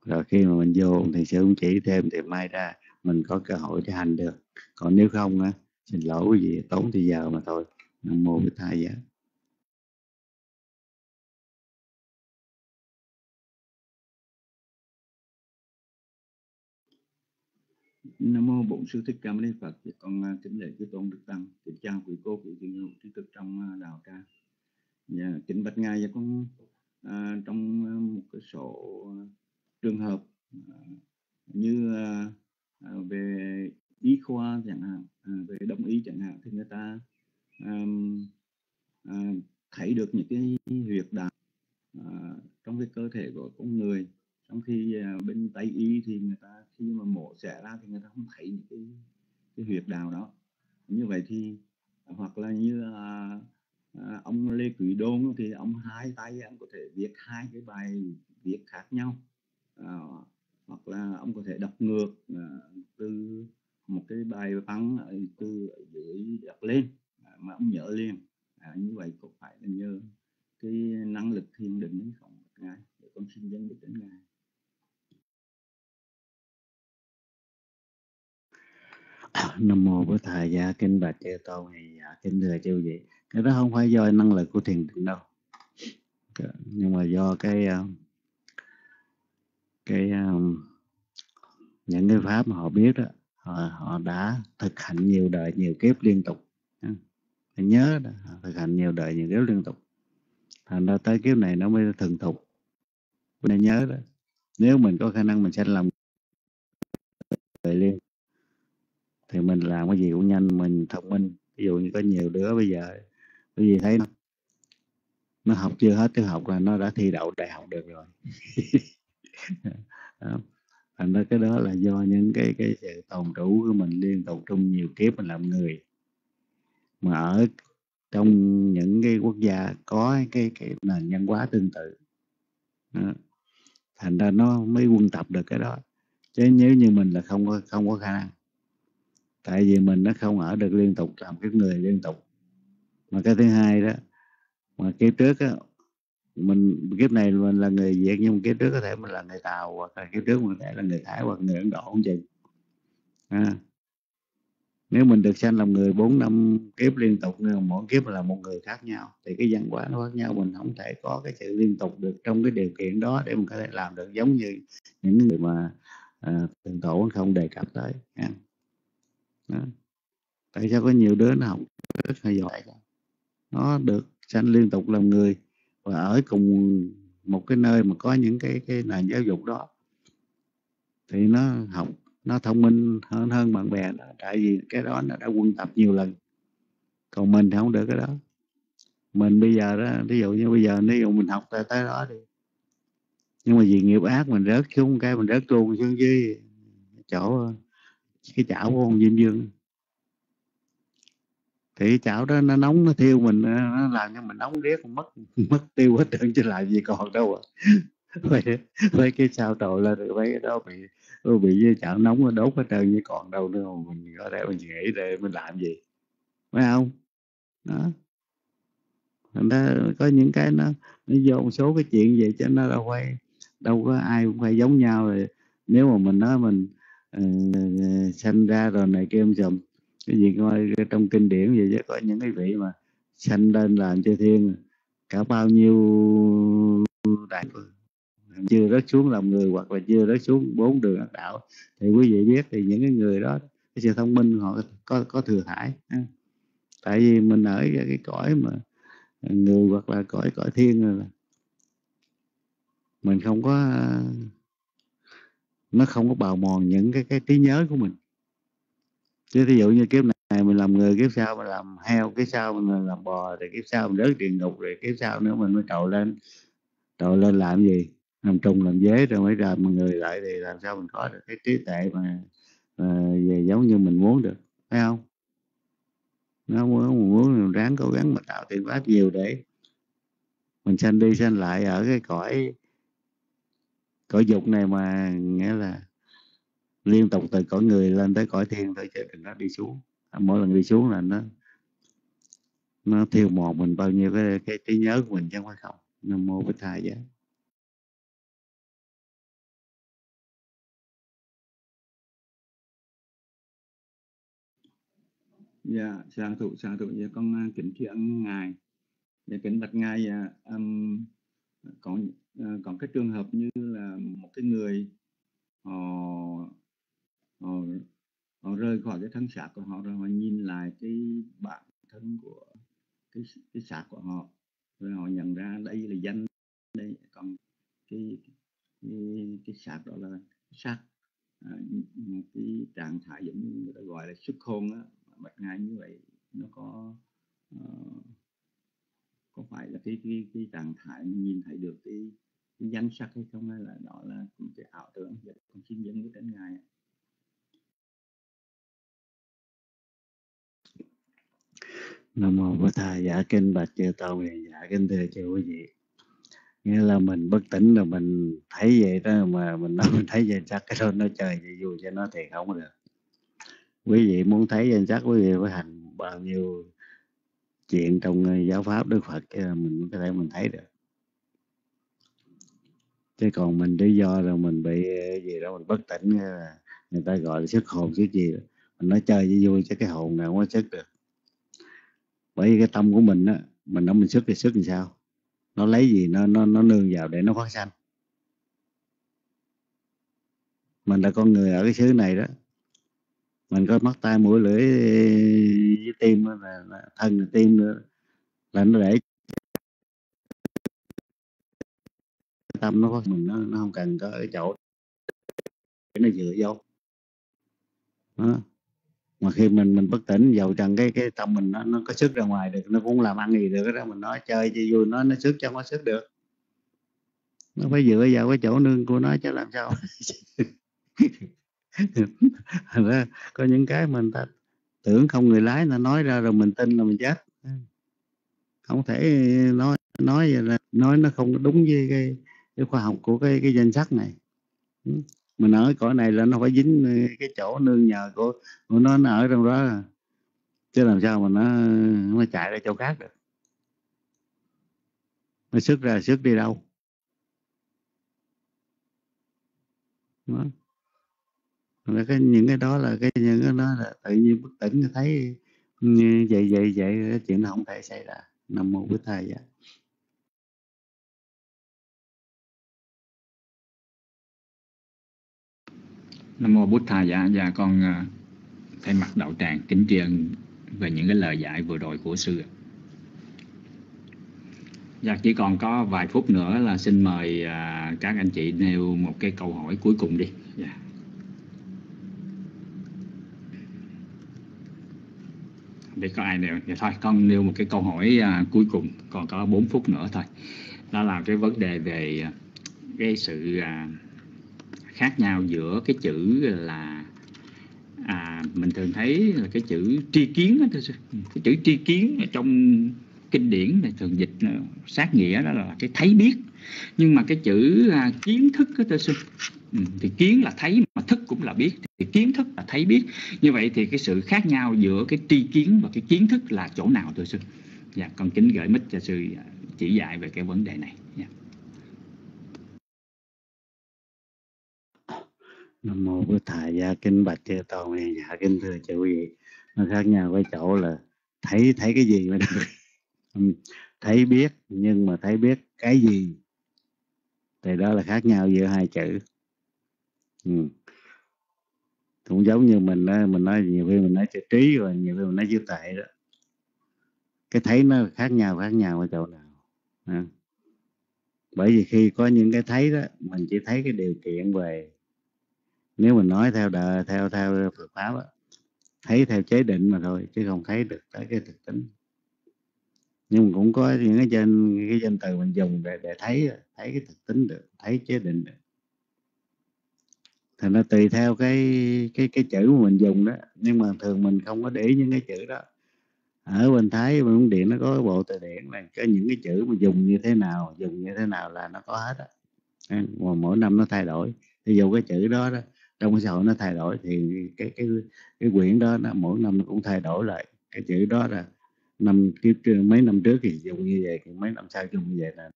Rồi khi mà mình vô thì sẽ cũng chỉ thêm, thì mai ra mình có cơ hội để hành được. Còn nếu không á xin lỗi vị tốn thì giờ mà thôi nam mô bích thai giá Nam mô Bổn Sư Thích Ca Mâu Ni Phật. Thì con à, kính lễ chư tôn đức tăng, kính chào quý cô quý vị hữu trí thức trong à, đạo tràng. Dạ, kính bạch ngài và con à, trong à, một cái số trường hợp à, như à, về y khoa chẳng hạn, à, về đông y chẳng hạn thì người ta à, à, thấy được những cái huyệt đạo à, trong cái cơ thể của con người. Trong khi à, bên tây y thì người ta khi mà mổ xẻ ra thì người ta không thấy những cái cái huyệt đạo đó. Như vậy thì hoặc là như à, à, ông lê quý đôn thì ông hai tay ông có thể viết hai cái bài viết khác nhau. À, hoặc là ông có thể đọc ngược à, từ một cái bài văn từ dưới đặt lên à, mà ông nhớ liền. À, như vậy có phải là nhờ cái năng lực thiền định ấy không? Ngài để con xin dân được đến ngài. Nam mô bổn thầy dạ kinh bạch chư tôn thì dạ kính thưa chư vị. Cái đó không phải do năng lực của thiền định đâu. Dạ, nhưng mà do cái à, cái à, những cái pháp mà họ biết đó họ, họ đã thực hành nhiều đời nhiều kiếp liên tục. Ừ, Phải nhớ đó, thực hành nhiều đời nhiều kiếp liên tục. Thành ra tới kiếp này nó mới thường thục. Nên nhớ đó nếu mình có khả năng mình sẽ làm đời liên thì mình làm cái gì cũng nhanh mình thông minh. Ví dụ như có nhiều đứa bây giờ bởi vì thấy nó nó học chưa hết tiểu học là nó đã thi đậu đại học được rồi. thành ra cái đó là do những cái cái sự tồn trữ của mình liên tục trong nhiều kiếp mình làm người. Mà ở trong những cái quốc gia có cái cái nền văn hóa tương tự. Đó. thành ra nó mới quân tập được cái đó. Chứ nếu như mình là không có không có khả năng. Tại vì mình nó không ở được liên tục, làm cái người liên tục. Mà cái thứ hai đó, mà kiếp trước á mình kiếp này mình là người việt nhưng kiếp trước có thể mình là người tàu hoặc là kiếp trước mình có thể là người thái hoặc người ấn độ không chừng à. nếu mình được sanh làm người bốn năm kiếp liên tục nhưng mỗi kiếp là một người khác nhau thì cái văn hóa nó khác nhau mình không thể có cái sự liên tục được trong cái điều kiện đó để mình có thể làm được giống như những người mà à, tổ không đề cập tới à. Đó. tại sao có nhiều đứa nó học rất là giỏi nó được sanh liên tục làm người và ở cùng một cái nơi mà có những cái cái nền giáo dục đó thì nó học nó thông minh hơn hơn bạn bè đó. tại vì cái đó nó đã quân tập nhiều lần còn mình thì không được cái đó mình bây giờ đó ví dụ như bây giờ nếu mình học tới, tới đó đi nhưng mà vì nghiệp ác mình rớt xuống cái mình rớt luôn xuống dưới chỗ cái chảo của ông diêm dương thì chảo đó nó nóng nó thiêu mình nó làm cho mình nóng riết mất mất tiêu hết trơn chứ làm gì còn đâu à. Mấy, mấy cái sao trội lên rồi mấy cái đó bị bị chảo nóng nó đốt hết trơn chứ còn đâu nữa mà mình có thể mình nghĩ để mình làm gì. Phải không? Đó. Thành ra có những cái nó nó vô một số cái chuyện vậy cho nó đâu quay đâu có ai cũng phải giống nhau. Rồi nếu mà mình nói mình uh, sanh ra rồi này kia ông chồng cái gì coi trong kinh điển vậy chứ có những cái vị mà sanh lên làm cho thiên cả bao nhiêu đại chưa rớt xuống làm người hoặc là chưa rớt xuống bốn đường ác đạo. Thì quý vị biết thì những cái người đó cái sự thông minh họ có có thừa thải tại vì mình ở cái, cái cõi mà người hoặc là cõi cõi thiên rồi mình không có nó không có bào mòn những cái cái trí nhớ của mình chứ ví dụ như kiếp này mình làm người kiếp sau mình làm heo kiếp sau mình làm bò thì kiếp sau mình rớt địa ngục rồi kiếp sau nữa mình mới trội lên trội lên làm gì? Làm trùng làm dế rồi mới ra người lại thì làm sao mình có được cái trí tuệ mà uh, về giống như mình muốn được phải không? Nó muốn mình muốn mình ráng cố gắng mà tạo tiền pháp nhiều để mình sanh đi sanh lại ở cái cõi cõi dục này mà nghĩa là liên tục từ cõi người lên tới cõi thiên thôi chứ đừng có đi xuống. À, mỗi lần đi xuống là nó nó thiêu mòn mình bao nhiêu cái cái trí nhớ của mình chứ không phải không. Nam mô bích thai giá dạ sa thụ sa thụ dạ con à, kính thiện ngài. Dạ kính bạch ngài dạ, um, còn uh, à, còn cái trường hợp như là một cái người họ họ, họ rơi khỏi cái thân xác của họ rồi họ nhìn lại cái bản thân của cái cái xác của họ. Rồi họ nhận ra đây là danh đây còn cái cái, cái xác đó là xác. À, cái trạng thái giống như người ta gọi là xuất hồn á bạch ngài như vậy nó có uh, có phải là cái cái cái trạng thái nhìn thấy được cái, cái danh sắc hay không hay là đó là cái ảo tưởng vậy con xin dẫn với đến ngài? Nam mô bổn thầy. Dạ kinh bạch chư tôn dạ kinh thưa chư quý vị. Nghĩa là mình bất tỉnh rồi mình thấy vậy đó, mà mình nói mình thấy danh sắc cái đó nó trời vậy vui cho nó thì không được. Quý vị muốn thấy danh sắc quý vị phải hành bao nhiêu chuyện trong ờ, giáo pháp đức phật mình có thể mình thấy được. Chứ còn mình lý do rồi mình bị ờ, gì đó mình bất tỉnh ờ, người ta gọi là sức hồn sức gì đó. mình nói chơi với vui chứ cái hồn nào không có sức được bởi vì cái tâm của mình á mình nói mình sức thì sức làm sao? Nó lấy gì nó nó nó nương vào để nó phát sanh? Mình là con người ở cái xứ này đó. Mình có mắt tai mũi lưỡi với tim là, là thân tim nữa. Là nó để tâm nó phát mình nó, nó không cần có cái chỗ để nó dựa vô. Đó mà khi mình mình bất tỉnh dầu trần cái cái tâm mình nó, nó có sức ra ngoài được nó cũng làm ăn gì được đó mình nói chơi cho vui nó nó sức cho nó có sức được. Nó phải dựa vào cái chỗ nương của nó chứ làm sao? Có những cái mình ta tưởng không người lái nó nói ra rồi mình tin là mình chết. Không thể nói nói vậy là nói nó không đúng với cái cái khoa học của cái cái danh sách này mình ở cõi này là nó phải dính cái chỗ nương nhờ của, của nó nó ở trong đó. Chứ làm sao mà nó nó chạy ra chỗ khác được. Nó xuất ra xuất đi đâu? Đó. Là cái những cái đó là cái những cái đó là tự nhiên bất tỉnh thấy như vậy vậy vậy cái chuyện nó không thể xảy ra. Nằm một bữa thầy vậy nam mô bút thầy dạ dạ con à, thay mặt đạo tràng kính tri ân về những cái lời dạy vừa rồi của sư Dạ chỉ còn có vài phút nữa là xin mời à, các anh chị nêu một cái câu hỏi cuối cùng đi. Dạ. Để có ai nêu. Dạ thôi con nêu một cái câu hỏi à, cuối cùng, còn có 4 phút nữa thôi. Đó là cái vấn đề về à, cái sự à, khác nhau giữa cái chữ là à, mình thường thấy là cái chữ tri kiến đó, cái chữ tri kiến ở trong kinh điển này thường dịch ờ, sát nghĩa đó là cái thấy biết. Nhưng mà cái chữ à, kiến thức đó, thưa sư ừ, thì kiến là thấy mà thức cũng là biết. Thì kiến thức là thấy biết. Như vậy thì cái sự khác nhau giữa cái tri kiến và cái kiến thức là chỗ nào thưa sư? Dạ con kính gửi mít cho sư à, chỉ dạy về cái vấn đề này dạ nam mô bổn thầy gia kinh. Bạch chư tôn dạ kinh thưa chư quý vị. Nó khác nhau với chỗ là thấy thấy cái gì mà được. Thấy biết nhưng mà thấy biết cái gì? Thì đó là khác nhau giữa hai chữ. Ừ. cũng giống như mình đó, mình nói nhiều khi mình nói chữ trí rồi nhiều khi mình nói chữ tệ đó. Cái thấy nó khác nhau khác nhau ở chỗ nào? À. bởi vì khi có những cái thấy đó mình chỉ thấy cái điều kiện về nếu mình nói theo đời theo theo Phật pháp đó, thấy theo chế định mà thôi chứ không thấy được tới cái thực tính. Nhưng mà cũng có những cái danh cái danh từ mình dùng để để thấy thấy cái thực tính được thấy chế định được. Thì nó tùy theo cái cái cái chữ mà mình dùng đó. Nhưng mà thường mình không có để ý những cái chữ đó. Ở bên thái bên điện nó có cái bộ từ điển này có những cái chữ mà dùng như thế nào dùng như thế nào là nó có hết á. Mà mỗi năm nó thay đổi. Thì dù cái chữ đó đó trong cái xã hội nó thay đổi thì cái cái cái quyển đó nó, mỗi năm nó cũng thay đổi lại cái chữ đó là năm kiếp mấy năm trước thì dùng như vậy thì mấy năm sau dùng như vậy là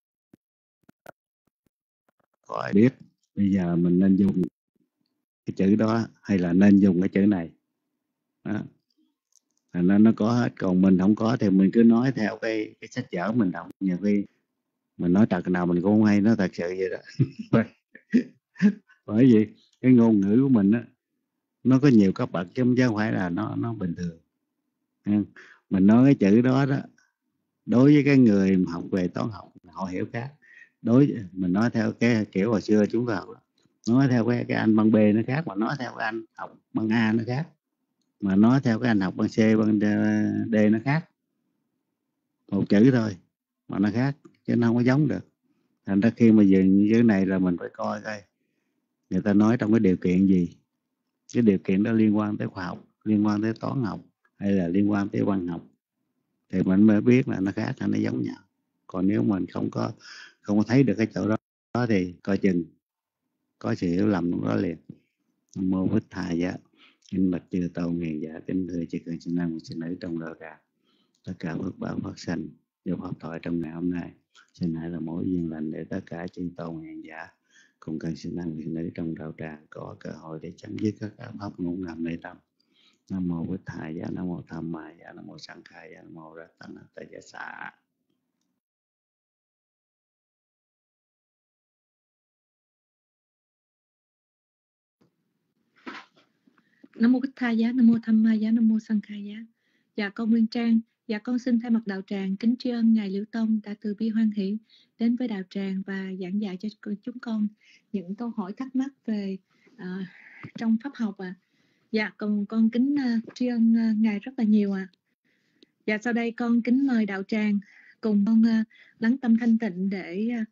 có ai biết, bây giờ mình nên dùng cái chữ đó hay là nên dùng cái chữ này? Đó. Thành nó nó có hết, còn mình không có thì mình cứ nói theo cái cái sách vở mình đọc. Nhiều khi mình nói thật nào mình cũng không hay nó thật sự vậy đó. Bởi vì cái ngôn ngữ của mình á, nó có nhiều cấp bậc chứ không phải là nó nó bình thường. Mình nói cái chữ đó đó, đối với cái người học về toán học, họ hiểu khác. Đối, mình nói theo cái kiểu hồi xưa chúng ta học nói theo cái cái anh bằng B nó khác mà nói theo cái anh học bằng A nó khác, mà nói theo cái anh học bằng C bằng D nó khác. Một chữ thôi, mà nó khác, chứ nó không có giống được. Thành ra khi mà dừng như thế này là mình phải coi coi người ta nói trong cái điều kiện gì? Cái điều kiện đó liên quan tới khoa học liên quan tới toán học hay là liên quan tới văn học? Thì mình mới biết là nó khác hay nó giống nhau. Còn nếu mình không có không có thấy được cái chỗ đó, đó thì coi chừng có sự hiểu lầm đó liền. Mô bích thà dạ kinh bạch chư tâu ngàn dạ kính thưa chư cường sinh nam sinh nữ trong đời cả tất cả phước báo phát sanh do pháp thoại trong ngày hôm nay. Xin hãy là mỗi duyên lành để tất cả chư tâu ngàn dạ cùng cần sinh năng thì nữ trong đạo tràng có cơ hội để chấm dứt các pháp ngũ ngầm nơi tâm. Nam mô bích thầy giá nam mô tham ma giá dạ nam mô sanh khai giá nam mô ra tăng tại dạ xã nam mô bích thầy giá nam mô tham ma giá nam mô sanh khai giá dạ con nguyên trang dạ con xin thay mặt đạo tràng kính tri ân ngài liễu tông đã từ bi hoan hỷ đến với đạo tràng và giảng dạy cho chúng con những câu hỏi thắc mắc về uh, trong pháp học ạ à. Dạ, con con kính uh, tri ân uh, ngài rất là nhiều ạ. À. Dạ, sau đây con kính mời đạo tràng cùng con uh, lắng tâm thanh tịnh để uh,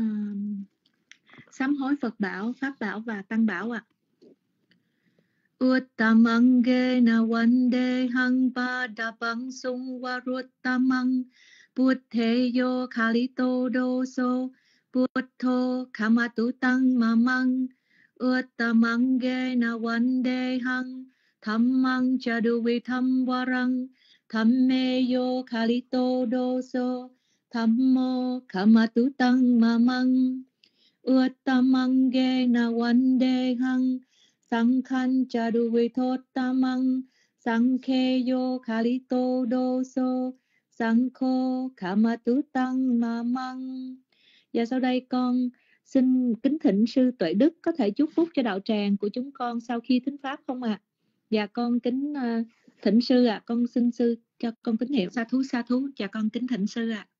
uh, sám hối Phật bảo, Pháp bảo và Tăng bảo ạ. À. Uttamangena vandehang padapang sungvaruttamang Buddheyo kalito doso Buddho kamatutang mamang. Uttamangena vandehang Thammang chaduvitam varang Thammeyo kalito doso Thammo kamatutang mamang. Uttamangena vandehang sang Kamatu Tăng Mamang Uttamang Ge Na Vande Hang Dhammang Chaduvi Tham Warang Thammeyo Kalito Doso Thammo Kamatu Tăng Mamang Và sau đây con xin kính thỉnh sư Tuệ Đức có thể chúc phúc cho đạo tràng của chúng con sau khi thính pháp không ạ? À? Dạ con kính à, thỉnh sư ạ, à. con xin sư cho con kính hiệu sa thú sa thú. Dạ con kính thỉnh sư ạ. À.